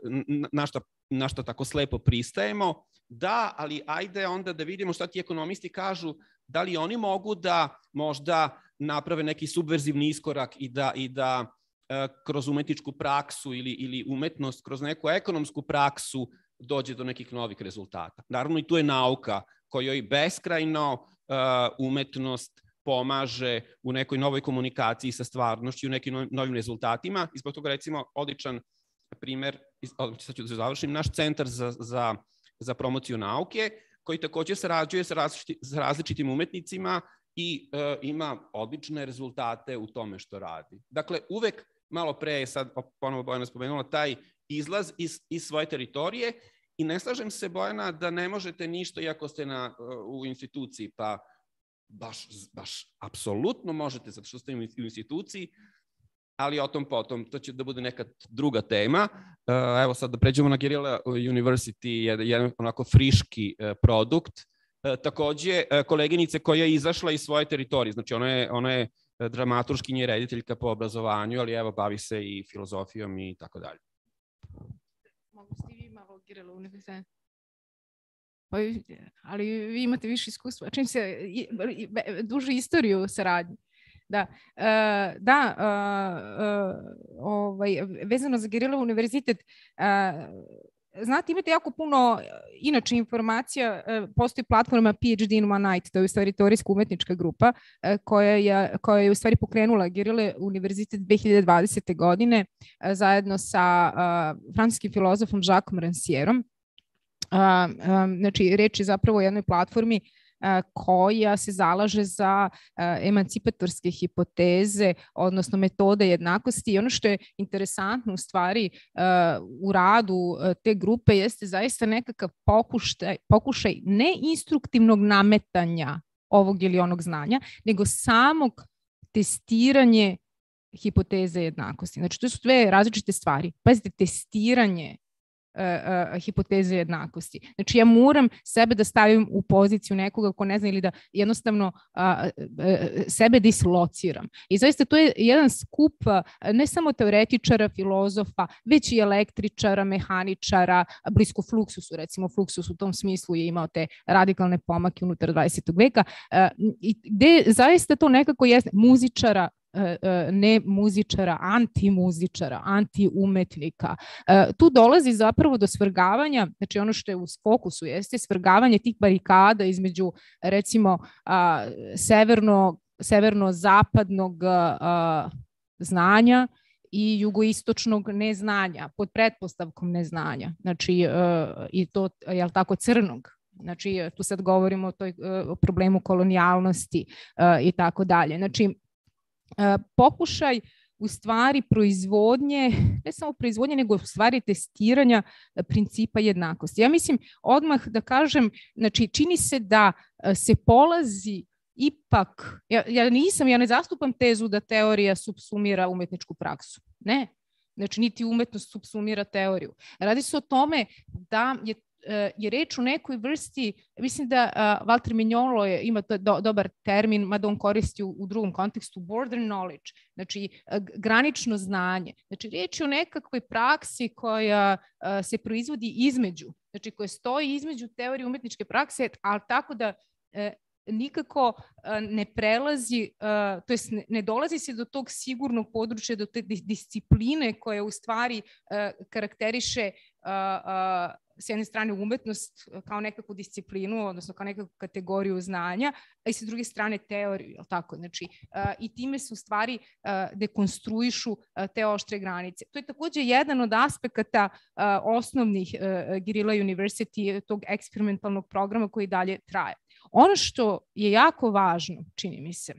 na šta, na šta tako slepo pristajemo. Da, ali ajde onda da vidimo šta ti ekonomisti kažu, da li oni mogu da možda naprave neki subverzivni iskorak i da, i da e, kroz umetničku praksu ili, ili umetnost, kroz neku ekonomsku praksu dođe do nekih novih rezultata. Naravno i tu je nauka kojoj beskrajno umetnost pomaže u nekoj novoj komunikaciji sa stvarnošću, u nekim novim rezultatima. I zbog toga recimo odličan primer, sad ću da završim, naš centar za, za, za promociju nauke, koji takođe sarađuje sa, različiti, sa različitim umetnicima i uh, ima odlične rezultate u tome što radi. Dakle, uvek malo pre je sad, ponovo Bojana spomenula, taj izlaz iz, iz svoje teritorije I ne slažem se, Bojana, da ne možete ništa iako ste na, u instituciji, pa baš, baš apsolutno možete, zato što ste u instituciji, ali o tom potom, to će da bude neka druga tema. Uh, evo sad da pređemo na Guerrilla University, jedan, onako friški uh, produkt. Takođe, koleginice koja je izašla iz svoje teritorije, znači ona je, ona je dramaturškinja i rediteljka po obrazovanju, ali evo bavi se i filozofijom i tako dalje. Malo Guerrilla University? Pa, ali vi imate više iskustva. Čim se dužu istoriju saradnje. Da, uh, da, uh, uh, ovaj, vezano za Gerila univerzitet, znate, imate jako puno, inače informacija, postoji platforma PhD in One Night, to je u stvari teorijska umetnička grupa koja je, koja je u stvari pokrenula Gerile univerzitet 2020. godine zajedno sa francuskim filozofom Jacques Rancierom. Znači, reč je zapravo o jednoj platformi koja se zalaže za emancipatorske hipoteze, odnosno metode jednakosti. I ono što je interesantno u stvari u radu te grupe jeste zaista nekakav pokušaj, pokušaj ne instruktivnog nametanja ovog ili onog znanja, nego samog testiranje hipoteze jednakosti. Znači, to su dve različite stvari. Pazite, testiranje uh, hipoteze jednakosti. Znači ja moram sebe da stavim u poziciju nekoga ko ne zna ili da jednostavno uh, sebe dislociram. I zaista to je jedan skup ne samo teoretičara, filozofa, već i električara, mehaničara, blisko Fluxusu, recimo Fluxus u tom smislu je imao te radikalne pomake unutar 20. veka, i gde zaista to nekako jeste muzičara, E, e, ne muzičara, antimuzičara, antiumetnika. E, tu dolazi zapravo do svrgavanja, znači ono što je u fokusu jeste svrgavanje tih barikada između recimo severno, severno-zapadnog znanja i jugoistočnog neznanja, pod pretpostavkom neznanja. Znači, i to, je tako, crnog Znači, tu sad govorimo o, toj, o problemu kolonijalnosti i tako dalje. Znači, E, pokušaj u stvari proizvodnje, ne samo proizvodnje, nego u stvari testiranja principa jednakosti. Ja mislim, odmah da kažem, znači čini se da e, se polazi ipak, ja, ja nisam, ja ne zastupam tezu da teorija subsumira umetničku praksu. Ne, znači niti umetnost subsumira teoriju. Radi se o tome da je je reč o nekoj vrsti, mislim da uh, Walter Mignolo je, ima to do, dobar termin, mada on koristi u, u drugom kontekstu, border knowledge, znači uh, granično znanje. Znači reč je o nekakvoj praksi koja uh, se proizvodi između, znači koja stoji između teorije umetničke prakse, ali tako da nikako ne prelazi, to jest ne dolazi se do tog sigurnog područja, do te discipline koja u stvari karakteriše s jedne strane umetnost e, kao nekakvu disciplinu, odnosno kao nekakvu kategoriju znanja, a i sa druge strane teoriju, je tako? Znači, uh, i time se u stvari uh, dekonstruišu te oštre granice. To je takođe jedan od aspekata osnovnih Girila University, tog eksperimentalnog programa koji dalje traje. Ono što je jako važno, čini mi se,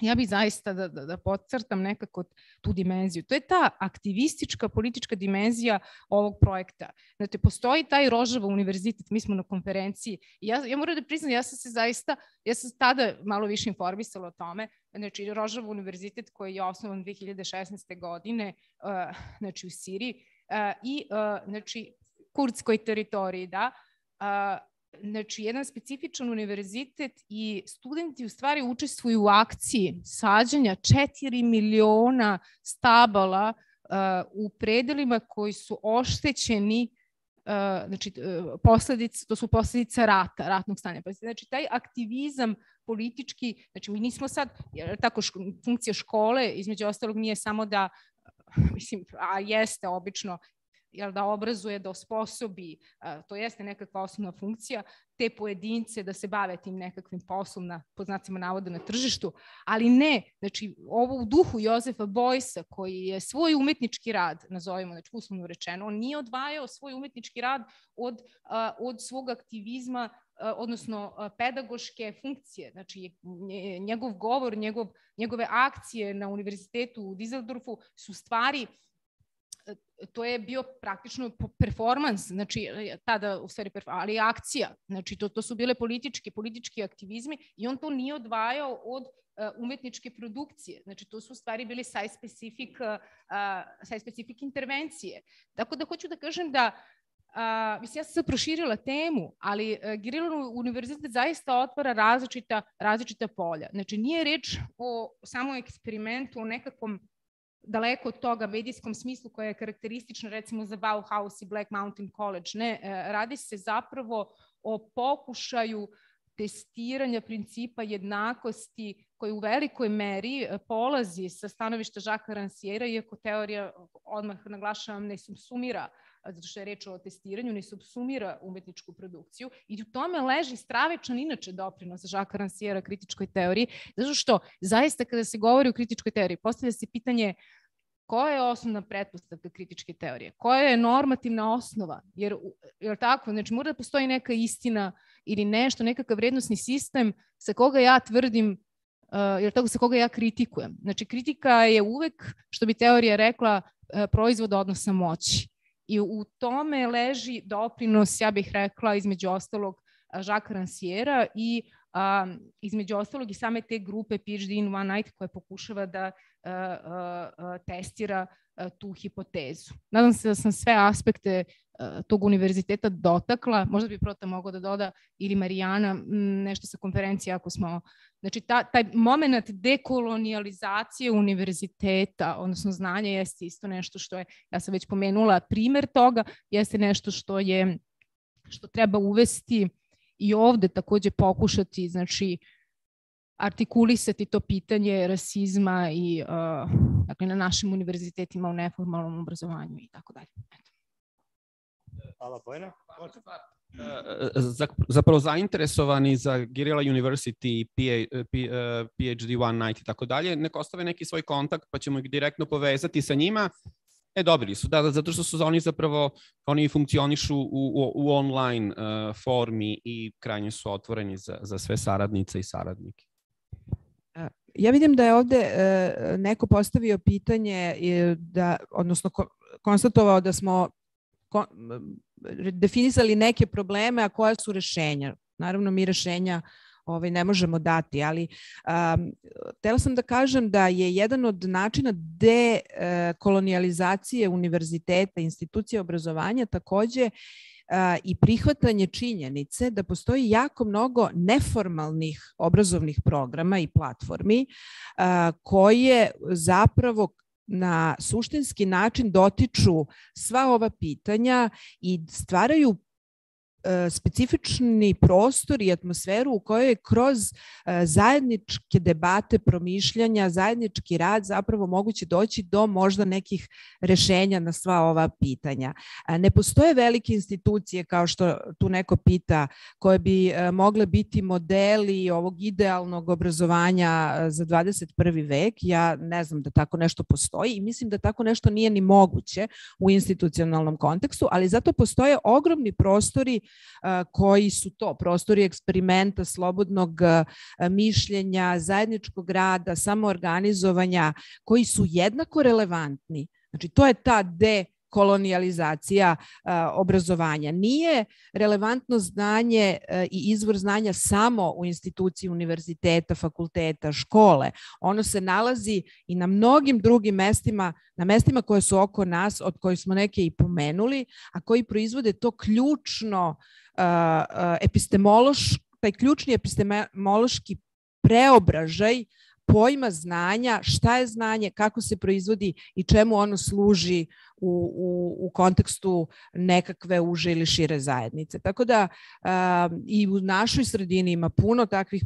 ja bih zaista da, da, da podcrtam nekako tu dimenziju. To je ta aktivistička politička dimenzija ovog projekta. Znate, postoji taj Rožava univerzitet, mi smo na konferenciji. Ja, ja moram da priznam, ja sam se zaista, ja sam tada malo više informisala o tome. Znači, Rožava univerzitet koji je osnovan 2016. godine, uh, znači u Siriji, uh, i uh, znači, kurdskoj teritoriji, da, uh, znači, jedan specifičan univerzitet i studenti u stvari učestvuju u akciji sađanja 4 miliona stabala uh, u predelima koji su oštećeni Uh, znači uh, posledice, to su posledice rata, ratnog stanja. Pa, znači taj aktivizam politički, znači mi nismo sad, tako ško, funkcija škole između ostalog nije samo da mislim, a jeste obično jel, da obrazuje, da osposobi, to jeste nekakva osnovna funkcija, te pojedince da se bave tim nekakvim poslom na, po znacima navoda na tržištu, ali ne, znači ovo u duhu Jozefa Bojsa koji je svoj umetnički rad, nazovimo, znači uslovno rečeno, on nije odvajao svoj umetnički rad od, od svog aktivizma odnosno pedagoške funkcije. Znači, njegov govor, njegov, njegove akcije na univerzitetu u Dizeldorfu su stvari to je bio praktično performans, znači tada u stvari ali akcija, znači to, to su bile politički, politički aktivizmi i on to nije odvajao od umetničke produkcije. Znači, to su stvari bili site specific, site specific intervencije. Tako da hoću da kažem da Uh, mislim, ja sam sad proširila temu, ali uh, Girilov univerzitet zaista otvara različita, različita polja. Znači, nije reč o samo eksperimentu, o nekakvom daleko od toga medijskom smislu koja je karakteristična recimo za Bauhaus i Black Mountain College. Ne, uh, radi se zapravo o pokušaju testiranja principa jednakosti koji u velikoj meri polazi sa stanovišta Žaka Ransijera, iako teorija, odmah naglašavam, ne sumira zato što je reč o testiranju, ne subsumira umetničku produkciju i u tome leži stravičan inače doprinos Žaka Ransijera kritičkoj teoriji, zato što zaista kada se govori o kritičkoj teoriji, postavlja se pitanje koja je osnovna pretpostavka kritičke teorije? Koja je normativna osnova? Jer, jer tako, znači mora da postoji neka istina ili nešto, nekakav vrednostni sistem sa koga ja tvrdim Uh, jer tako sa koga ja kritikujem. Znači, kritika je uvek, što bi teorija rekla, uh, proizvod odnosa moći. I u tome leži doprinos, ja bih rekla, između ostalog, Žaka Ransijera i um, između ostalog i same te grupe PhD in One Night koja pokušava da testira uh, tu hipotezu. Nadam se da sam sve aspekte uh, tog univerziteta dotakla, možda bi Prota mogao da doda ili Marijana nešto sa konferencije ako smo Znači, ta, taj moment dekolonijalizacije univerziteta, odnosno znanja, jeste isto nešto što je, ja sam već pomenula, primer toga, jeste nešto što je, što treba uvesti i ovde takođe pokušati, znači, artikulisati to pitanje rasizma i uh, dakle, na našim univerzitetima u neformalnom obrazovanju i tako dalje. Hvala Bojana. zapravo zainteresovani za Guerrilla University, PhD One Night i tako dalje, neko ostave neki svoj kontakt pa ćemo ih direktno povezati sa njima. E, dobili su, da, zato što su oni zapravo, oni funkcionišu u, u, u online uh, formi i krajnje su otvoreni za, za sve saradnice i saradnike. Ja vidim da je ovde uh, neko postavio pitanje da, odnosno ko, konstatovao da smo ko, definisali neke probleme, a koja su rešenja. Naravno, mi rešenja ovaj, ne možemo dati, ali um, tela sam da kažem da je jedan od načina dekolonijalizacije univerziteta, institucije obrazovanja takođe i prihvatanje činjenice da postoji jako mnogo neformalnih obrazovnih programa i platformi koje zapravo na suštinski način dotiču sva ova pitanja i stvaraju specifični prostor i atmosferu u kojoj kroz e, zajedničke debate, promišljanja, zajednički rad zapravo moguće doći do možda nekih rešenja na sva ova pitanja. E, ne postoje velike institucije kao što tu neko pita koje bi mogle biti modeli ovog idealnog obrazovanja za 21. vek. Ja ne znam da tako nešto postoji i mislim da tako nešto nije ni moguće u institucionalnom kontekstu, ali zato postoje ogromni prostori koji su to prostori eksperimenta, slobodnog mišljenja, zajedničkog rada, samoorganizovanja, koji su jednako relevantni. Znači, to je ta de kolonijalizacija obrazovanja. Nije relevantno znanje a, i izvor znanja samo u instituciji univerziteta, fakulteta, škole. Ono se nalazi i na mnogim drugim mestima, na mestima koje su oko nas, od kojih smo neke i pomenuli, a koji proizvode to ključno epistemološ, taj ključni epistemološki preobražaj pojma znanja, šta je znanje, kako se proizvodi i čemu ono služi u, u, u kontekstu nekakve uže ili šire zajednice. Tako da um, i u našoj sredini ima puno takvih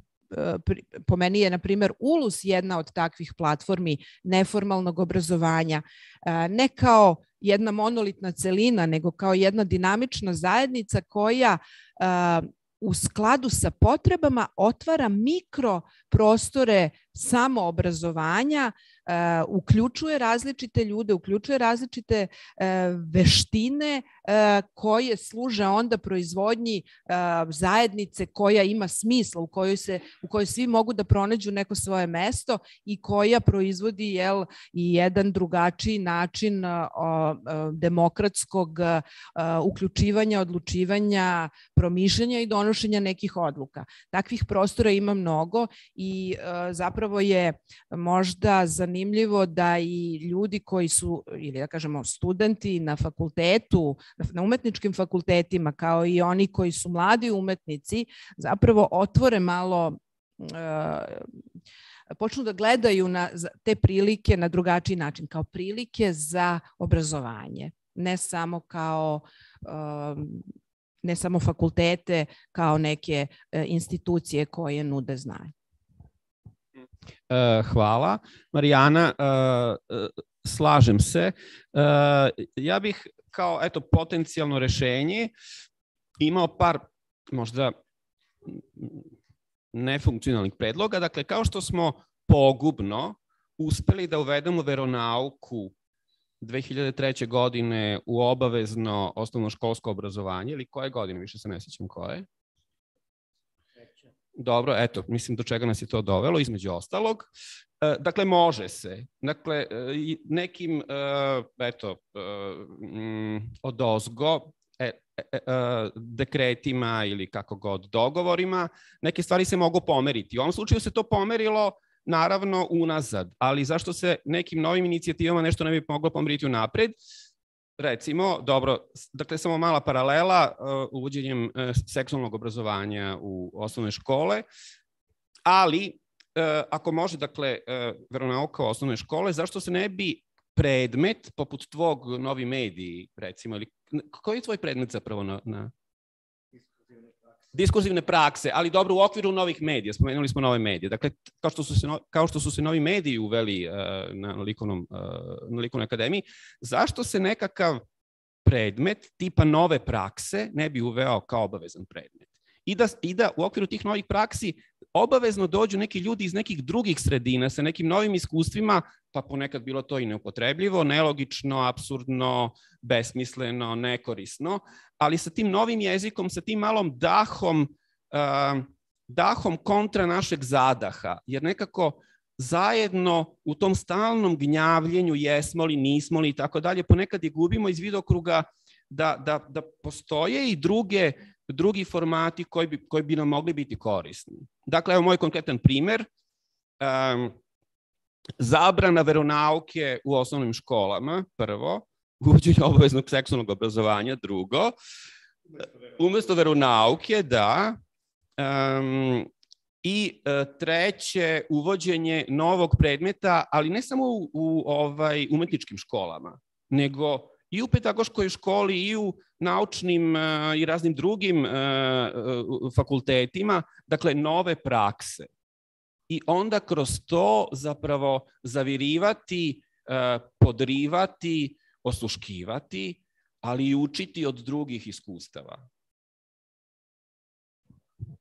po meni je, na primjer, ULUS jedna od takvih platformi neformalnog obrazovanja, ne kao jedna monolitna celina, nego kao jedna dinamična zajednica koja u skladu sa potrebama otvara mikro prostore samoobrazovanja uh, uključuje različite ljude, uključuje različite uh, veštine uh, koje služe onda proizvodnji zajednice koja ima smisla, u kojoj, se, u kojoj svi mogu da pronađu neko svoje mesto i koja proizvodi jel, i jedan drugačiji način demokratskog uključivanja, odlučivanja, promišljanja i donošenja nekih odluka. Takvih prostora ima mnogo i uh, zapravo je možda za zanimljivo da i ljudi koji su, ili da kažemo studenti na fakultetu, na umetničkim fakultetima, kao i oni koji su mladi umetnici, zapravo otvore malo počnu da gledaju na te prilike na drugačiji način, kao prilike za obrazovanje, ne samo kao ne samo fakultete kao neke e, institucije koje nude znanje. Uh, hvala. Marijana, uh, uh, slažem se. Ja bih kao eto potencijalno rešenje imao par možda nefunkcionalnih predloga. Dakle, kao što smo pogubno uspeli da uvedemo veronauku 2003. godine u obavezno osnovnoškolsko obrazovanje, ili koje godine, više se ne sjećam koje, Dobro, eto, mislim do čega nas je to dovelo, između ostalog. E, dakle, može se. Dakle, e, nekim, e, eto, od ozgo, dekretima ili kako god dogovorima, neke stvari se mogu pomeriti. U ovom slučaju se to pomerilo naravno unazad, ali zašto se nekim novim inicijativama nešto ne bi moglo pomeriti unapred? Recimo, dobro, dakle samo mala paralela uh, uvođenjem uh, seksualnog obrazovanja u osnovne škole, ali uh, ako može, dakle, veronauka osnovne škole, zašto se ne bi predmet poput tvog novi mediji, recimo, ili koji je tvoj predmet zapravo na, na diskurzivne prakse, ali dobro u okviru novih medija, spomenuli smo nove medije. Dakle, kao što su se, no, kao što su se novi mediji uveli uh, na, likovnom, uh, na likovnoj akademiji, zašto se nekakav predmet tipa nove prakse ne bi uveo kao obavezan predmet? I da, I da u okviru tih novih praksi obavezno dođu neki ljudi iz nekih drugih sredina sa nekim novim iskustvima, pa ponekad bilo to i neupotrebljivo, nelogično, absurdno, besmisleno, nekorisno, ali sa tim novim jezikom, sa tim malom dahom, uh, dahom kontra našeg zadaha, jer nekako zajedno u tom stalnom gnjavljenju jesmo li, nismo li i tako dalje, ponekad je gubimo iz vidokruga da, da, da postoje i druge drugi formati koji bi, koji bi nam mogli biti korisni. Dakle, evo moj konkretan primer. Um, zabrana veronauke u osnovnim školama, prvo, uvođenje obaveznog seksualnog obrazovanja, drugo, umesto veronauke, da, um, i uh, treće, uvođenje novog predmeta, ali ne samo u, u ovaj umetničkim školama, nego i u pedagoškoj školi i u naučnim uh, i raznim drugim uh, fakultetima, dakle nove prakse. I onda kroz to zapravo zavirivati, podrivati, osluškivati, ali i učiti od drugih iskustava.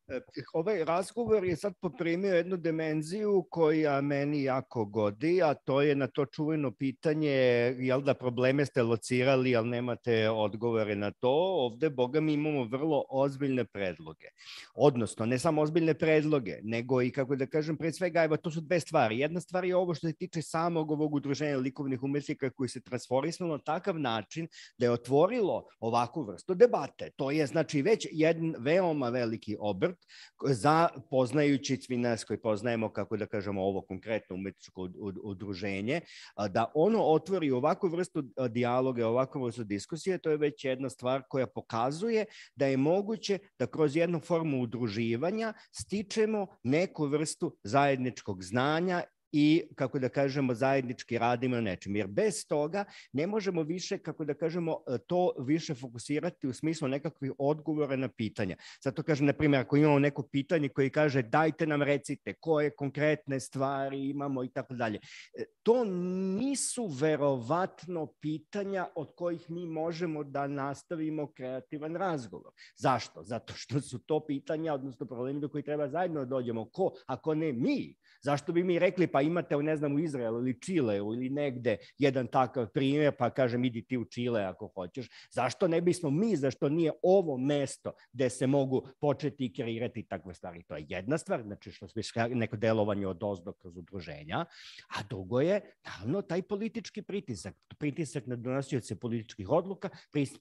E, ovaj razgovor je sad poprimio jednu dimenziju koja meni jako godi, a to je na to čuveno pitanje, jel da probleme ste locirali, ali nemate odgovore na to. Ovde, boga mi, imamo vrlo ozbiljne predloge. Odnosno, ne samo ozbiljne predloge, nego i, kako da kažem, pred svega, evo, to su dve stvari. Jedna stvar je ovo što se tiče samog ovog udruženja likovnih umetnika koji se transformisalo na takav način da je otvorilo ovakvu vrstu debate. To je, znači, već jedan veoma veliki obrt za poznajući svi nas koji poznajemo, kako da kažemo, ovo konkretno umetničko udruženje, da ono otvori ovakvu vrstu dijaloga, ovakvu vrstu diskusije, to je već jedna stvar koja pokazuje da je moguće da kroz jednu formu udruživanja stičemo neku vrstu zajedničkog znanja i, kako da kažemo, zajednički radimo na nečem. Jer bez toga ne možemo više, kako da kažemo, to više fokusirati u smislu nekakvih odgovora na pitanja. Zato kažem, na primjer, ako imamo neko pitanje koji kaže dajte nam recite koje konkretne stvari imamo i tako dalje. E, to nisu verovatno pitanja od kojih mi možemo da nastavimo kreativan razgovor. Zašto? Zato što su to pitanja, odnosno problemi do koji treba zajedno da dođemo. Ko, ako ne mi? Zašto bi mi rekli, pa imate, ne znam, u Izraelu ili Čileu ili negde jedan takav primjer, pa kažem, idi ti u Čile ako hoćeš. Zašto ne bismo mi, zašto nije ovo mesto gde se mogu početi i kreirati takve stvari? To je jedna stvar, znači što se neko delovanje od ozdo kroz udruženja, a drugo je, naravno, taj politički pritisak. Pritisak na donosioce političkih odluka,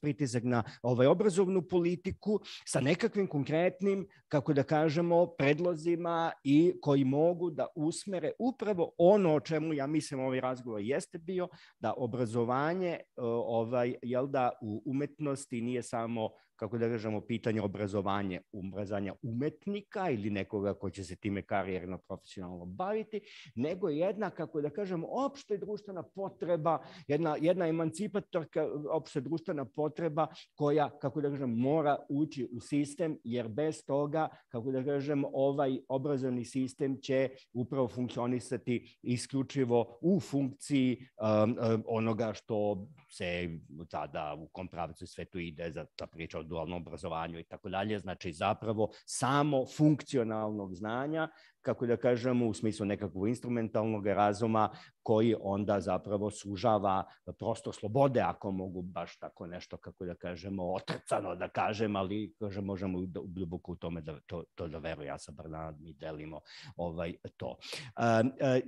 pritisak na ovaj obrazovnu politiku sa nekakvim konkretnim, kako da kažemo, predlozima i koji mogu da usmere upravo ono o čemu ja mislim ovaj razgovor jeste bio, da obrazovanje e, ovaj, jel da, u umetnosti nije samo kako da kažemo, pitanje obrazovanja, umrazanja umetnika ili nekoga ko će se time karijerno profesionalno baviti, nego jedna, kako da kažemo, opšte društvena potreba, jedna, jedna emancipatorka opšte društvena potreba koja, kako da kažem, mora ući u sistem, jer bez toga, kako da kažem, ovaj obrazovni sistem će upravo funkcionisati isključivo u funkciji um, um, onoga što se tada u kom pravcu svetu ide za ta priča dualnom obrazovanju i tako dalje, znači zapravo samo funkcionalnog znanja, kako da kažemo, u smislu nekakvog instrumentalnog razuma koji onda zapravo sužava prostor slobode, ako mogu baš tako nešto, kako da kažemo, otrcano da kažem, ali kaže, možemo duboko u tome da to, to da verujem, ja sa Bernard mi delimo ovaj, to.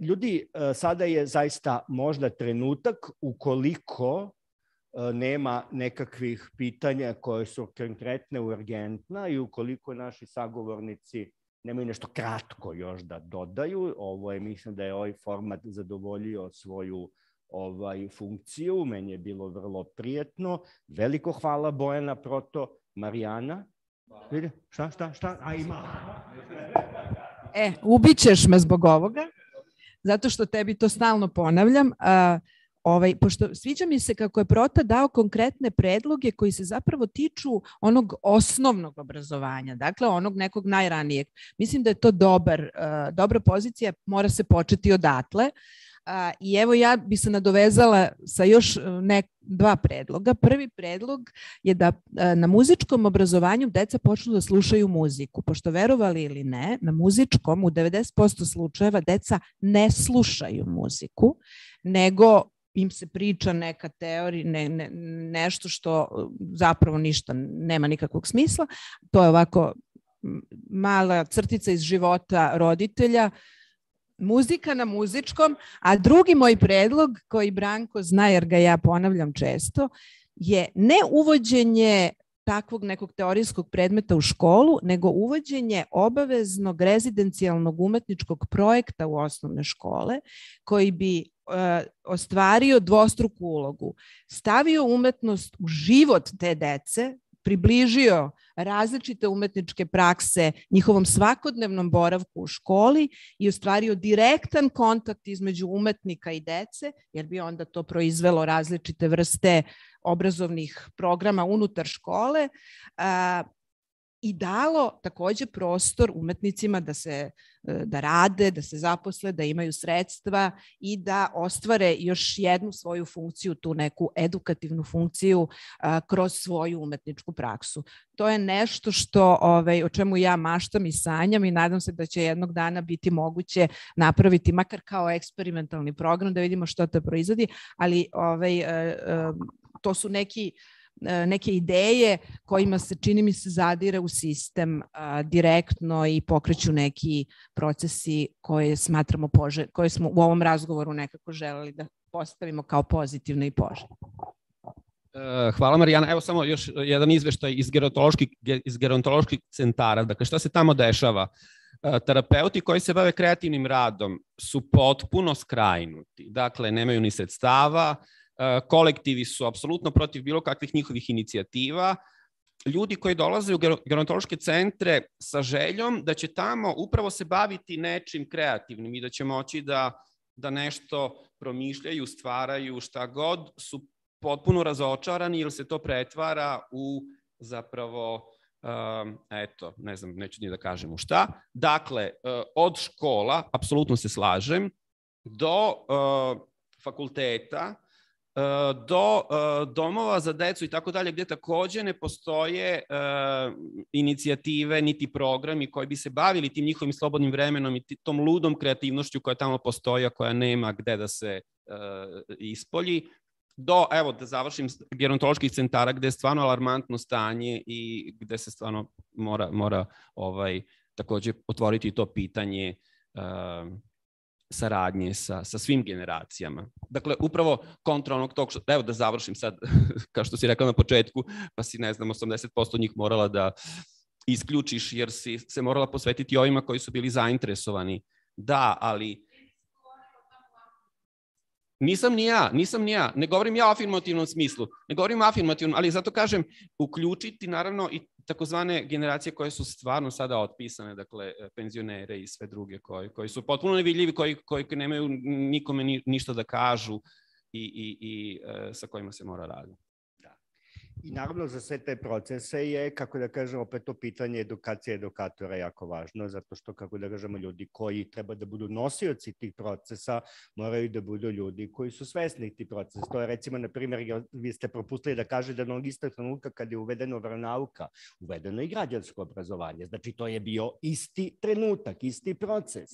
Ljudi, sada je zaista možda trenutak ukoliko nema nekakvih pitanja koje su konkretne, urgentna i ukoliko naši sagovornici nemaju nešto kratko još da dodaju, ovo je, mislim da je ovaj format zadovoljio svoju ovaj funkciju, meni je bilo vrlo prijetno. Veliko hvala Bojana Proto, Marijana. Vidi, šta, šta, šta? A ima. E, ubićeš me zbog ovoga, zato što tebi to stalno ponavljam. Uh, Ovaj, pošto sviđa mi se kako je Prota dao konkretne predloge koji se zapravo tiču onog osnovnog obrazovanja, dakle onog nekog najranijeg. Mislim da je to dobar, uh, dobra pozicija, mora se početi odatle. Uh, I evo ja bi se nadovezala sa još ne, dva predloga. Prvi predlog je da na muzičkom obrazovanju deca počnu da slušaju muziku, pošto verovali ili ne, na muzičkom u 90% slučajeva deca ne slušaju muziku, nego im se priča neka teorija, ne, ne, nešto što zapravo ništa nema nikakvog smisla. To je ovako mala crtica iz života roditelja, muzika na muzičkom, a drugi moj predlog koji Branko zna jer ga ja ponavljam često je ne uvođenje takvog nekog teorijskog predmeta u školu, nego uvođenje obaveznog rezidencijalnog umetničkog projekta u osnovne škole koji bi E, ostvario dvostruku ulogu. Stavio umetnost u život te dece, približio različite umetničke prakse njihovom svakodnevnom boravku u školi i ostvario direktan kontakt između umetnika i dece, jer bi onda to proizvelo različite vrste obrazovnih programa unutar škole i dalo takođe prostor umetnicima da se e, da rade, da se zaposle, da imaju sredstva i da ostvare još jednu svoju funkciju, tu neku edukativnu funkciju a, kroz svoju umetničku praksu. To je nešto što ovaj o čemu ja maštam i sanjam i nadam se da će jednog dana biti moguće napraviti makar kao eksperimentalni program da vidimo što to proizvodi, ali ovaj e, e, to su neki E, neke ideje kojima se čini mi se zadire u sistem a, direktno i pokreću neki procesi koje smatramo pože, koje smo u ovom razgovoru nekako želeli da postavimo kao pozitivne i poželjne. E, hvala Marijana. Evo samo još jedan izveštaj iz gerontoloških, iz gerontoloških centara. Dakle, šta se tamo dešava? E, terapeuti koji se bave kreativnim radom su potpuno skrajnuti. Dakle, nemaju ni sredstava, E, kolektivi su apsolutno protiv bilo kakvih njihovih inicijativa, ljudi koji dolaze u gerontološke centre sa željom da će tamo upravo se baviti nečim kreativnim i da će moći da da nešto promišljaju, stvaraju, šta god, su potpuno razočarani ili se to pretvara u zapravo um, eto, ne znam, neću ni da kažem u šta. Dakle, uh, od škola, apsolutno se slažem, do uh, fakulteta, do uh, domova za decu i tako dalje, gde takođe ne postoje uh, inicijative niti programi koji bi se bavili tim njihovim slobodnim vremenom i tom ludom kreativnošću koja tamo postoji, a koja nema gde da se ispolji. Do, evo, da završim, gerontoloških centara gde je stvarno alarmantno stanje i gde se stvarno mora, mora ovaj, takođe otvoriti to pitanje uh, saradnje sa, sa svim generacijama. Dakle, upravo kontra onog tog, što, evo da završim sad, kao što si rekla na početku, pa si, ne znam, 80% njih morala da isključiš jer si se morala posvetiti ovima koji su bili zainteresovani. Da, ali Nisam ni ja, nisam ni ja. Ne govorim ja o afirmativnom smislu. Ne govorim o afirmativnom, ali zato kažem uključiti naravno i takozvane generacije koje su stvarno sada otpisane, dakle penzionere i sve druge koji, koji su potpuno nevidljivi, koji, koji nemaju nikome ni, ništa da kažu i, i, i e, sa kojima se mora raditi. I naravno za sve te procese je, kako da kažem, opet to pitanje edukacije edukatora jako važno, zato što, kako da kažemo, ljudi koji treba da budu nosioci tih procesa moraju da budu ljudi koji su svesni tih procesa. To je recimo, na primjer, vi ste propustili da kaže da onog istog trenutka kad je uvedeno vranauka, uvedeno i građansko obrazovanje. Znači, to je bio isti trenutak, isti proces.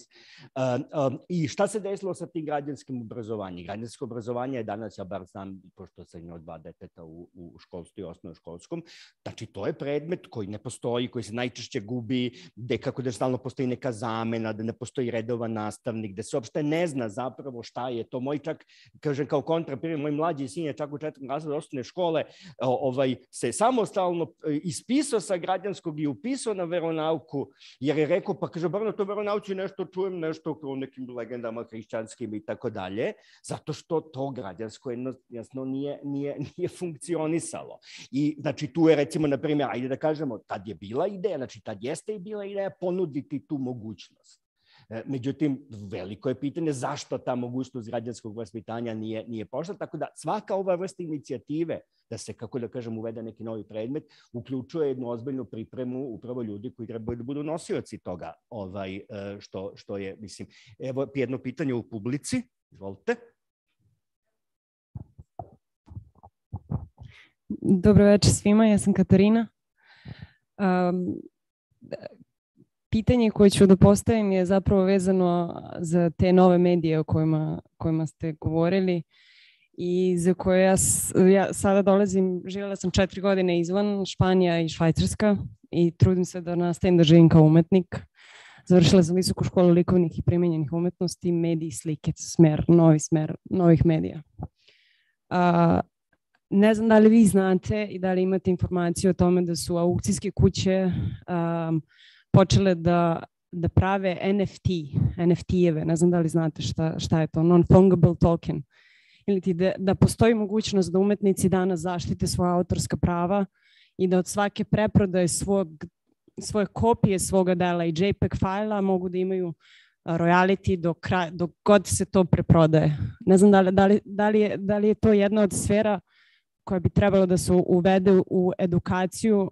Um, um, I šta se desilo sa tim građanskim obrazovanjem? Građansko obrazovanje je danas, ja bar znam, pošto sam imao dva deteta u, u školstvu i osnovnoškolskom. Znači, to je predmet koji ne postoji, koji se najčešće gubi, gde kako da stalno postoji neka zamena, da ne postoji redovan nastavnik, gde se uopšte ne zna zapravo šta je to. Moj čak, kažem, kao kontraprimjer, moj mlađi sin je čak u četvrtom razredu osnovne škole ovaj, se samostalno e, ispisao sa građanskog i upisao na veronauku, jer je rekao, pa kaže, bar na to veronauci nešto čujem, nešto o nekim legendama hrišćanskim i tako dalje, zato što to građansko jednostavno nije, nije, nije funkcionisalo. I znači tu je recimo, na primjer, ajde da kažemo, tad je bila ideja, znači tad jeste i bila ideja ponuditi tu mogućnost. E, međutim, veliko je pitanje zašto ta mogućnost građanskog vaspitanja nije, nije pošla, tako da svaka ova vrsta inicijative da se, kako da kažem, uvede neki novi predmet, uključuje jednu ozbiljnu pripremu upravo ljudi koji trebaju da budu nosioci toga ovaj, e, što, što je, mislim, evo jedno pitanje u publici, izvolite. Dobro večer svima, ja sam Katarina. Um, pitanje koje ću da postavim je zapravo vezano za te nove medije o kojima, kojima ste govorili i za koje ja, ja sada dolazim, živjela sam četiri godine izvan Španija i Švajcarska i trudim se da nastavim da živim kao umetnik. Završila sam visoku školu likovnih i primenjenih umetnosti, mediji, slike, smer, novi smer, novih medija. Uh, Ne znam da li vi znate i da li imate informaciju o tome da su aukcijske kuće um, počele da, da prave NFT, NFT-eve, ne znam da li znate šta, šta je to, non-fungible token. Ili ti da, da postoji mogućnost da umetnici danas zaštite svoja autorska prava i da od svake preprodaje svog, svoje kopije svoga dela i JPEG fajla mogu da imaju royalty do kraj, dok god se to preprodaje. Ne znam da li, da li, da li, je, da li je to jedna od sfera koja bi trebalo da se uvede u edukaciju uh,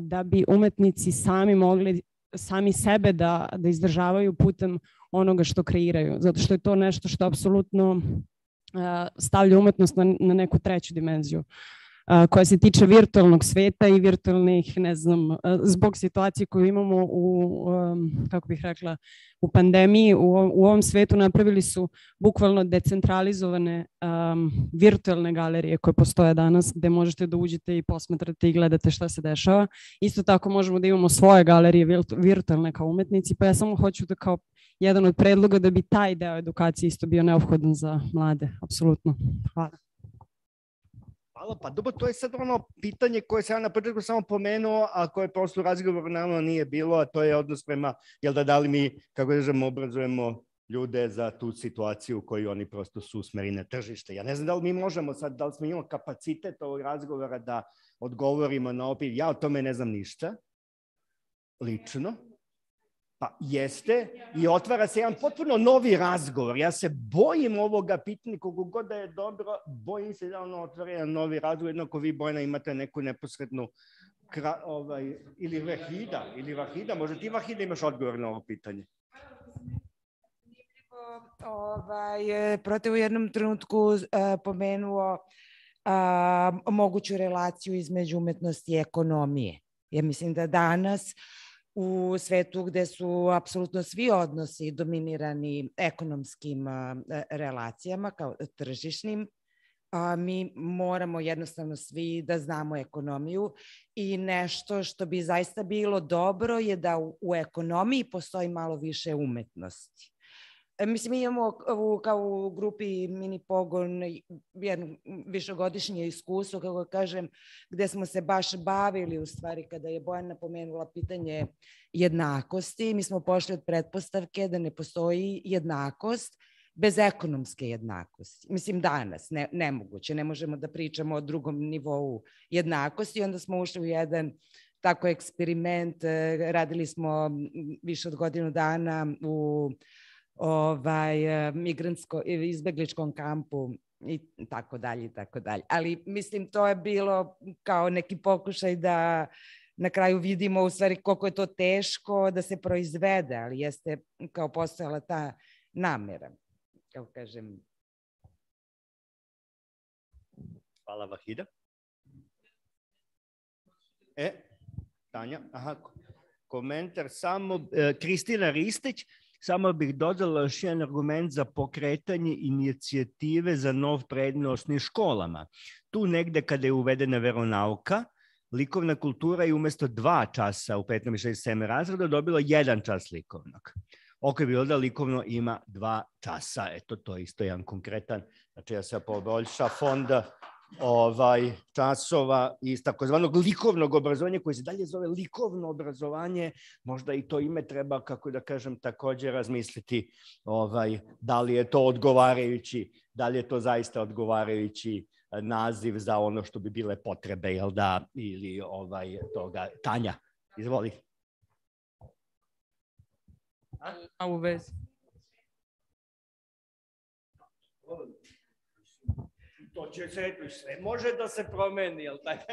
da bi umetnici sami mogli sami sebe da, da izdržavaju putem onoga što kreiraju, zato što je to nešto što apsolutno uh, stavlja umetnost na, na neku treću dimenziju koja se tiče virtualnog sveta i virtualnih, ne znam, zbog situacije koju imamo u, kako bih rekla, u pandemiji, u, u ovom svetu napravili su bukvalno decentralizovane um, virtualne galerije koje postoje danas, gde možete da uđete i posmatrate i gledate šta se dešava. Isto tako možemo da imamo svoje galerije virtualne kao umetnici, pa ja samo hoću da kao jedan od predloga da bi taj deo edukacije isto bio neophodan za mlade, apsolutno. Hvala. Hvala, pa dobro, to je sad ono pitanje koje sam ja na početku samo pomenuo, a koje prosto u razgovoru naravno nije bilo, a to je odnos prema, jel da da li mi, kako da žemo, obrazujemo ljude za tu situaciju u kojoj oni prosto su usmeri na tržište. Ja ne znam da li mi možemo sad, da li smo imamo kapacitet ovog razgovora da odgovorimo na opet, ja o tome ne znam ništa, lično, Pa jeste i otvara se jedan potpuno novi razgovor. Ja se bojim ovoga pitanja, kogu god da je dobro, bojim se da ono otvara jedan novi razgovor, jednako vi Bojna imate neku neposrednu kra, ovaj, ili Vahida, ili Vahida, možda ti Vahida imaš odgovor na ovo pitanje. Ovaj, protiv u jednom trenutku uh, pomenuo uh, moguću relaciju između umetnosti i ekonomije. Ja mislim da danas u svetu gde su apsolutno svi odnosi dominirani ekonomskim relacijama kao tržišnim, a, mi moramo jednostavno svi da znamo ekonomiju i nešto što bi zaista bilo dobro je da u, u ekonomiji postoji malo više umetnosti. E, mislim, mi imamo u, kao u grupi Mini Pogon jedno višegodišnje iskustvo, kako kažem, gde smo se baš bavili u stvari kada je Bojana pomenula pitanje jednakosti. Mi smo pošli od pretpostavke da ne postoji jednakost bez ekonomske jednakosti. Mislim, danas, ne, nemoguće, ne možemo da pričamo o drugom nivou jednakosti. Onda smo ušli u jedan tako eksperiment, e, radili smo više od godinu dana u ovaj, e, migrantsko, izbegličkom kampu i tako dalje i tako dalje. Ali mislim to je bilo kao neki pokušaj da na kraju vidimo u stvari koliko je to teško da se proizvede, ali jeste kao postojala ta namera, kao kažem. Hvala Vahida. E, Tanja, aha, komentar samo, e, Kristina Ristić, Samo bih dodala još jedan argument za pokretanje inicijative za nov predmet osnovnim školama. Tu negde kada je uvedena veronauka, likovna kultura je umesto dva časa u 5. i 6. 7. razreda dobila jedan čas likovnog. Ok bilo da likovno ima dva časa. Eto, to je isto jedan konkretan, znači ja se poboljša fonda ovaj časova iz takozvanog likovnog obrazovanja koji se dalje zove likovno obrazovanje, možda i to ime treba kako da kažem takođe razmisliti ovaj da li je to odgovarajući, da li je to zaista odgovarajući eh, naziv za ono što bi bile potrebe, jel da, ili ovaj toga. Tanja, izvoli. A u vezi. To će se, sve može da se promeni, jel tako?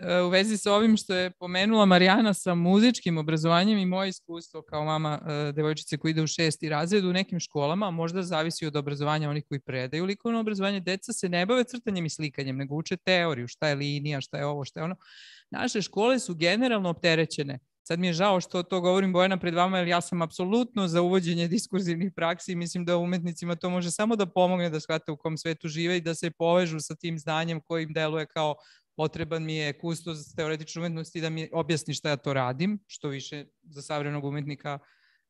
E, u vezi sa ovim što je pomenula Marijana sa muzičkim obrazovanjem i moje iskustvo kao mama e, devojčice koja ide u šesti razred u nekim školama, možda zavisi od obrazovanja onih koji predaju likovno obrazovanje, deca se ne bave crtanjem i slikanjem, nego uče teoriju, šta je linija, šta je ovo, šta je ono. Naše škole su generalno opterećene Sad mi je žao što to govorim Bojana pred vama, jer ja sam apsolutno za uvođenje diskurzivnih praksi i mislim da umetnicima to može samo da pomogne da shvate u kom svetu žive i da se povežu sa tim znanjem koji im deluje kao potreban mi je kustos teoretične umetnosti da mi objasni šta ja to radim, što više za savremenog umetnika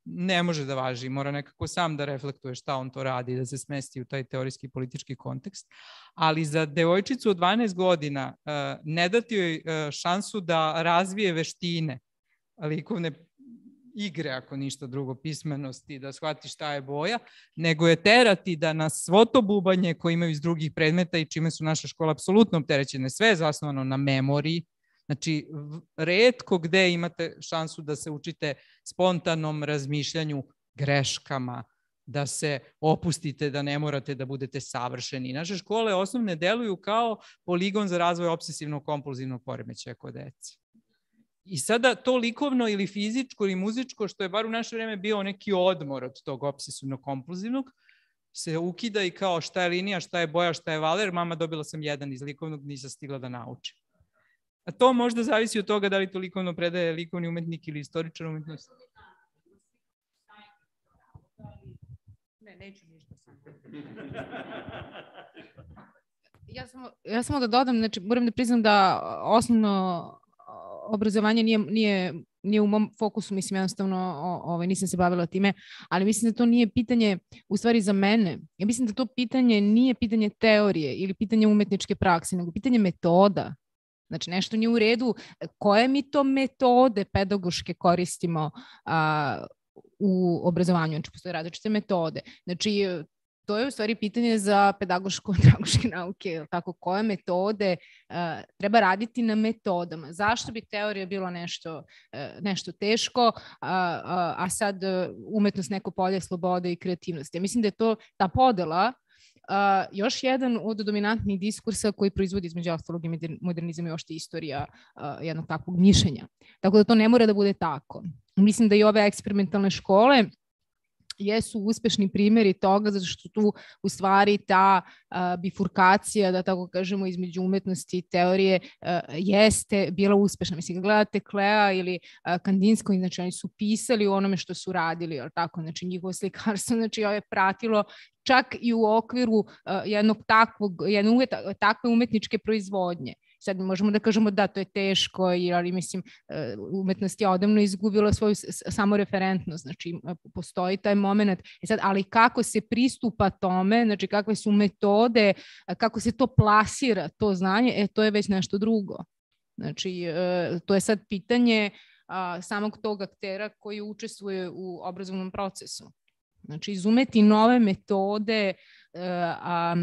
ne može da važi, mora nekako sam da reflektuje šta on to radi, da se smesti u taj teorijski politički kontekst. Ali za devojčicu od 12 godina uh, ne dati joj uh, šansu da razvije veštine, likovne igre, ako ništa drugo, pismenosti, da shvati šta je boja, nego je terati da na svo to bubanje koje imaju iz drugih predmeta i čime su naše škole apsolutno opterećene, sve je zasnovano na memoriji, Znači, redko gde imate šansu da se učite spontanom razmišljanju, greškama, da se opustite, da ne morate da budete savršeni. Naše škole osnovne deluju kao poligon za razvoj obsesivno-kompulzivnog poremećaja kod dece. I sada to likovno ili fizičko ili muzičko, što je bar u naše vreme bio neki odmor od tog obsesivno-kompulzivnog, se ukida i kao šta je linija, šta je boja, šta je valer, mama dobila sam jedan iz likovnog, nisam stigla da naučim. A to možda zavisi od toga da li to likovno predaje likovni umetnik ili istoričar umetnosti. Ne, neću ništa sam. ja samo, ja samo da dodam, znači moram da priznam da osnovno obrazovanje nije, nije, nije u mom fokusu, mislim jednostavno ovaj, nisam se bavila time, ali mislim da to nije pitanje, u stvari za mene, ja mislim da to pitanje nije pitanje teorije ili pitanje umetničke prakse, nego pitanje metoda. Znači nešto nije u redu, koje mi to metode pedagoške koristimo a, u obrazovanju, znači postoje različite metode. Znači to je u stvari pitanje za pedagoško-andragoške nauke, tako, koje metode uh, treba raditi na metodama. Zašto bi teorija bilo nešto, uh, nešto teško, a, a, sad uh, umetnost neko polje slobode i kreativnosti. Ja mislim da je to ta podela Uh, još jedan od dominantnih diskursa koji proizvodi između ostalog i modernizam i ošte istorija uh, jednog takvog mišljenja. Tako da to ne mora da bude tako. Mislim da i ove eksperimentalne škole jesu uspešni primjeri toga zato što tu u stvari ta uh, bifurkacija, da tako kažemo, između umetnosti i teorije uh, jeste bila uspešna. Mislim, gledate Klea ili uh, Kandinsko, znači oni su pisali u onome što su radili, ali tako, znači njihovo slikarstvo, znači je pratilo čak i u okviru uh, jednog takvog, jedne takve umetničke proizvodnje. Sad možemo da kažemo da to je teško, ali mislim e, umetnost je odavno izgubila svoju samoreferentnost, znači postoji taj moment. E sad, ali kako se pristupa tome, znači kakve su metode, kako se to plasira, to znanje, e to je već nešto drugo. Znači, e, to je sad pitanje a, samog tog aktera koji učestvuje u obrazovnom procesu. Znači, izumeti nove metode, a,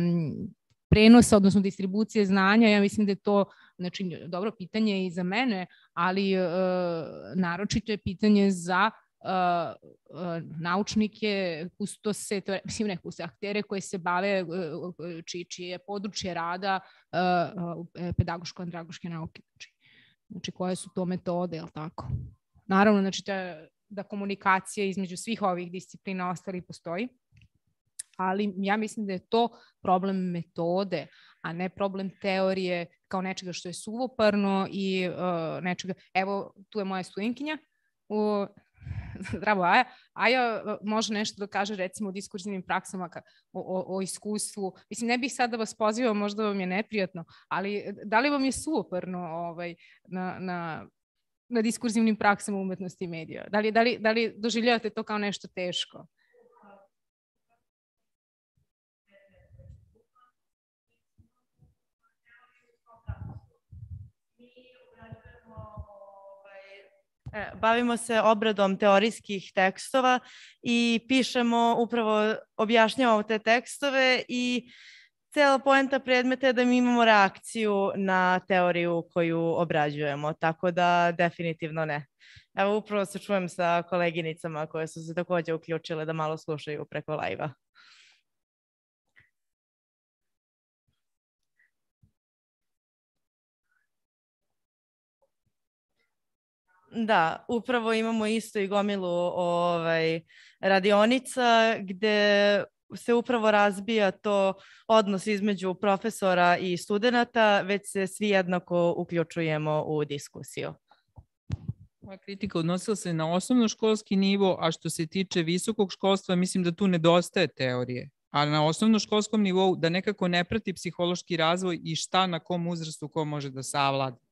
prenosa, odnosno distribucije znanja, ja mislim da je to znači, dobro pitanje i za mene, ali e, naročito je pitanje za Uh, uh, naučnike, kustose, to, mislim ne kustose, aktere koje se bave, uh, či, čije je područje rada pedagoško-andragoške nauke. Znači, znači, koje su to metode, jel tako? Naravno, znači, da, da komunikacija između svih ovih disciplina ostali postoji, ali ja mislim da je to problem metode, a ne problem teorije kao nečega što je suvoparno i uh, nečega, evo tu je moja studenkinja, u, zdravo Aja, Aja uh, može nešto da kaže recimo o diskurzivnim praksama, ka, o, o, o iskustvu. Mislim, ne bih sad da vas pozivala, možda vam je neprijatno, ali da li vam je suvoparno ovaj, na, na, na diskurzivnim praksama umetnosti i medija? Da li, da, li, da li doživljavate to kao nešto teško? Bavimo se obradom teorijskih tekstova i pišemo, upravo objašnjavamo te tekstove i cela poenta predmeta je da mi imamo reakciju na teoriju koju obrađujemo, tako da definitivno ne. Evo upravo se čujem sa koleginicama koje su se takođe uključile da malo slušaju preko lajva. Da, upravo imamo isto i gomilu ovaj, radionica gde se upravo razbija to odnos između profesora i studenta, već se svi jednako uključujemo u diskusiju. Moja kritika odnosila se na osnovnoškolski nivo, a što se tiče visokog školstva, mislim da tu nedostaje teorije. A na osnovnoškolskom nivou da nekako ne prati psihološki razvoj i šta na kom uzrastu ko može da savlada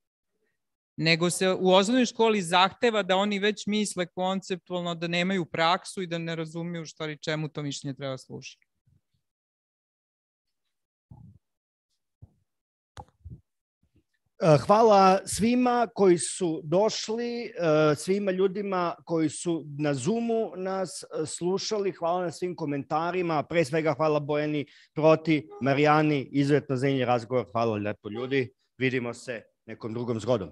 nego se u osnovnoj školi zahteva da oni već misle konceptualno, da nemaju praksu i da ne razumiju šta li čemu to mišljenje treba služi. E, hvala svima koji su došli, e, svima ljudima koji su na Zoomu nas e, slušali. Hvala na svim komentarima. Pre svega hvala Bojani Proti, Marijani, izuzetno zemlji razgovor. Hvala lepo ljudi. Vidimo se nekom drugom zgodom.